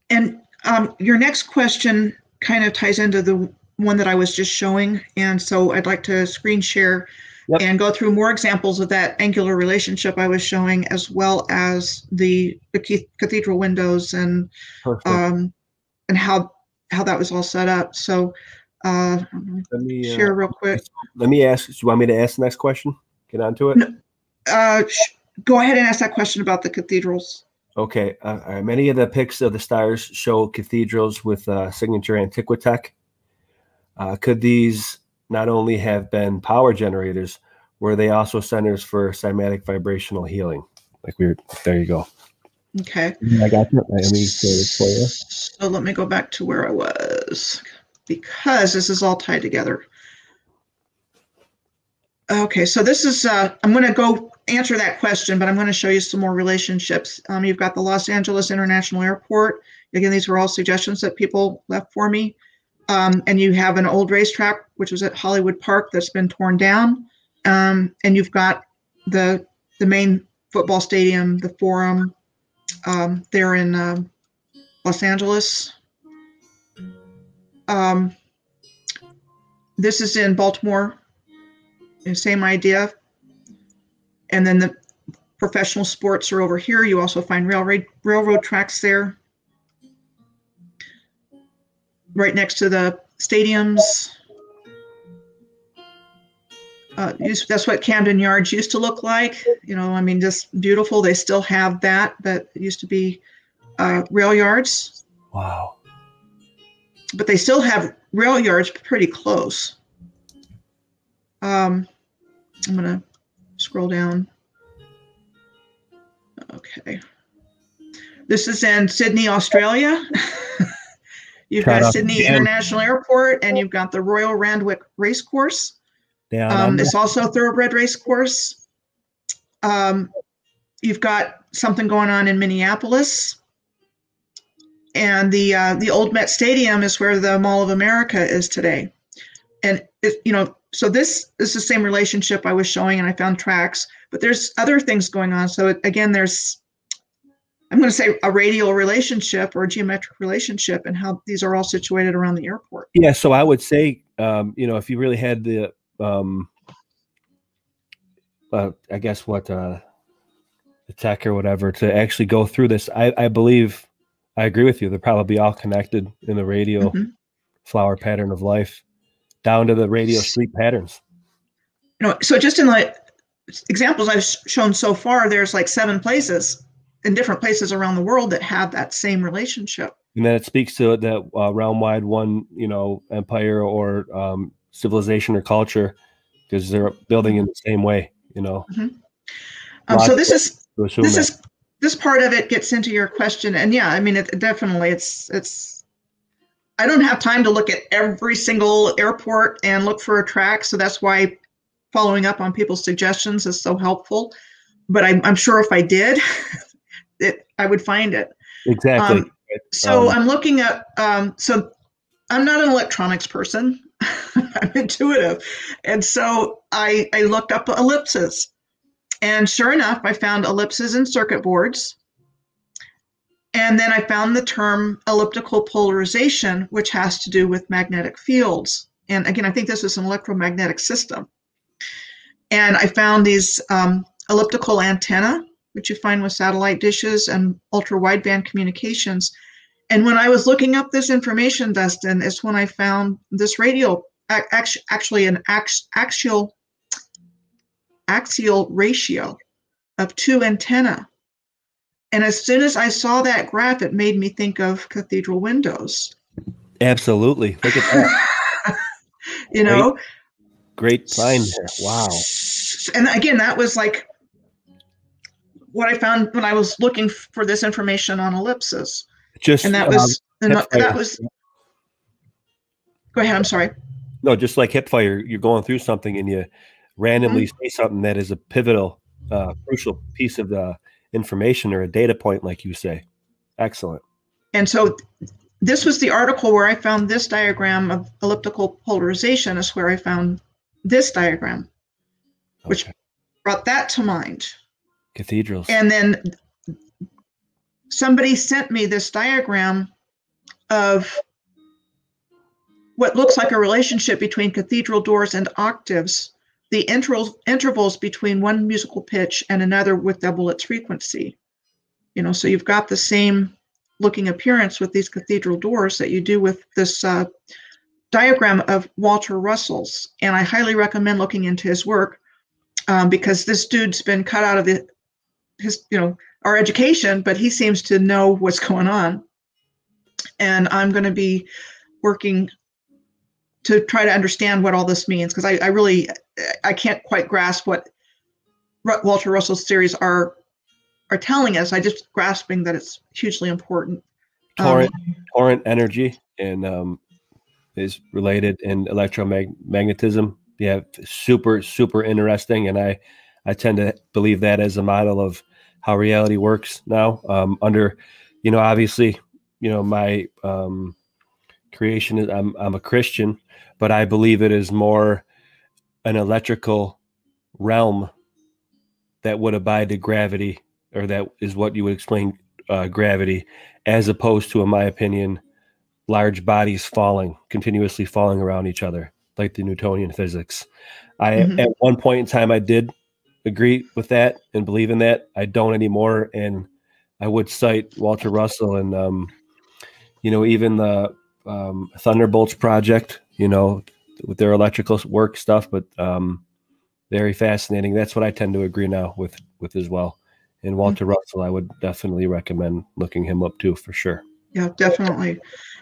And um, your next question kind of ties into the one that I was just showing. And so I'd like to screen share Yep. and go through more examples of that angular relationship I was showing, as well as the, the cathedral windows and um, and how how that was all set up. So uh, let me uh, share real quick. let me ask. Do you want me to ask the next question? Get on to it. No. Uh, sh- go ahead and ask that question about the cathedrals. Okay. Uh. Many of the pics of the stars show cathedrals with uh, signature Antiquitech. Uh, could these not only have been power generators, were they also centers for cymatic vibrational healing? Like we were, there you go. Okay. I got that. Let me say this for you. So let me go back to where I was because this is all tied together. Okay, so this is, uh, I'm going to go answer that question, but I'm going to show you some more relationships. Um, you've got the Los Angeles International Airport. Again, these were all suggestions that people left for me. Um, and you have an old racetrack, which was at Hollywood Park, that's been torn down. Um, and you've got the the main football stadium, the Forum, um, there in um, Los Angeles. Um, this is in Baltimore. Same idea. And then the professional sports are over here. You also find railroad railroad tracks there. Right next to the stadiums. Uh, that's what Camden Yards used to look like. You know, I mean, just beautiful. They still have that. That used to be uh, rail yards Wow. But they still have rail yards pretty close. Um, I'm gonna scroll down. Okay. This is in Sydney, Australia. you've Shout got Sydney Dan. International Airport and you've got the Royal Randwick Racecourse. Down Um, it's also a thoroughbred race course. Um, you've got something going on in Minneapolis, and the uh, the old Met Stadium is where the Mall of America is today. and it, you know, so this is the same relationship I was showing, and I found tracks, but there's other things going on. So again, there's I'm going to say a radial relationship or a geometric relationship, and how these are all situated around the airport. Yeah, so I would say, um, you know, if you really had the, um, uh, I guess what uh, the tech or whatever to actually go through this, I, I believe, I agree with you. They're probably all connected in the radial Mhm. flower pattern of life, down to the radial sleep patterns. You know, so just in the examples I've shown so far, there's like seven places in different places around the world that have that same relationship. and then it speaks to that uh, realm wide one you know empire or um, civilization or culture because they're building in the same way you know Um, so this is this that. is this part of it gets into your question. And yeah i mean it definitely it's it's i don't have time to look at every single airport and look for a track. So that's why following up on people's suggestions is so helpful. But i'm, I'm sure if i did it i would find it. Exactly. Um, so Um, i'm looking at um, so i'm not an electronics person. I'm intuitive. And so i i looked up ellipses and sure enough i found ellipses in circuit boards. And then i found the term elliptical polarization which has to do with magnetic fields. And again i think this is an electromagnetic system. And i found these um, elliptical antenna which you find with satellite dishes and ultra wideband communications. And when I was looking up this information, Dustin, is when I found this radial, actually an ax- axial axial ratio of two antenna. And as soon as I saw that graph, it made me think of cathedral windows. absolutely look at that You know, great find there wow And again, that was like what I found when I was looking for this information on ellipses, just and that um, was and that fire. was. Go ahead. I'm sorry. no just like hip fire you're going through something and you randomly Mm-hmm. say something that is a pivotal uh, crucial piece of the information or a data point like you say. Excellent. And so this was the article where I found this diagram of elliptical polarization is where I found this diagram, Which- brought that to mind. cathedrals. And then somebody sent me this diagram of what looks like a relationship between cathedral doors and octaves, the intervals, intervals between one musical pitch and another with double its frequency. You know, so you've got the same looking appearance with these cathedral doors that you do with this uh, diagram of Walter Russell's. And I highly recommend looking into his work um, because this dude's been cut out of the, his, you know, our education, but he seems to know what's going on. And I'm going to be working to try to understand what all this means because I, I really I can't quite grasp what Walter Russell's theories are are telling us. I just grasping that it's hugely important. Um, torrent torrent energy and um, is related in electromagnetism. Yeah, super super interesting, and I I tend to believe that as a model of how reality works now. Um, under, you know, obviously, you know, my um, creation is I'm I'm a Christian, but I believe it is more an electrical realm that would abide to gravity, or that is what you would explain uh, gravity as opposed to, in my opinion, large bodies falling, continuously falling around each other, like the Newtonian physics. I Mhm. at one point in time I did agree with that and believe in that. I don't anymore, and I would cite Walter Russell and um, you know even the um, Thunderbolts project, you know, with their electrical work stuff, but um, very fascinating. That's what I tend to agree now with with as well. And Walter Russell, I would definitely recommend looking him up too for sure. Yeah, definitely.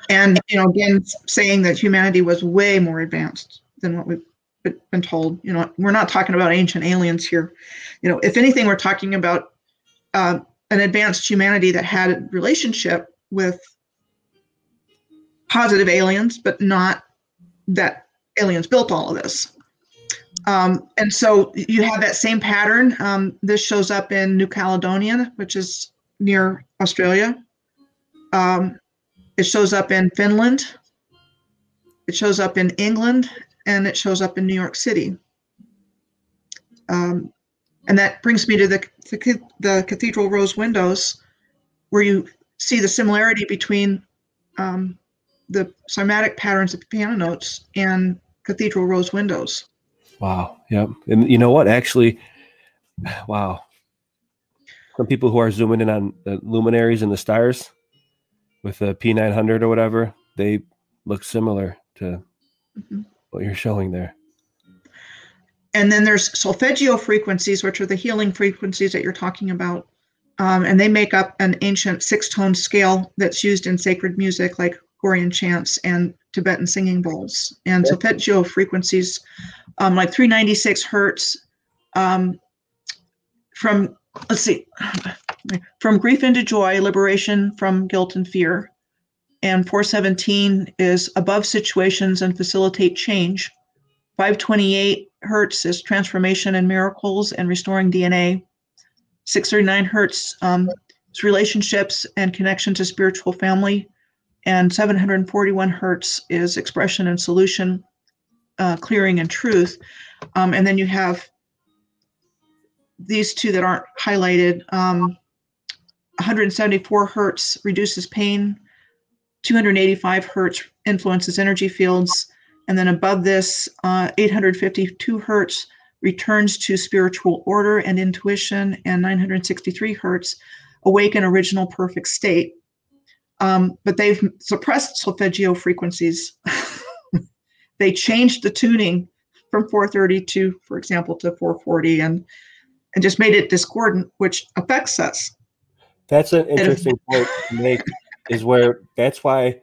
And you know, again, saying that humanity was way more advanced than what we've been- been told. You know, we're not talking about ancient aliens here. You know, if anything, we're talking about uh, an advanced humanity that had a relationship with positive aliens, but not that aliens built all of this. Um, and so you have that same pattern. Um, this shows up in New Caledonia, which is near Australia. Um, it shows up in Finland. It shows up in England and it shows up in New York City. Um, and that brings me to the, the, the cathedral rose windows, where you see the similarity between um, the cymatic patterns of piano notes and cathedral rose windows. Wow. Yep. And you know what? Actually, wow. Some people who are zooming in on the luminaries and the stars with a P900 or whatever, they look similar to mm-hmm. what you're showing there. And then there's solfeggio frequencies, which are the healing frequencies that you're talking about. Um, and they make up an ancient six tone scale that's used in sacred music like Gregorian chants and Tibetan singing bowls. And yep. solfeggio frequencies, um, like 396 hertz, um, from let's see, from grief into joy, liberation from guilt and fear. And 417 is above situations and facilitate change. 528 hertz is transformation and miracles and restoring DNA. 639 hertz um, is relationships and connection to spiritual family. And 741 hertz is expression and solution, uh, clearing and truth. Um, and then you have these two that aren't highlighted. Um, 174 hertz reduces pain. 285 hertz influences energy fields. And then above this, uh, 852 hertz returns to spiritual order and intuition. And 963 hertz awaken original perfect state. Um, but they've suppressed solfeggio frequencies. they changed the tuning from 430 to, for example, to 440 and and just made it discordant, which affects us. That's an interesting point to make. Is where that's why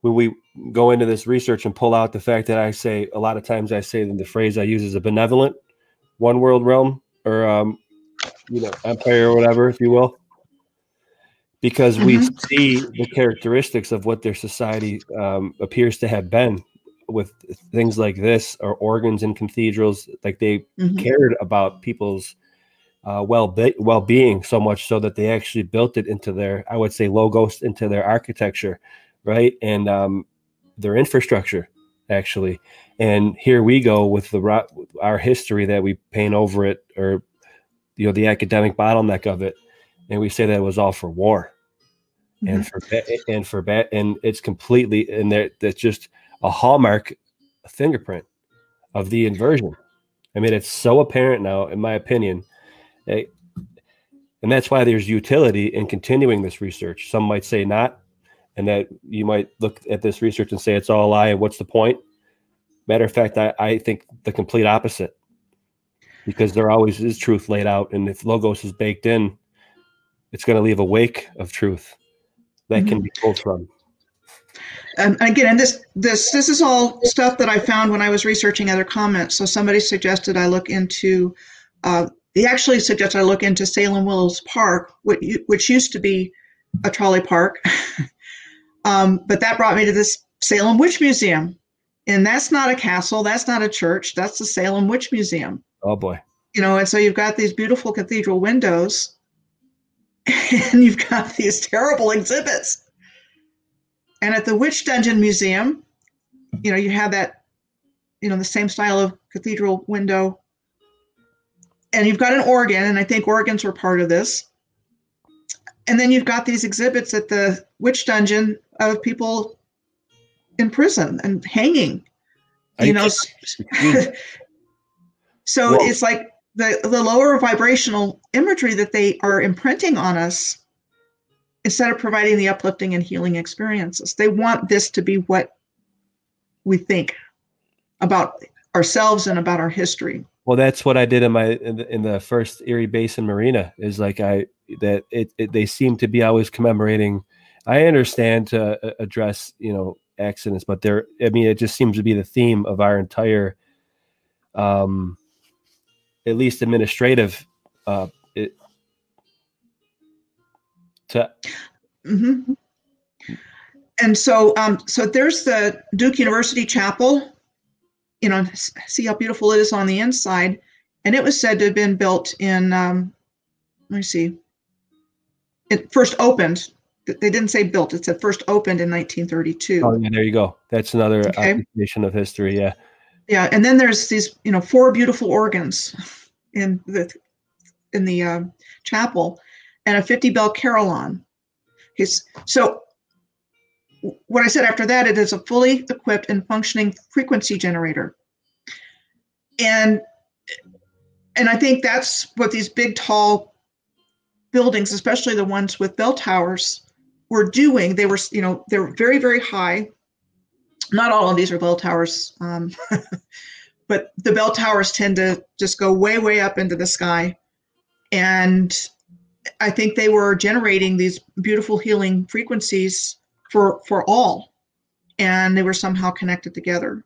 when we go into this research and pull out the fact that I say a lot of times I say that the phrase I use is a benevolent one world realm or um, you know empire or whatever, if you will, because mm-hmm. we see the characteristics of what their society um, appears to have been with things like this or organs in cathedrals like they mm-hmm. cared about people's uh, well be- well being so much so that they actually built it into their I would say logos into their architecture, right, and um, their infrastructure actually. And here we go with the our history that we paint over it, or you know the academic bottleneck of it, and we say that it was all for war, mm-hmm. and for and for bad, and it's completely and there that's just a hallmark, fingerprint of the inversion. I mean, it's so apparent now, in my opinion, and that's why there's utility in continuing this research. Some might say not, and that you might look at this research and say it's all a lie. And what's the point? Matter of fact, I, I think the complete opposite, because there always is truth laid out, and if logos is baked in, it's going to leave a wake of truth that mm-hmm. can be pulled from. And again, and this this this is all stuff that I found when I was researching other comments. So somebody suggested I look into uh, he actually suggested I look into Salem Willows Park, which used to be a trolley park. um, but that brought me to this Salem Witch Museum. And that's not a castle, that's not a church, that's the Salem Witch Museum. Oh boy. You know, and so you've got these beautiful cathedral windows and you've got these terrible exhibits. And at the Witch Dungeon Museum, you know, you have that, you know, the same style of cathedral window and you've got an organ, and I think organs were part of this. And then you've got these exhibits at the witch dungeon of people in prison and hanging. You know, so Whoa. it's like the the lower vibrational imagery that they are imprinting on us instead of providing the uplifting and healing experiences. They want this to be what we think about ourselves and about our history. Well, that's what I did in my in the, in the first Erie Basin Marina. Is like I that it, it, they seem to be always commemorating. I understand to uh, address you know accidents, but there. I mean, it just seems to be the theme of our entire, um, at least administrative, uh, it, to. Mm-hmm. And so, um, so there's the Duke University Chapel you know, see how beautiful it is on the inside. And it was said to have been built in, um, let me see, it first opened. They didn't say built, it said first opened in 1932. Oh, yeah, there you go. That's another okay. of history. Yeah. Yeah, and then there's these, you know, four beautiful organs in the in the uh, chapel, and a 50 bell carillon. His so what I said after that, it is a fully equipped and functioning frequency generator. And and I think that's what these big tall buildings, especially the ones with bell towers, were doing. They were, you know, they're very, very high. Not all of these are bell towers, um, but the bell towers tend to just go way, way up into the sky. And I think they were generating these beautiful healing frequencies for for all, and they were somehow connected together.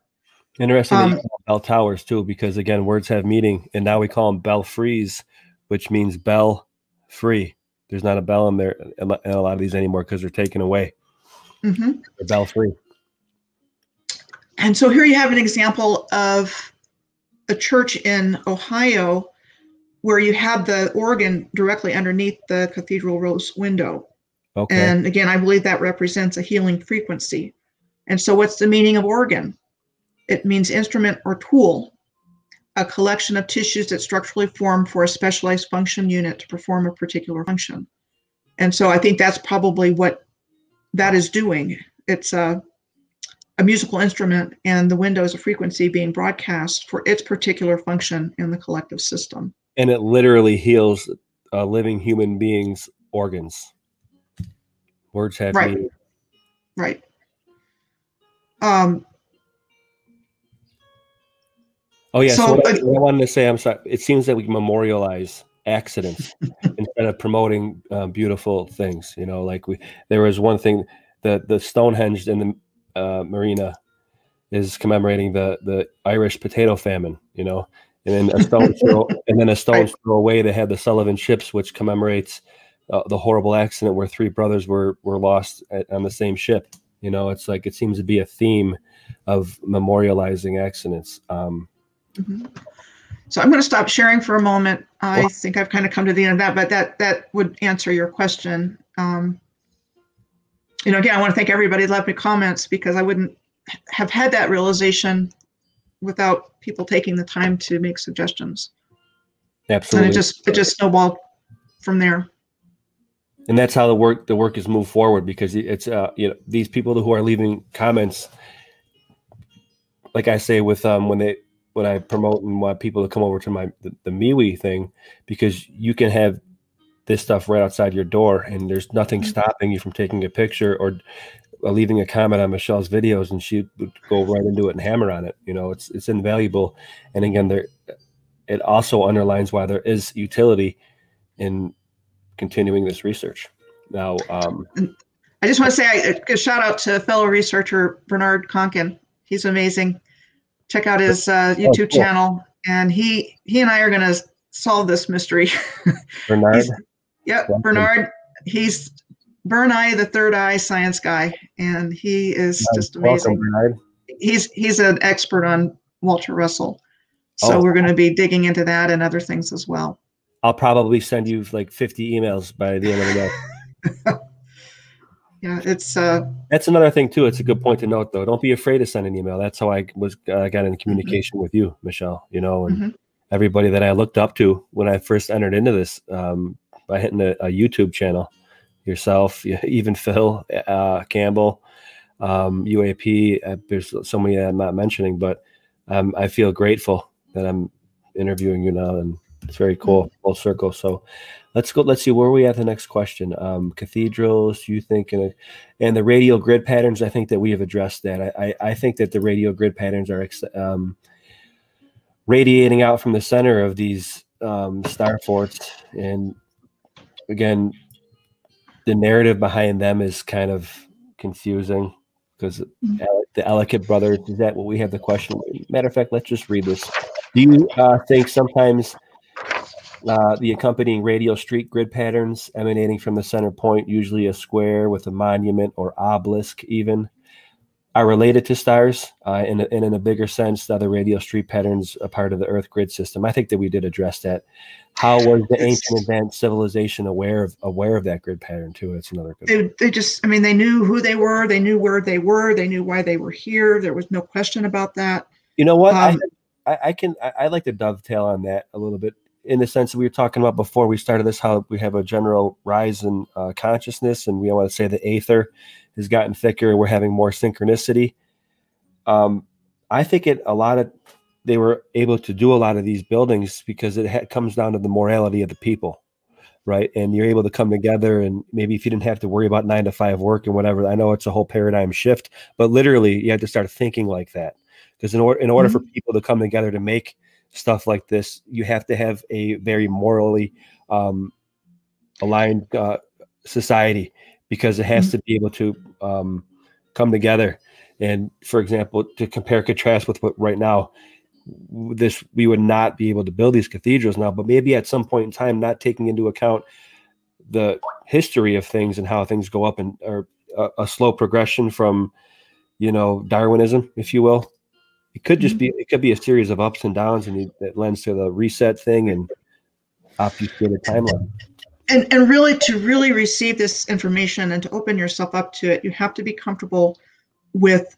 Interesting um, bell towers too, because again, words have meaning, and now we call them bell frees, which means bell free. There's not a bell in there in a lot of these anymore because they're taken away. Mm-hmm. They're bell free. And so here you have an example of a church in Ohio where you have the organ directly underneath the cathedral rose window. Okay. And again, I believe that represents a healing frequency. And so, what's the meaning of organ? It means instrument or tool, a collection of tissues that structurally form for a specialized function unit to perform a particular function. And so, I think that's probably what that is doing. It's a, a musical instrument, and the window is a frequency being broadcast for its particular function in the collective system and it literally heals a living human being's organs. Words have right, meaning. right. Um. Oh yeah. So, so what, I, what I wanted to say, I'm sorry. It seems that we memorialize accidents instead of promoting uh, beautiful things. You know, like we there was one thing the the Stonehenge in the uh, marina is commemorating the the Irish potato famine. You know, and then a stone throw, and then a stone's throw away they had the Sullivan ships, which commemorates uh, the horrible accident where three brothers were were lost at, on the same ship. You know, it's like it seems to be a theme of memorializing accidents. Um, mm-hmm. So I'm going to stop sharing for a moment. I well, think I've kind of come to the end of that, but that that would answer your question. Um, you know, again, I want to thank everybody that left me comments because I wouldn't have had that realization without people taking the time to make suggestions. Absolutely. And it just it just snowballed from there. And that's how the work the work is moved forward because it's uh you know these people who are leaving comments like I say with um when they when I promote and want people to come over to my the, the MeWe thing because you can have this stuff right outside your door and there's nothing mm-hmm. stopping you from taking a picture or uh, leaving a comment on Michelle's videos, and she would go right into it and hammer on it. You know, it's it's invaluable. And again, there it also underlines why there is utility in continuing this research. Now, um, I just want to say a shout out to fellow researcher Bernard Conkin. He's amazing. Check out his uh, oh, YouTube oh, cool. channel, and he he and I are going to solve this mystery. Bernard. Yep, Bernard. He's Eye, the third eye science guy, and he is nice. just amazing. Welcome, Bernard. he's he's an expert on Walter Russell, so oh. we're going to be digging into that and other things as well. I'll probably send you like 50 emails by the end of the day. yeah, it's uh That's another thing too. It's a good point to note though. Don't be afraid to send an email. That's how I was uh, got in communication mm-hmm. with you, Michelle, you know, and mm-hmm. everybody that I looked up to when I first entered into this um, by hitting a, a YouTube channel yourself, even Phil uh, Campbell, um, UAP. Uh, there's so many I'm not mentioning, but um, I feel grateful that I'm interviewing you now, and it's very cool, mm-hmm. full circle. So let's go. Let's see where we at. The next question: um, cathedrals. You think, and, and the radial grid patterns. I think that we have addressed that. I I, I think that the radial grid patterns are um, radiating out from the center of these um, star forts, and again, the narrative behind them is kind of confusing because mm-hmm. the Ellicott brothers is that what we have the question? Matter of fact, let's just read this. Do you uh, think sometimes uh, the accompanying radial street grid patterns emanating from the center point, usually a square with a monument or obelisk, even are related to stars, uh, and, and, in a bigger sense, the other radial street patterns a part of the Earth grid system. I think that we did address that. How was the ancient advanced civilization aware of aware of that grid pattern too? It's another good. They, they just, I mean, they knew who they were, they knew where they were, they knew why they were here. There was no question about that. You know what? Um, I, I, I can I, I like to dovetail on that a little bit in the sense that we were talking about before we started this, how we have a general rise in uh, consciousness, and we want to say the aether has gotten thicker. We're having more synchronicity. Um, I think it a lot of they were able to do a lot of these buildings because it ha- comes down to the morality of the people, right? And you're able to come together, and maybe if you didn't have to worry about nine to five work and whatever, I know it's a whole paradigm shift, but literally you have to start thinking like that because in order in order for people to come together to make stuff like this, you have to have a very morally um, aligned uh, society because it has Mhm. to be able to um, come together. And for example, to compare contrast with what right now, this we would not be able to build these cathedrals now, but maybe at some point in time, not taking into account the history of things and how things go up and or a, a slow progression from, you know, Darwinism, if you will. It could just be it could be a series of ups and downs, and it, that lends to the reset thing and obfuscated timeline. And and really to really receive this information and to open yourself up to it you have to be comfortable with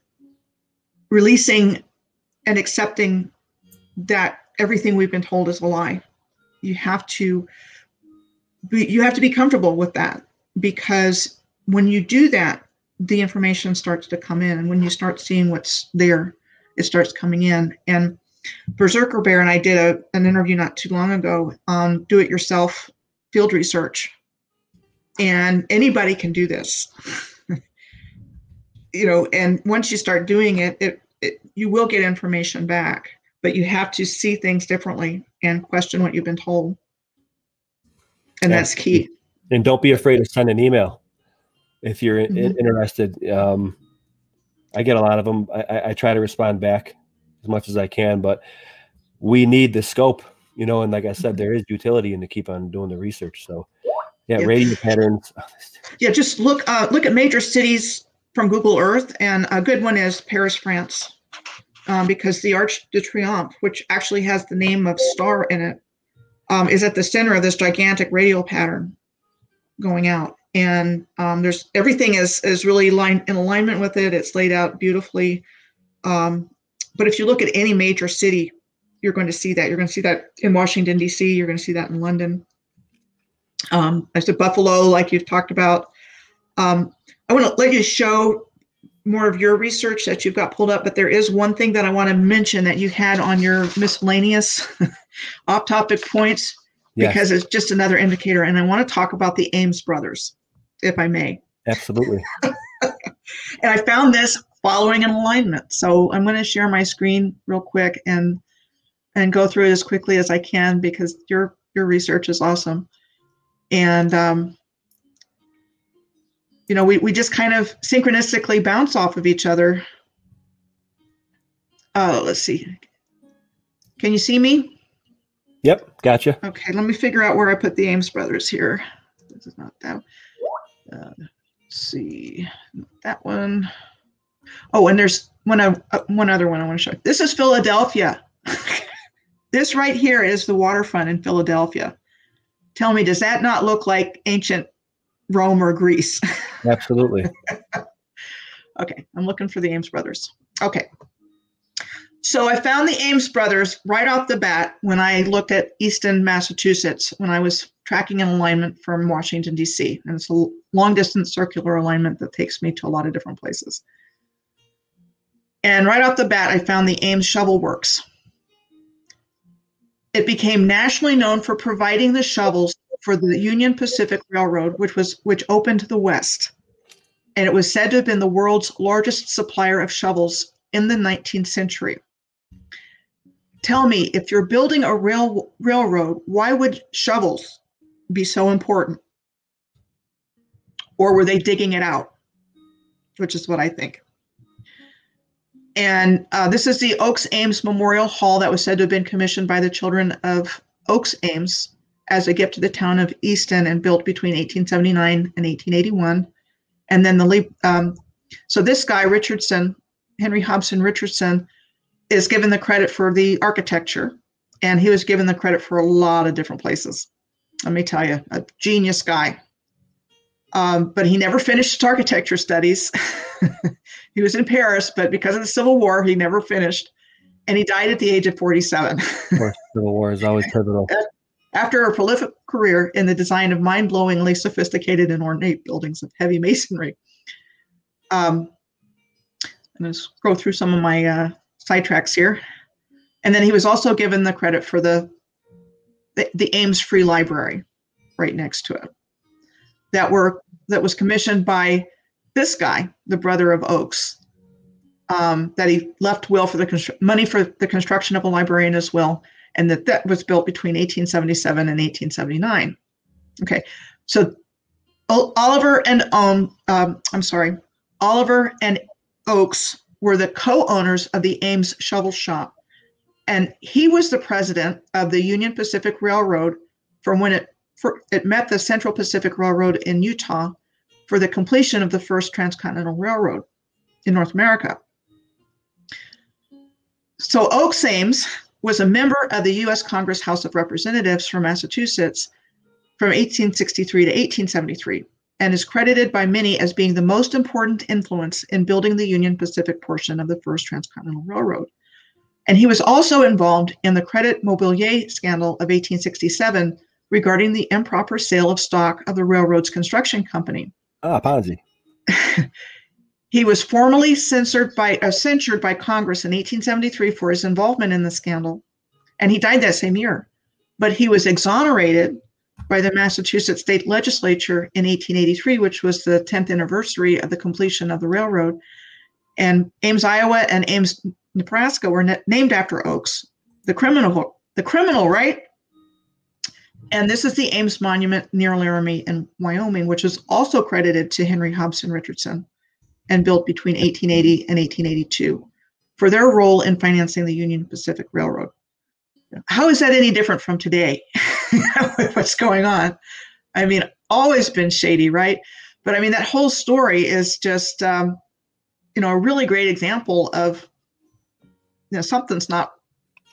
releasing and accepting that everything we've been told is a lie. You have to be, you have to be comfortable with that because when you do that the information starts to come in and when you start seeing what's there it starts coming in. And berserker bear and i did a, an interview not too long ago on do it yourself field research and anybody can do this you know and once you start doing it, it it you will get information back but you have to see things differently and question what you've been told and that's key And don't be afraid to send an email if you're in- Mhm. interested. Um, I get a lot of them. I, I try to respond back as much as I can, but we need the scope, you know. And like I said, there is utility in to keep on doing the research. So, yeah, Yeah. radio patterns. yeah just look uh, look at major cities from google earth and a good one is paris france um, because the arch de triomphe which actually has the name of star in it um, is at the center of this gigantic radial pattern going out and um, there's everything is is really line, in alignment with it it's laid out beautifully um, but if you look at any major city you're going to see that you're going to see that in washington d.c you're going to see that in london um, I said Buffalo, like you've talked about. Um, I want to let you show more of your research that you've got pulled up, but there is one thing that I want to mention that you had on your miscellaneous off-topic points Yes, because it's just another indicator, and I want to talk about the Ames brothers, if I may. absolutely. And I found this following an alignment, so I'm going to share my screen real quick and and go through it as quickly as I can because your your research is awesome. And um, you know, we, we just kind of synchronistically bounce off of each other. Oh, let's see. Can you see me? Yep, gotcha. Okay, let me figure out where I put the Ames brothers here. This is not that. Uh, let's see that one. Oh, and there's one uh, one other one I want to show. This is Philadelphia. this right here is the waterfront in Philadelphia. Tell me, does that not look like ancient Rome or Greece? Absolutely. Okay, I'm looking for the Ames brothers. Okay. So I found the Ames brothers right off the bat when I looked at Easton, Massachusetts, when I was tracking an alignment from Washington, D.C. And it's a long distance circular alignment that takes me to a lot of different places. And right off the bat, I found the Ames Shovel Works. It became nationally known for providing the shovels for the Union Pacific Railroad, which was which opened to the west and it was said to have been the world's largest supplier of shovels in the 19th century. Tell me, if you're building a rail, railroad, why would shovels be so important? Or were they digging it out? Which is what I think. And uh, this is the Oakes Ames Memorial Hall that was said to have been commissioned by the children of Oakes Ames as a gift to the town of Easton and built between 1879 and 1881 and then the. Um, so this guy Richardson, Henry Hobson Richardson, is given the credit for the architecture, and he was given the credit for a lot of different places. Let me tell you, a genius guy. Um, but he never finished his architecture studies. he was in Paris, but because of the Civil War, he never finished. and he died at the age of 47. Of course, Civil War is always pivotal. After a prolific career in the design of mind blowingly sophisticated and ornate buildings of heavy masonry. Um, I'm going to go through some of my uh, sidetracks here. And then he was also given the credit for the, the, the Ames Free Library right next to it that were that was commissioned by this guy, the brother of Oakes, um, that he left will for the constru- money for the construction of a library in his will, and that that was built between 1877 and 1879. Okay, so Oliver and um, um, I'm sorry, Oliver and Oakes were the co-owners of the Ames Shovel Shop, and he was the president of the Union Pacific Railroad from when it for, it met the Central Pacific Railroad in Utah for the completion of the first transcontinental railroad in North America. So Oakes Ames was a member of the U.S. Congress House of Representatives from Massachusetts from 1863 to 1873 and is credited by many as being the most important influence in building the Union Pacific portion of the first transcontinental railroad. And he was also involved in the Credit Mobilier scandal of 1867 regarding the improper sale of stock of the railroad's construction company. Ah, Ponzi. he was formally censored by uh, censured by Congress in 1873 for his involvement in the scandal, and he died that same year. But he was exonerated by the Massachusetts state legislature in 1883, which was the 10th anniversary of the completion of the railroad. And Ames, Iowa, and Ames, Nebraska were na- named after Oakes, the criminal. The criminal, right? And this is the Ames Monument near Laramie in Wyoming, which is also credited to Henry Hobson Richardson and built between 1880 and 1882 for their role in financing the Union Pacific Railroad. How is that any different from today? What's going on? I mean, always been shady, right? But I mean, that whole story is just, um, you know, a really great example of, you know, something's not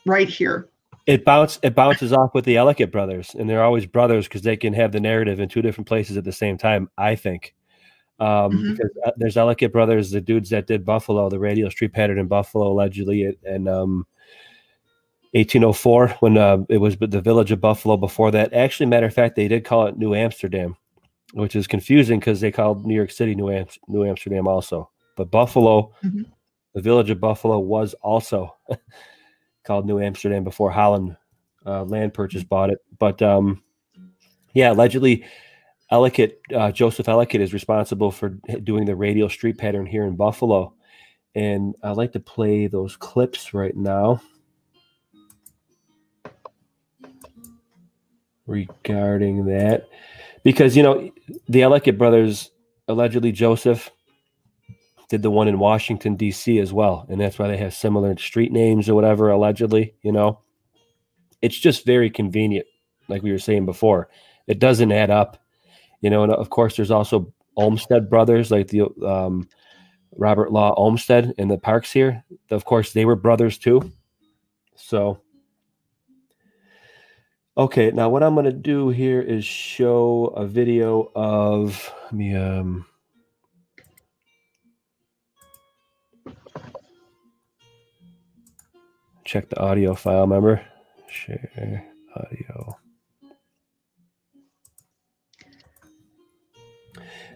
right here it bounce it bounces off with the Ellicott brothers, and they're always brothers because they can have the narrative in two different places at the same time. I think um, mm-hmm. because uh, there's Ellicott brothers, the dudes that did Buffalo, the radio street pattern in Buffalo, allegedly, and um, 1804 when uh, it was the village of Buffalo. Before that, actually, matter of fact, they did call it New Amsterdam, which is confusing because they called New York City New, Am- New Amsterdam also, but Buffalo, mm-hmm. the village of Buffalo, was also. called New Amsterdam before Holland uh, land purchase bought it. But um, yeah, allegedly, Ellicott, uh, Joseph Ellicott is responsible for doing the radial street pattern here in Buffalo. And I'd like to play those clips right now regarding that. Because, you know, the Ellicott brothers, allegedly Joseph, did the one in Washington D.C. as well, and that's why they have similar street names or whatever. Allegedly, you know, it's just very convenient, like we were saying before. It doesn't add up, you know. And of course, there's also Olmsted brothers, like the um, Robert Law Olmsted in the parks here. Of course, they were brothers too. So, okay, now what I'm going to do here is show a video of me um check the audio file, remember? Share audio.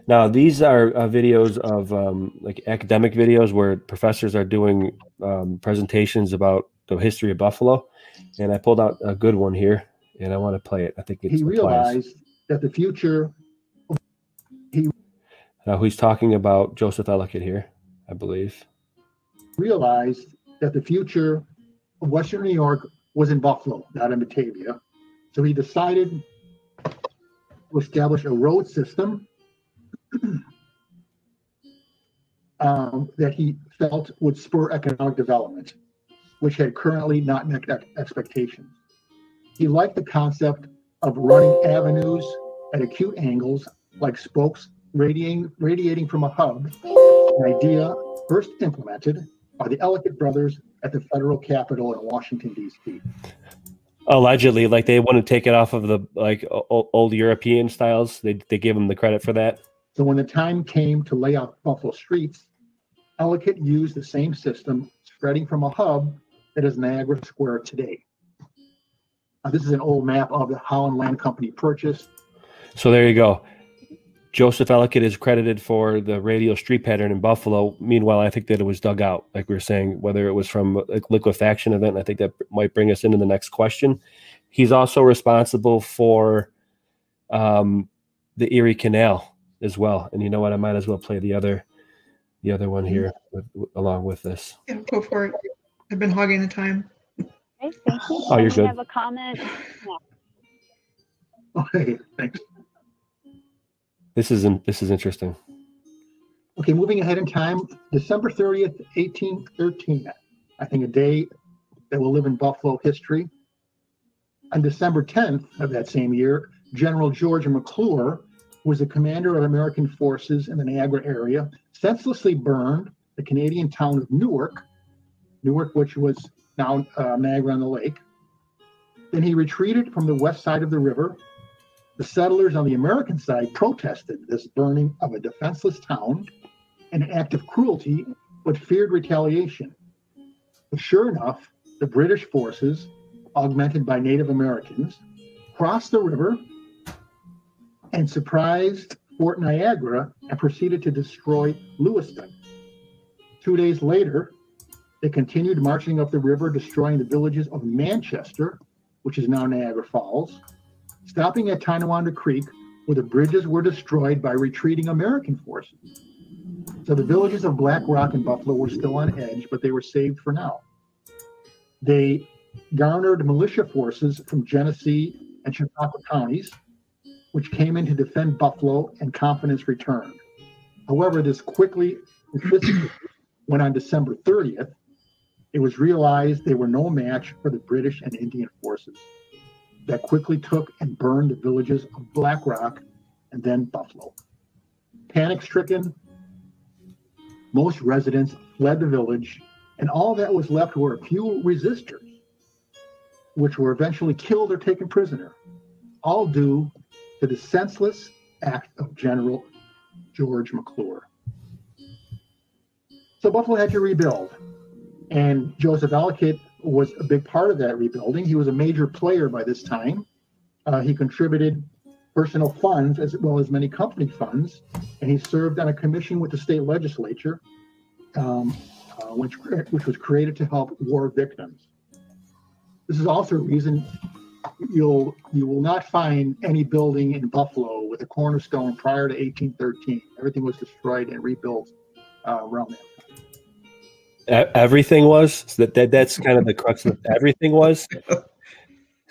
Now, these are uh, videos of um, like academic videos where professors are doing um, presentations about the history of Buffalo. And I pulled out a good one here and I want to play it. I think it's he realized that the future. He now he's talking about Joseph Ellicott here, I believe. Realized that the future Western New York was in Buffalo, not in Batavia. So he decided to establish a road system um, that he felt would spur economic development, which had currently not met expectations. He liked the concept of running avenues at acute angles, like spokes radiating, radiating from a hub, an idea first implemented by the Ellicott brothers at the federal capitol in Washington D.C. Allegedly, like they want to take it off of the like old European styles. They they give them the credit for that. So when the time came to lay out Buffalo streets, Ellicott used the same system, spreading from a hub that is Niagara Square today. Uh, this is an old map of the Holland Land Company purchase. So there you go. Joseph Ellicott is credited for the radial street pattern in Buffalo. Meanwhile, I think that it was dug out, like we were saying, whether it was from a liquefaction event. I think that might bring us into the next question. He's also responsible for um, the Erie Canal as well. And you know what? I might as well play the other, the other one here with, along with this. Yeah, go for it. I've been hogging the time. Okay, thank you. Oh, you're We good. have a comment. Okay, thanks. This is in, this is interesting. Okay, moving ahead in time, December 30th, 1813. I think a day that will live in Buffalo history. On December 10th of that same year, General George McClure was the commander of American forces in the Niagara area, senselessly burned the Canadian town of Newark, Newark, which was now uh, Niagara on the Lake. Then he retreated from the west side of the river. The settlers on the American side protested this burning of a defenseless town, an act of cruelty, but feared retaliation. But sure enough, the British forces, augmented by Native Americans, crossed the river and surprised Fort Niagara and proceeded to destroy Lewiston. Two days later, they continued marching up the river, destroying the villages of Manchester, which is now Niagara Falls, stopping at Tonawanda Creek, where the bridges were destroyed by retreating American forces. So the villages of Black Rock and Buffalo were still on edge, but they were saved for now. They garnered militia forces from Genesee and Chautauqua counties, which came in to defend Buffalo, and confidence returned. However, this quickly when on December 30th, it was realized they were no match for the British and Indian forces that quickly took and burned the villages of Black Rock and then Buffalo. Panic stricken, most residents fled the village, and all that was left were a few resistors, which were eventually killed or taken prisoner, all due to the senseless act of General George McClure. So Buffalo had to rebuild, and Joseph Ellicott was a big part of that rebuilding. He was a major player by this time. Uh, he contributed personal funds as well as many company funds, and he served on a commission with the state legislature, um, uh, which, which was created to help war victims. This is also a reason you'll you will not find any building in Buffalo with a cornerstone prior to 1813. Everything was destroyed and rebuilt uh, around that. E- Everything was so that, that that's kind of the crux of everything was.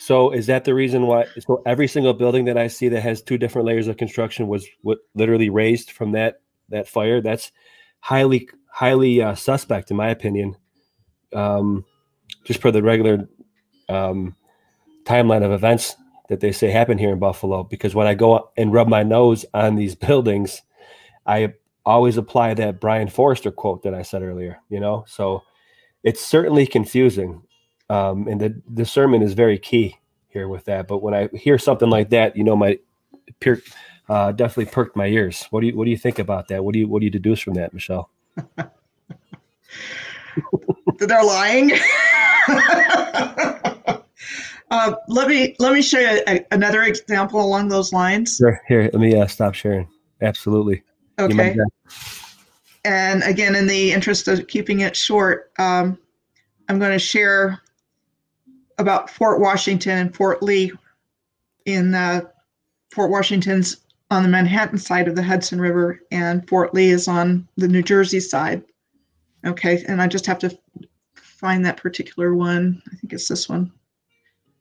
So is that the reason why? So every single building that I see that has two different layers of construction was what literally raised from that that fire. That's highly highly uh, suspect in my opinion. Um, just per the regular um, timeline of events that they say happen here in Buffalo. Because when I go and rub my nose on these buildings, I always apply that Brien Foerster quote that I said earlier, you know? So it's certainly confusing. Um, and the discernment is very key here with that. But when I hear something like that, you know, my peer, uh, definitely perked my ears. What do you, what do you think about that? What do you, what do you deduce from that, Michelle? that they're lying. uh, let me let me show you a, another example along those lines. Sure. Here, let me uh, stop sharing. Absolutely. Okay. And again, in the interest of keeping it short, um, I'm going to share about Fort Washington and Fort Lee. In uh, Fort Washington's on the Manhattan side of the Hudson River, and Fort Lee is on the New Jersey side. Okay, and I just have to find that particular one. I think it's this one.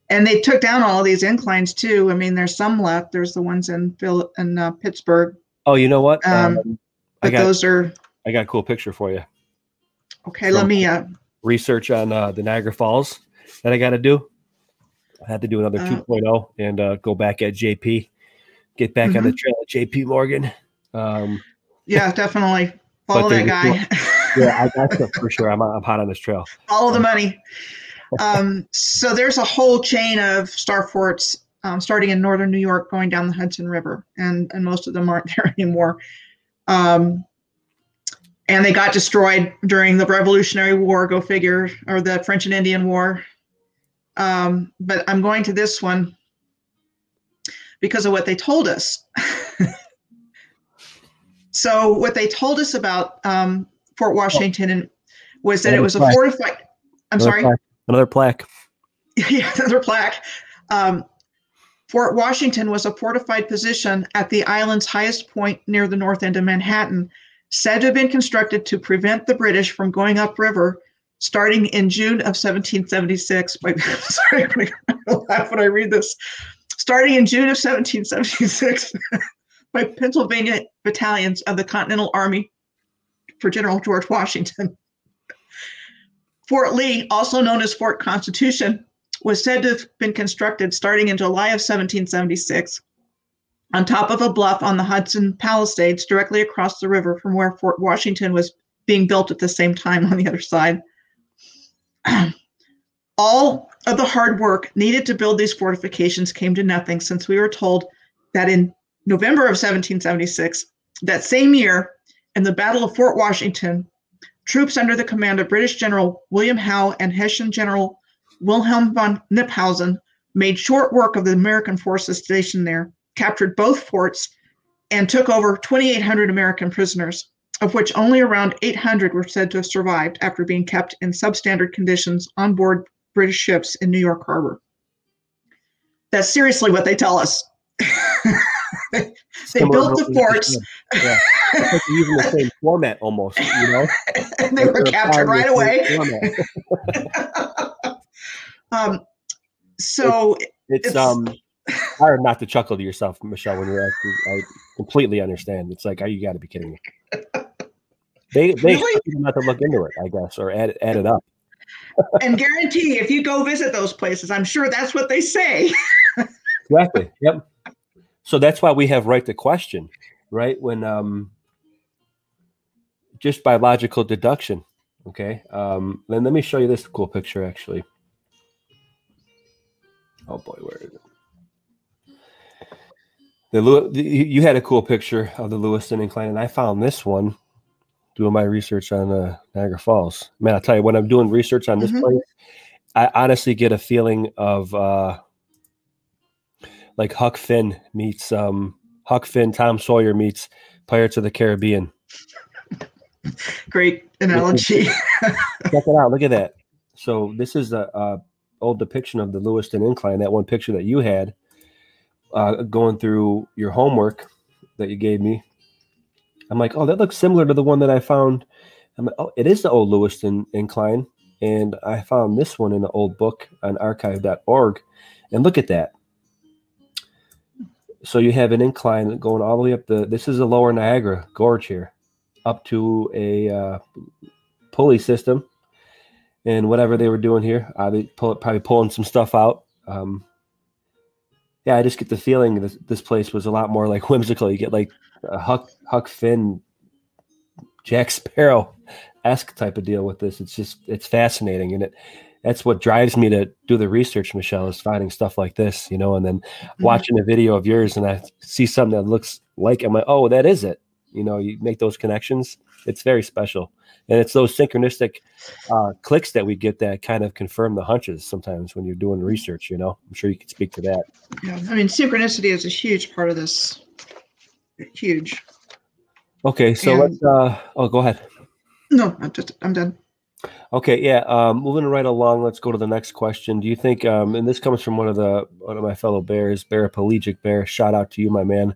And they took down all these inclines too. I mean, there's some left. There's the ones in Phil in uh, Pittsburgh, Oh, you know what? Um, Um, I but got, those are I got a cool picture for you. okay. Let me. Uh, research on uh, the Niagara Falls that I got to do. I had to do another Uh, 2.0 and uh, go back at JP, get back Mm-hmm. on the trail at JP Morgan. Um, Yeah, definitely. Follow that guy. yeah, I got stuff for sure. I'm, I'm hot on this trail. Follow the money. Um, so there's a whole chain of star forts um, starting in northern New York, going down the Hudson River, and and most of them aren't there anymore. Um, and they got destroyed during the Revolutionary War. Go figure, or the French and Indian War. Um, but I'm going to this one because of what they told us. so what they told us about um, Fort Washington and was that it was a fortified. I'm another sorry. Plaque. Another plaque. yeah, another plaque. Um, Fort Washington was a fortified position at the island's highest point near the north end of Manhattan, said to have been constructed to prevent the British from going upriver starting in June of 1776. By, sorry, I laugh when I read this. Starting in June of 1776 by Pennsylvania battalions of the Continental Army for General George Washington. Fort Lee, also known as Fort Constitution, was said to have been constructed starting in July of 1776 on top of a bluff on the Hudson Palisades directly across the river from where Fort Washington was being built at the same time on the other side. All of the hard work needed to build these fortifications came to nothing since we were told that in November of 1776, that same year, in the Battle of Fort Washington, troops under the command of British General William Howe and Hessian General Wilhelm von Knyphausen made short work of the American forces stationed there, captured both forts, and took over 2,800 American prisoners, of which only around 800 were said to have survived after being kept in substandard conditions on board British ships in New York Harbor. That's seriously what they tell us. they built the forts. Yeah. Using the same format almost, you know? and they Like were captured right away. um, so It's, It's- um hard not to chuckle to yourself, Michelle, when you're actually I completely understand. It's like, oh, you gotta be kidding me. They they Really? not to look into it, I guess, or add add it up. and guarantee if you go visit those places, I'm sure that's what they say. Exactly. Yep. So that's why we have right to question, right? When um just by logical deduction. Okay. Um then let me show you this cool picture actually. Oh boy, where is it? The, you had a cool picture of the Lewiston incline, and I found this one doing my research on uh, Niagara Falls. Man, I'll tell you, when I'm doing research on this Mhm. place, I honestly get a feeling of uh, like Huck Finn meets um, Huck Finn, Tom Sawyer meets Pirates of the Caribbean. Great analogy. Check it out. Look at that. So this is a, a old depiction of the Lewiston Incline. That one picture that you had uh, going through your homework that you gave me. I'm like, oh, that looks similar to the one that I found. I'm like, oh, it is the old Lewiston Incline, and I found this one in an old book on archive.org. And look at that. So you have an incline going all the way up the. This is the Lower Niagara Gorge here, up to a uh, pulley system and whatever they were doing here. Uh, they pull, probably pulling some stuff out. Um, yeah, I just get the feeling this, this place was a lot more like whimsical. You get like a Huck Huck Finn, Jack Sparrow esque type of deal with this. It's just it's fascinating, and it that's what drives me to do the research. Michelle is finding stuff like this, you know, and then watching a video of yours, and I see something that looks like I'm like, oh, that is it. You know, you make those connections. It's very special, and it's those synchronistic uh, clicks that we get that kind of confirm the hunches sometimes when you're doing research. You know, I'm sure you could speak to that. yeah, I mean, synchronicity is a huge part of this. Huge. Okay, so And- let's. Uh, oh, go ahead. No, I'm just I'm done. Okay, yeah. Um, moving right along, let's go to the next question. Do you think, um, and this comes from one of the one of my fellow bears, paraplegic bear. Shout out to you, my man.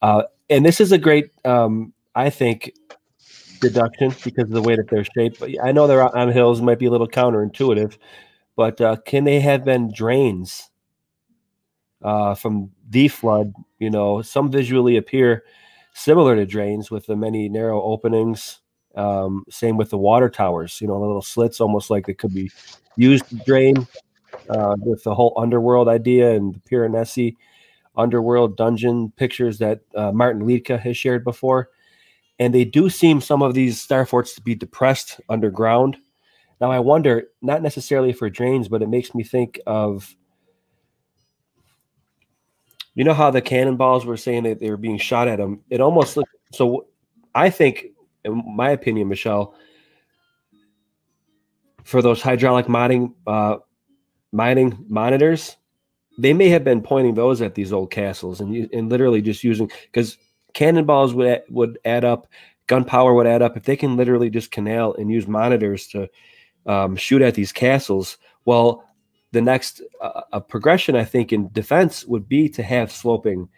Uh, and this is a great, um, I think, deduction because of the way that they're shaped. But I know they're on hills, might be a little counterintuitive, but uh, can they have been drains uh, from the flood? You know, some visually appear similar to drains with the many narrow openings. Um, same with the water towers, you know, the little slits, almost like they could be used to drain. Uh, with the whole underworld idea and the Piranesi underworld dungeon pictures that uh, Martin Liedtke has shared before, and they do seem some of these star forts to be depressed underground. Now I wonder, not necessarily for drains, but it makes me think of, you know, how the cannonballs were saying that they were being shot at them. It almost looked so. I think in my opinion, Michelle, for those hydraulic mining uh, mining monitors, they may have been pointing those at these old castles and and literally just using because cannonballs would would add up, gunpowder would add up if they can literally just canal and use monitors to um, shoot at these castles. Well, the next uh, progression I think in defense would be to have sloping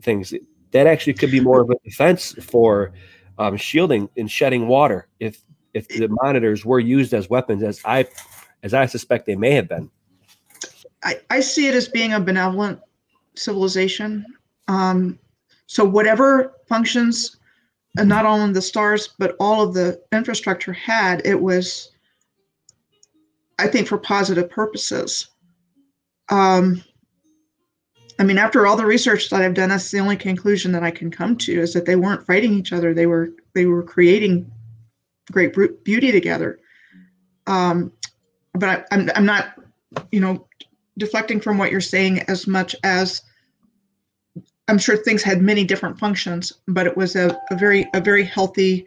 things. That actually could be more of a defense for um, shielding and shedding water if if the monitors were used as weapons, as I as I suspect they may have been. I, I see it as being a benevolent civilization. Um, so whatever functions, and not only the stars, but all of the infrastructure had, it was, I think, for positive purposes. Um, I mean, after all the research that I've done, that's the only conclusion that I can come to is that they weren't fighting each other. They were they were creating great beauty together. Um, but I, I'm I'm not, you know, deflecting from what you're saying as much as I'm sure things had many different functions, but it was a, a very a very healthy,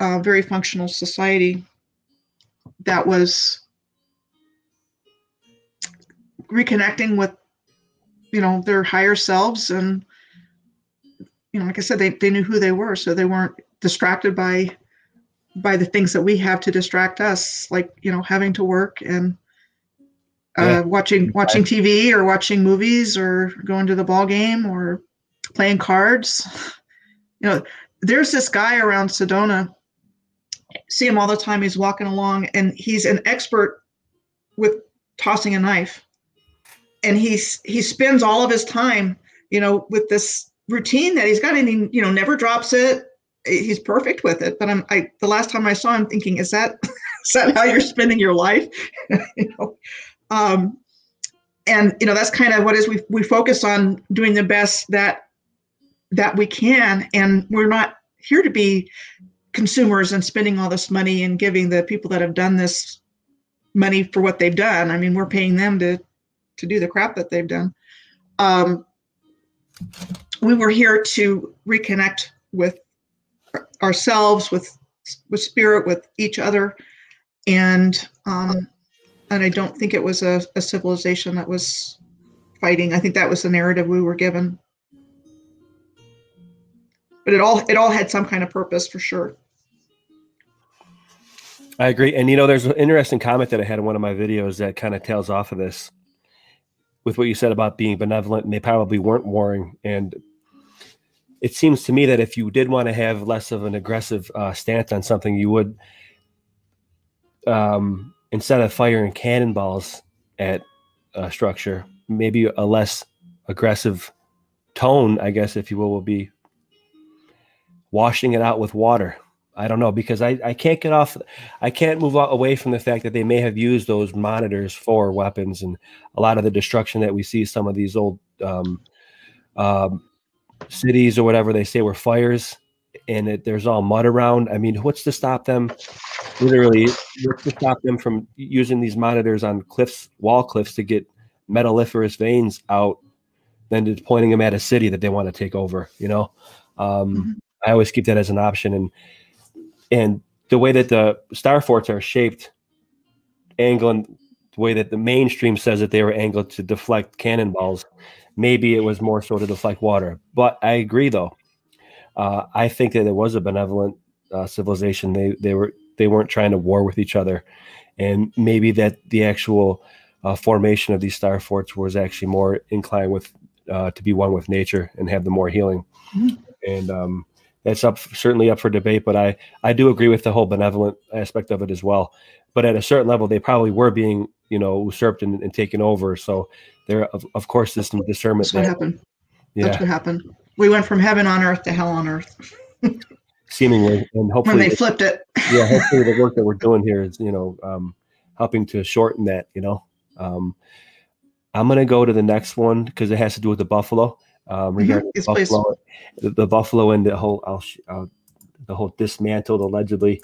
uh, very functional society that was reconnecting with you know their higher selves and you know like i said they, they knew who they were so they weren't distracted by by the things that we have to distract us like you know having to work and uh, yeah. watching watching tv or watching movies or going to the ball game or playing cards. You know there's this guy around sedona. See him all the time. He's walking along and he's an expert with tossing a knife. And he's he spends all of his time you know with this routine that he's got and he you know never drops it. He's perfect with it. But i'm i the last time i saw him thinking is that is that how you're spending your life? You know um and you know that's kind of what is. We we focus on doing the best that that we can and we're not here to be consumers and spending all this money and giving the people that have done this money for what they've done i mean we're paying them to to do the crap that they've done. Um, we were here to reconnect with ourselves, with with spirit, with each other, and um, and I don't think it was a, a civilization that was fighting. I think that was the narrative we were given. But it all it all had some kind of purpose for sure. I agree. And you know, there's an interesting comment that I had in one of my videos that kind of tails off of this with what you said about being benevolent, and they probably weren't warring. And it seems to me that if you did want to have less of an aggressive uh, stance on something, you would, um, instead of firing cannonballs at a structure, maybe a less aggressive tone, I guess, if you will, will be washing it out with water I don't know because I, I can't get off I can't move away from the fact that they may have used those monitors for weapons and a lot of the destruction that we see some of these old um, um, cities or whatever they say were fires and it, there's all mud around. I mean, what's to stop them? Literally, what's to stop them from using these monitors on cliffs, wall cliffs, to get metalliferous veins out, than just pointing them at a city that they want to take over? You know, um, mm-hmm. I always keep that as an option and and the way that the star forts are shaped, angling the way that the mainstream says that they were angled to deflect cannonballs, maybe it was more so to deflect water. But I agree, though. Uh, I think that it was a benevolent uh, civilization. They they were they weren't trying to war with each other, and maybe that the actual uh, formation of these star forts was actually more inclined with uh, to be one with nature and have the more healing. Mm-hmm. And um, it's up certainly up for debate, but I I do agree with the whole benevolent aspect of it as well. But at a certain level, they probably were being you know usurped and, and taken over. So there, of, of course, there's some discernment. That's what there. happened. Yeah. That's what happened. We went from heaven on earth to hell on earth. Seemingly, and hopefully when they flipped it. yeah, hopefully the work that we're doing here is you know um, helping to shorten that. You know, um, I'm gonna go to the next one because it has to do with the buffalo um, mm-hmm. regarding the, Buffalo, the, the, Buffalo and the whole uh, the whole dismantled allegedly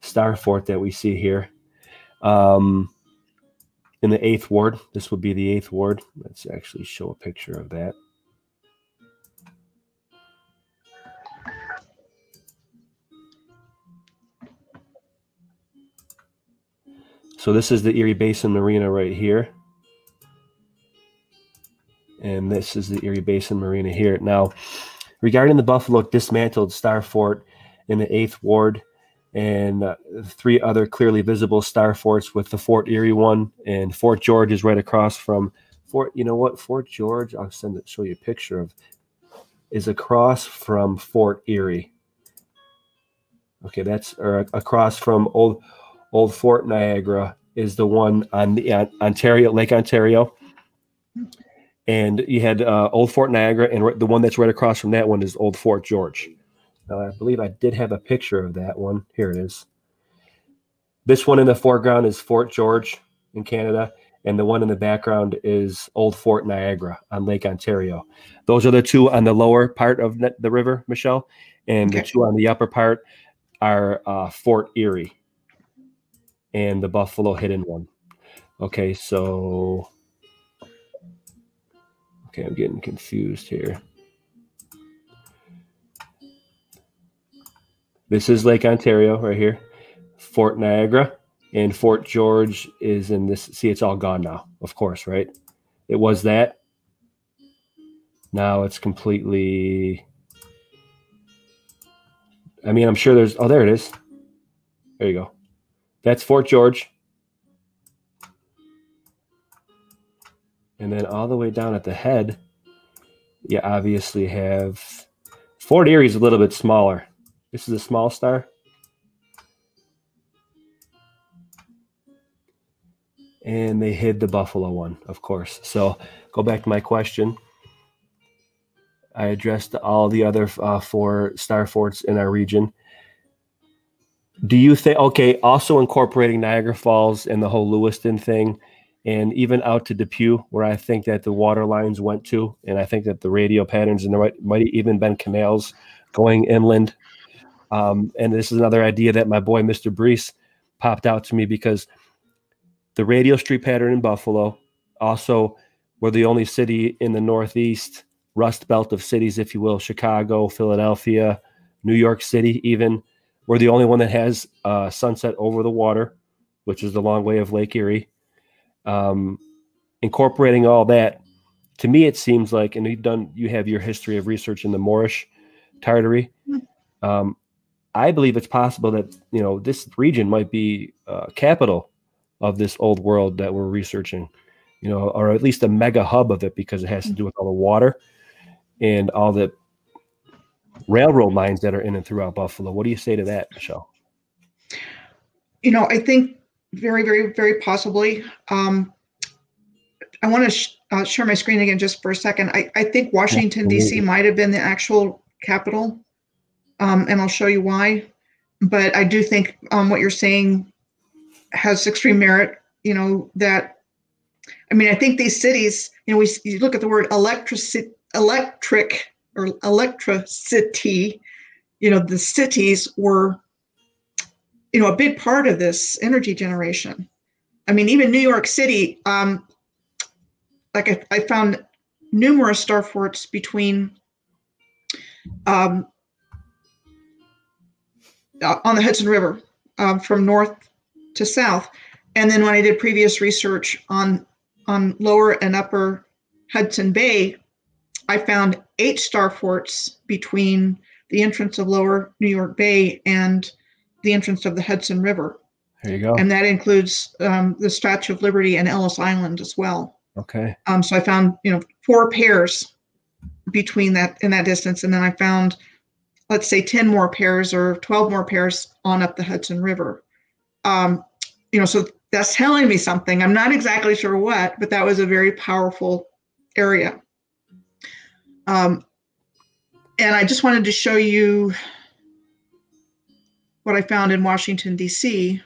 star fort that we see here. Um, in the eighth ward, this would be the eighth ward. Let's actually show a picture of that. So this is the Erie Basin Marina right here. And this is the Erie Basin Marina here. Now, regarding the Buffalo dismantled Star Fort in the 8th Ward and uh, three other clearly visible star forts with the Fort Erie one and Fort George is right across from Fort, you know what? Fort George, I'll send it, show you a picture of, is across from Fort Erie. Okay, that's or across from old old Fort Niagara is the one on the Ontario Lake Ontario, and you had uh, old Fort Niagara, and the one that's right across from that one is old Fort George. Now, I believe I did have a picture of that one. Here it is. This one in the foreground is Fort George in Canada, and the one in the background is Old Fort Niagara on Lake Ontario. Those are the two on the lower part of the river, Michelle, and okay. the two on the upper part are uh, Fort Erie and the Buffalo Hidden one. Okay, so okay, I'm getting confused here. This is Lake Ontario right here, Fort Niagara, and Fort George is in this. See, it's all gone now, of course, right? It was that. Now it's completely. I mean, I'm sure there's. Oh, there it is. There you go. That's Fort George. And then all the way down at the head, you obviously have Fort Erie is a little bit smaller. This is a small star. And they hid the buffalo one, of course. So go back to my question. I addressed all the other uh, four star forts in our region. Do you think, okay, also incorporating Niagara Falls and the whole Lewiston thing, and even out to Depew, where I think that the water lines went to, and I think that the radial patterns and there might, might even been canals going inland um, and this is another idea that my boy Mr. Brees popped out to me because the radial street pattern in Buffalo, also we're the only city in the Northeast rust belt of cities, if you will, Chicago, Philadelphia, New York City, even. We're the only one that has uh, sunset over the water, which is the long way of Lake Erie. Um, incorporating all that, to me, it seems like, and you've done, you have your history of research in the Moorish Tartary. Hmm. Um, I believe it's possible that you know this region might be uh, capital of this old world that we're researching, you know, or at least a mega hub of it because it has to do with all the water and all the railroad lines that are in and throughout Buffalo. What do you say to that, Michelle? You know, I think very, very, very possibly. Um, I want to sh- uh, share my screen again just for a second. I, I think Washington, D.C. might have been the actual capital um, and I'll show you why. But I do think um, what you're saying has extreme merit. You know that. I mean, I think these cities. You know, we you look at the word electric, electric or electricity. You know, the cities were. You know, a big part of this energy generation. I mean, even New York City. Um, like I, I found numerous star forts between um, uh, on the Hudson River um, from north to south. And then when I did previous research on on lower and upper Hudson Bay, I found eight star forts between the entrance of lower New York Bay and the entrance of the Hudson River. There you go. And that includes um, the Statue of Liberty and Ellis Island as well. Okay. Um, so I found, you know, four pairs between that in that distance, and then I found let's say 10 more pairs or 12 more pairs on up the Hudson River. Um, you know, so that's telling me something. I'm not exactly sure what, but that was a very powerful area. Um, and I just wanted to show you what I found in Washington, D.C.,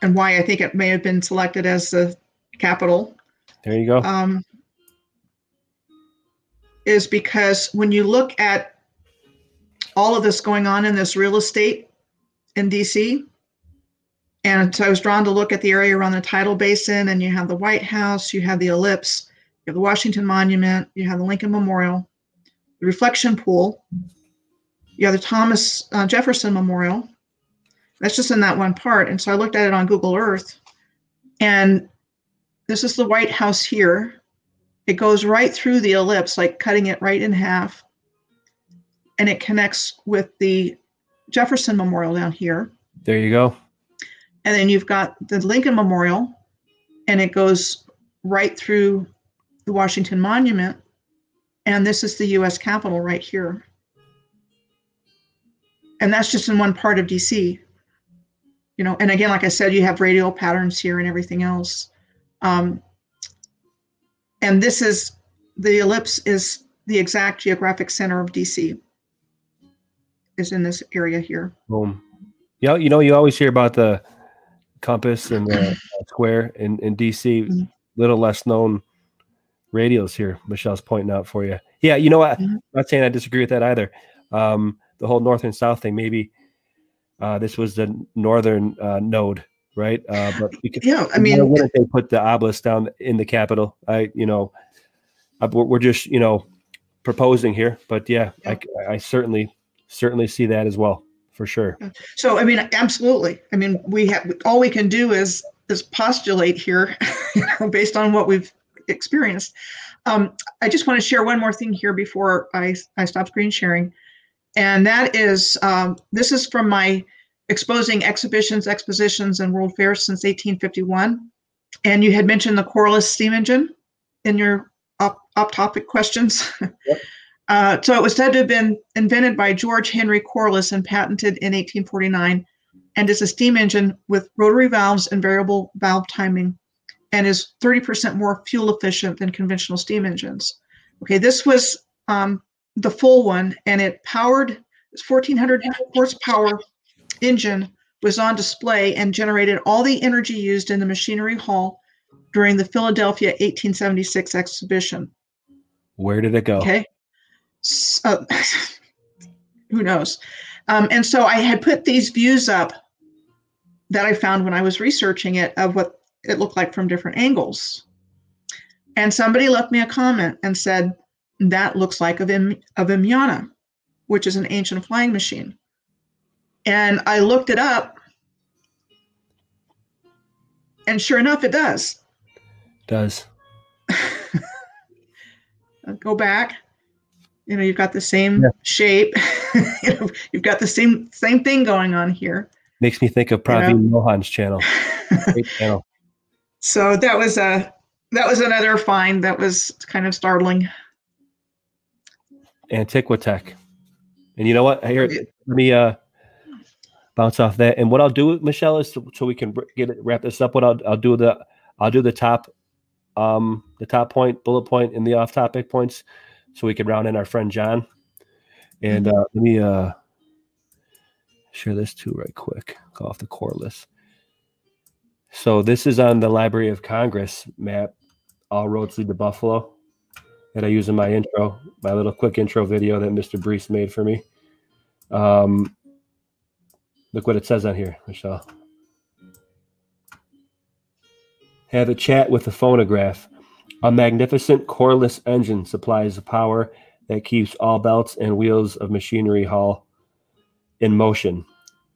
and why I think it may have been selected as the capital. There you go. Um, is because when you look at all of this going on in this real estate in DC, and so I was drawn to look at the area around the tidal basin, and you have the White House, you have the ellipse, you have the Washington Monument, you have the Lincoln Memorial, the reflection pool, you have the Thomas uh, Jefferson Memorial, That's just in that one part. And so I looked at it on Google Earth, and this is the White House here. It goes right through the ellipse, like cutting it right in half. And it connects with the Jefferson Memorial down here. There you go. And then you've got the Lincoln Memorial, and it goes right through the Washington Monument. And this is the US Capitol right here. And that's just in one part of DC. You know, and again, like I said, you have radial patterns here and everything else. Um, and this is the ellipse is the exact geographic center of DC is in this area here. Boom. Yeah, you know, you always hear about the compass and the square in, in DC. Mhm. Little less known radials here. Michelle's pointing out for you. Yeah, you know what? Mhm. I'm not saying I disagree with that either. Um, the whole north and south thing. Maybe uh, this was the northern uh, node, right? Uh, but because, Yeah, I why mean, wouldn't they put the obelisk down in the capital? I, you know, I, we're we're just you know proposing here, but yeah, I, I certainly certainly see that as well for sure. so I mean, absolutely. I mean, we have all we can do is is postulate here, you know, based on what we've experienced. Um, I just want to share one more thing here before I I stop screen sharing, and that is um, this is from my exposing exhibitions, expositions, and world fairs since 1851. And you had mentioned the Corliss steam engine in your up, up topic questions. Uh, so it was said to have been invented by George Henry Corliss and patented in 1849, and is a steam engine with rotary valves and variable valve timing, and is 30% more fuel efficient than conventional steam engines. Okay, this was um, the full one, and it powered this 1400 horsepower engine was on display and generated all the energy used in the machinery hall during the Philadelphia 1876 exhibition. Where did it go? Okay. So, who knows? Um, and so I had put these views up that I found when I was researching it of what it looked like from different angles. And somebody left me a comment and said, that looks like a, Vim, a Vimana, which is an ancient flying machine. And I looked it up. And sure enough, it does. Does go back you know you've got the same Yeah. shape you know, you've got the same same thing going on here makes me think of You know? Praveen Mohan's channel. Great channel. so that was a that was another find that was kind of startling Antiquitech. And you know what? Here, let me uh bounce off that. And what I'll do, Michelle, is so, we can get it wrap this up. What I'll I'll do the I'll do the top um the top point, bullet point, and the off topic points, so we can round in our friend John. And uh, let me uh share this too right quick. Go off the Corliss. So this is on the Library of Congress map. All roads lead to Buffalo that I use in my intro, my little quick intro video that Mr. Brees made for me. Um, look what it says on here, Michelle. Have a chat with a phonograph. A magnificent Corliss engine supplies the power that keeps all belts and wheels of machinery hall in motion.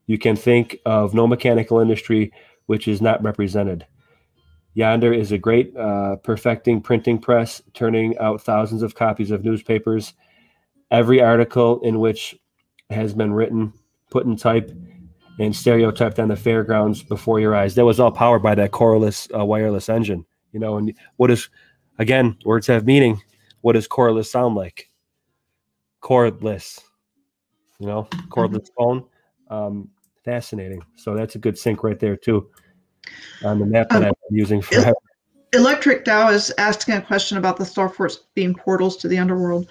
You can think of no mechanical industry which is not represented. Yonder is a great uh, perfecting printing press, turning out thousands of copies of newspapers. Every article in which has been written, put in type, and stereotyped on the fairgrounds before your eyes. That was all powered by that Corliss uh, wireless engine. You know, and what is, again, words have meaning. What does Corliss sound like? Cordless. You know, cordless phone. Um, fascinating. So that's a good sync right there too on the map that Um, I've been using forever. electric dow is asking a question about the starforts being portals to the underworld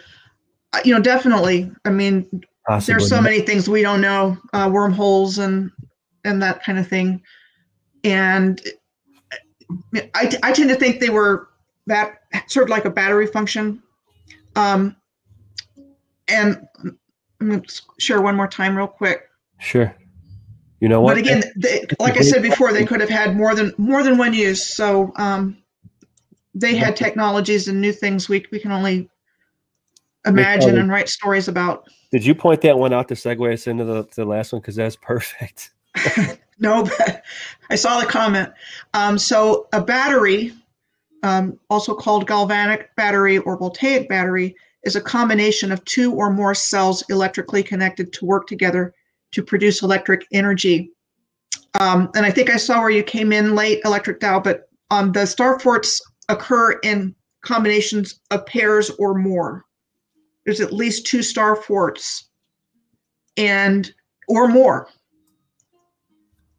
Uh, you know definitely i mean Possibly. there's so many things we don't know uh, wormholes and and that kind of thing and I, I tend to think they were that sort of like a battery function um, and i'm going to share one more time real quick Sure. You know what? but again they, like i said before they could have had more than more than one use so um, they had technologies and new things we, we can only imagine and write stories about Did you point that one out to segue us into the, the last one? Because that's perfect. no, but I saw the comment. Um, so a battery, um, also called galvanic battery or voltaic battery, is a combination of two or more cells electrically connected to work together to produce electric energy. Um, and I think I saw where you came in late, Electric Dow, but um, the star forts occur in combinations of pairs or more. There's at least two star forts and or more.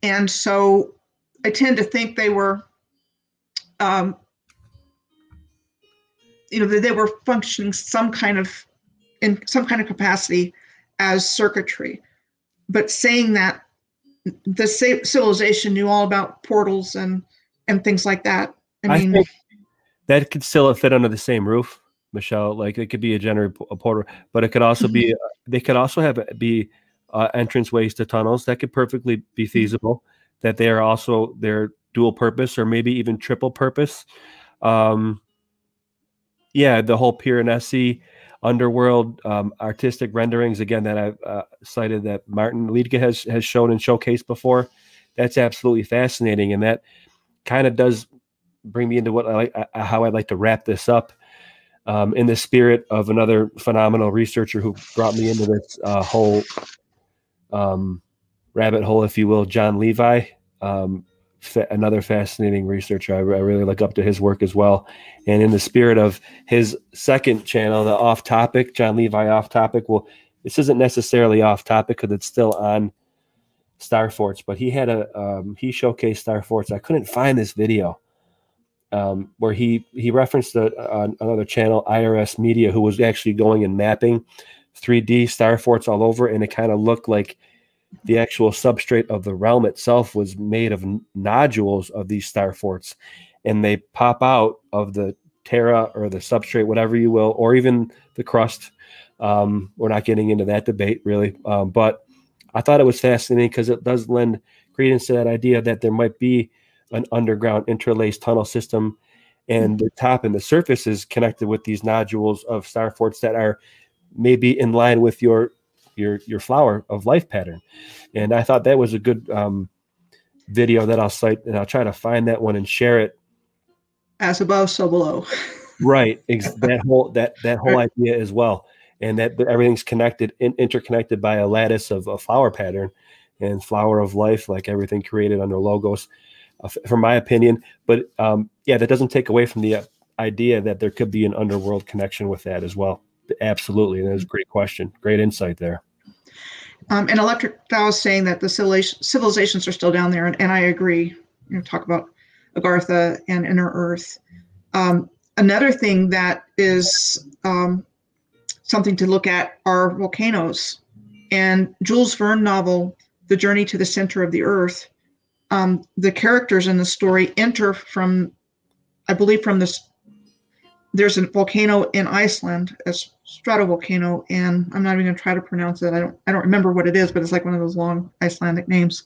And so I tend to think they were, um, you know, they were functioning some kind of in some kind of capacity as circuitry. But saying that the civilization knew all about portals and and things like that. I mean, I that could still fit under the same roof, Michelle. Like it could be a general a portal, but it could also be. Mm-hmm. They could also have be uh, entrance ways to tunnels that could perfectly be mm-hmm. feasible. That they are also they're dual purpose or maybe even triple purpose. Um, yeah, the whole Piranesi underworld um, artistic renderings again that I've uh, cited that Martin Liedtke has has shown and showcased before. That's absolutely fascinating, and that kind of does bring me into what I like, uh, how I'd like to wrap this up. Um, in the spirit of another phenomenal researcher who brought me into this uh, whole um, rabbit hole, if you will, Jon Levi. Um, another fascinating researcher. I, I, really look up to his work as well. And in the spirit of his second channel, the Off Topic, Jon Levi Off Topic. Well, this isn't necessarily off topic because it's still on Star but he had a um, he showcased Star. I couldn't find this video um, where he he referenced a, a, another channel, IRS Media, who was actually going and mapping 3D Star all over, and it kind of looked like the actual substrate of the realm itself was made of nodules of these star forts, and they pop out of the terra or the substrate, whatever you will, or even the crust. Um, we're not getting into that debate really, um, but I thought it was fascinating because it does lend credence to that idea that there might be an underground interlaced tunnel system, and the top and the surface is connected with these nodules of star forts that are maybe in line with your your your flower of life pattern. And I thought that was a good um, video that I'll cite, and I'll try to find that one and share it. As above, so below. right. Ex- that whole that that whole idea as well, and that, everything's connected, in, interconnected by a lattice of a flower pattern and flower of life, like everything created under logos, uh, from my opinion. But um, yeah, that doesn't take away from the uh, idea that there could be an underworld connection with that as well. Absolutely. And That was a great question. Great insight there. Um, and Electric Dow is saying that the civilizations are still down there, and, and I agree. You know, talk about Agartha and Inner Earth. Um, another thing that is um, something to look at are volcanoes. And Jules Verne novel, The Journey to the Center of the Earth, um, the characters in the story enter from, I believe, from this there's a volcano in Iceland, a stratovolcano, and I'm not even going to try to pronounce it. I don't I don't remember what it is, but it's like one of those long Icelandic names.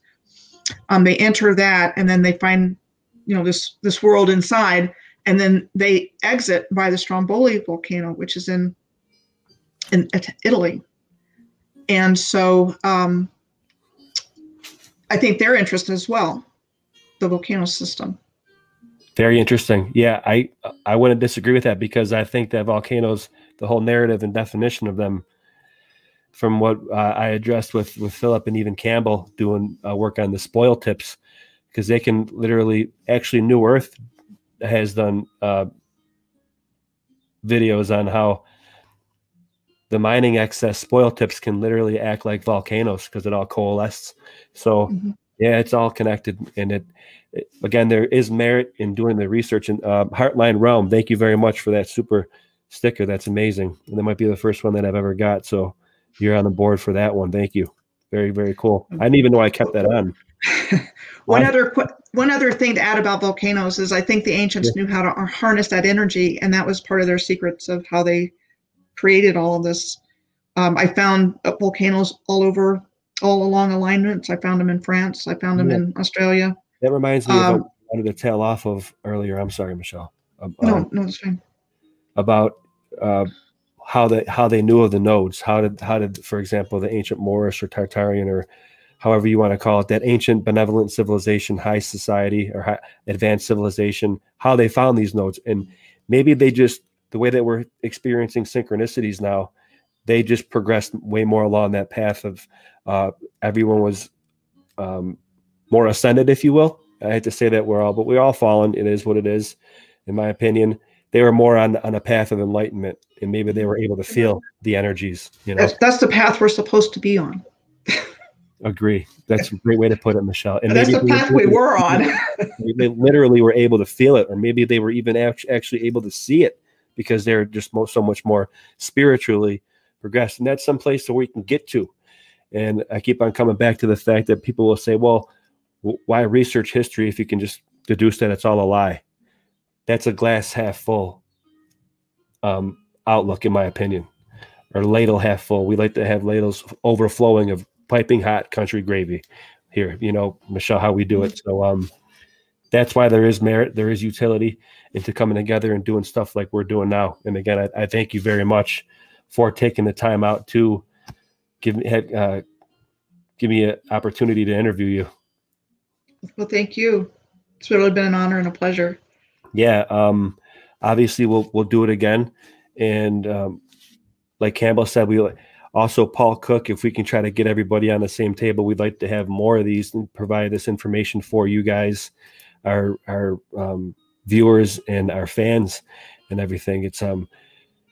Um, they enter that, and then they find, you know, this this world inside, and then they exit by the Stromboli volcano, which is in in Italy. And so um, I think they're interested as well, the volcano system. Very interesting. Yeah, I I wouldn't disagree with that because I think that volcanoes, the whole narrative and definition of them, from what uh, I addressed with with Philip and even Campbell doing uh, work on the spoil tips, because they can literally actually New Earth has done uh, videos on how the mining excess spoil tips can literally act like volcanoes because it all coalesces. So mm-hmm. Yeah, it's all connected, and it again, there is merit in doing the research. And uh, Heartline Realm, thank you very much for that super sticker. That's amazing. And that might be the first one that I've ever got. So you're on the board for that one. Thank you. Very, very cool. I didn't even know I kept that on. one other one other thing to add about volcanoes is I think the ancients yeah. knew how to harness that energy, and that was part of their secrets of how they created all of this. Um, I found volcanoes all over, all along alignments. I found them in France. I found them yeah. in Australia. That reminds me um, of what I wanted to tail off of earlier. I'm sorry, Michelle. Um, no, no, it's fine. About uh, how they how they knew of the nodes. How did how did, for example, the ancient Moorish or Tartarian or however you want to call it, that ancient benevolent civilization, high society or high, advanced civilization, how they found these nodes. And maybe they just, the way that we're experiencing synchronicities now, they just progressed way more along that path of uh, everyone was um, more ascended, if you will. I hate to say that we're all, but we're all fallen. It is what it is, in my opinion. They were more on on a path of enlightenment, and maybe they were able to feel the energies. You know, That's, that's the path we're supposed to be on. agree. That's a great way to put it, Michelle. And That's the path we were on. they literally were able to feel it, or maybe they were even act- actually able to see it because they're just so much more spiritually progressed. And that's some place where we can get to. And I keep on coming back to the fact that people will say, well, why research history if you can just deduce that it's all a lie? That's a glass half full um, outlook, in my opinion, or ladle half full. We like to have ladles overflowing of piping hot country gravy here, you know, Michelle, how we do it. So, um, that's why there is merit, there is utility into coming together and doing stuff like we're doing now. And again, I, I thank you very much for taking the time out to give me uh, give me an opportunity to interview you. well, thank you. It's really been an honor and a pleasure. Yeah, um, obviously we'll we'll do it again, and um, like Campbell said, we also Paul Cook. If we can try to get everybody on the same table, we'd like to have more of these and provide this information for you guys, our our um, viewers and our fans, and everything. It's um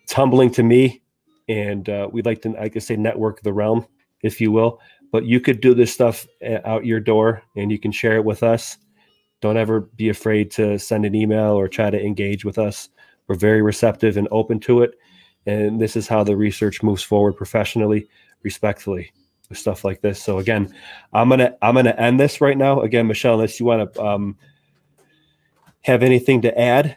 it's humbling to me, and uh, we'd like to, I guess say, network the realm, if you will. But you could do this stuff uh, out your door, and you can share it with us don't ever be afraid to send an email or try to engage with us. We're very receptive and open to it. And this is how the research moves forward professionally, respectfully, with stuff like this. So again, I'm gonna I'm gonna end this right now. Again, Michelle, unless you want to um, have anything to add,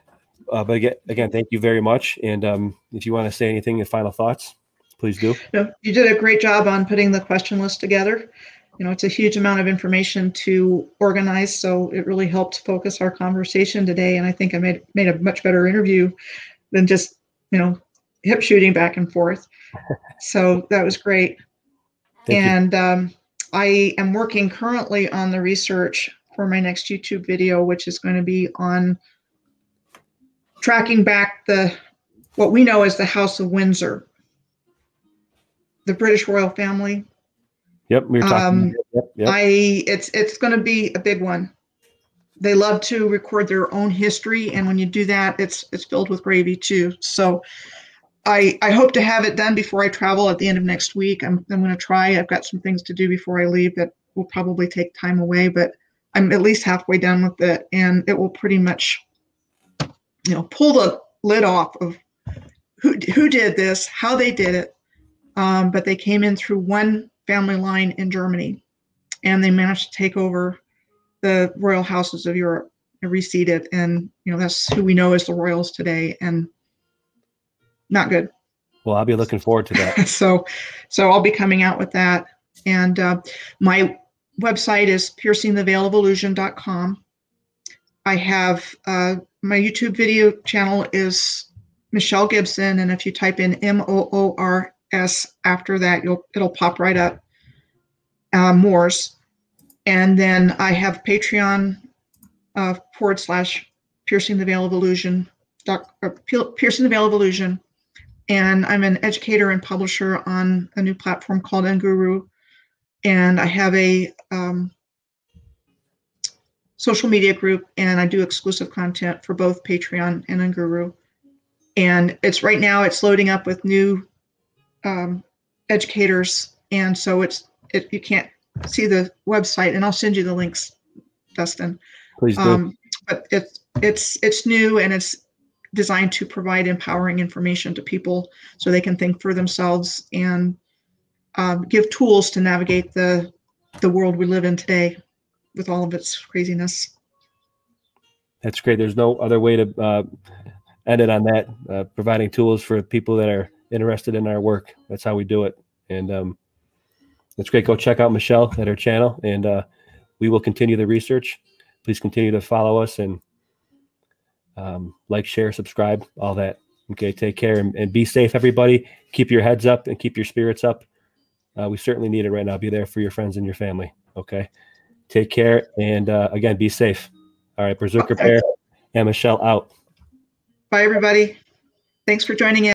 uh, but again, again, thank you very much. And um, if you want to say anything in final thoughts, please do. No, you did a great job on putting the question list together. You know, it's a huge amount of information to organize, so it really helped focus our conversation today. And I think I made made a much better interview than just you know hip shooting back and forth. So that was great. Thank you. and um, I am working currently on the research for my next YouTube video, which is going to be on tracking back the what we know as the House of Windsor, the British royal family. Yep, we were talking. Um, yep, yep. I it's it's going to be a big one. They love to record their own history, and when you do that, it's it's filled with gravy too. So, I I hope to have it done before I travel at the end of next week. I'm I'm going to try. I've got some things to do before I leave that will probably take time away, but I'm at least halfway done with it, and it will pretty much, you know, pull the lid off of who who did this, how they did it. Um, but they came in through one family line in Germany and they managed to take over the royal houses of Europe and reseed it. And you know that's who we know as the royals today, and not good. well, I'll be looking forward to that. so, so I'll be coming out with that. And uh, my website is piercingtheveilofillusion.com. I have uh, my YouTube video channel is Michelle Gibson, and if you type in M O O R S after that, you'll it'll pop right up. Uh, Moors, and then I have Patreon uh, forward slash piercing the veil of illusion, doc, or piercing the veil of illusion, and I'm an educator and publisher on a new platform called Unguru, and I have a um, social media group, and I do exclusive content for both Patreon and Unguru, and it's right now it's loading up with new um, educators, and so it's it you can't see the website, and I'll send you the links, Dustin. Please do. Um, but it's it's it's new and it's designed to provide empowering information to people so they can think for themselves and um, give tools to navigate the the world we live in today with all of its craziness. That's great. There's no other way to uh, end it on that. Uh, providing tools for people that are interested in our work. That's how we do it. And um, that's great. Go check out Michelle at her channel, and uh, we will continue the research. Please continue to follow us and um, like, share, subscribe, all that. Okay, take care and, and be safe, everybody. Keep your heads up and keep your spirits up. Uh, we certainly need it right now. Be there for your friends and your family. Okay. Take care. And uh, again, be safe. All right. Berserker Okay. Bear and Michelle out. Bye, everybody. Thanks for joining in.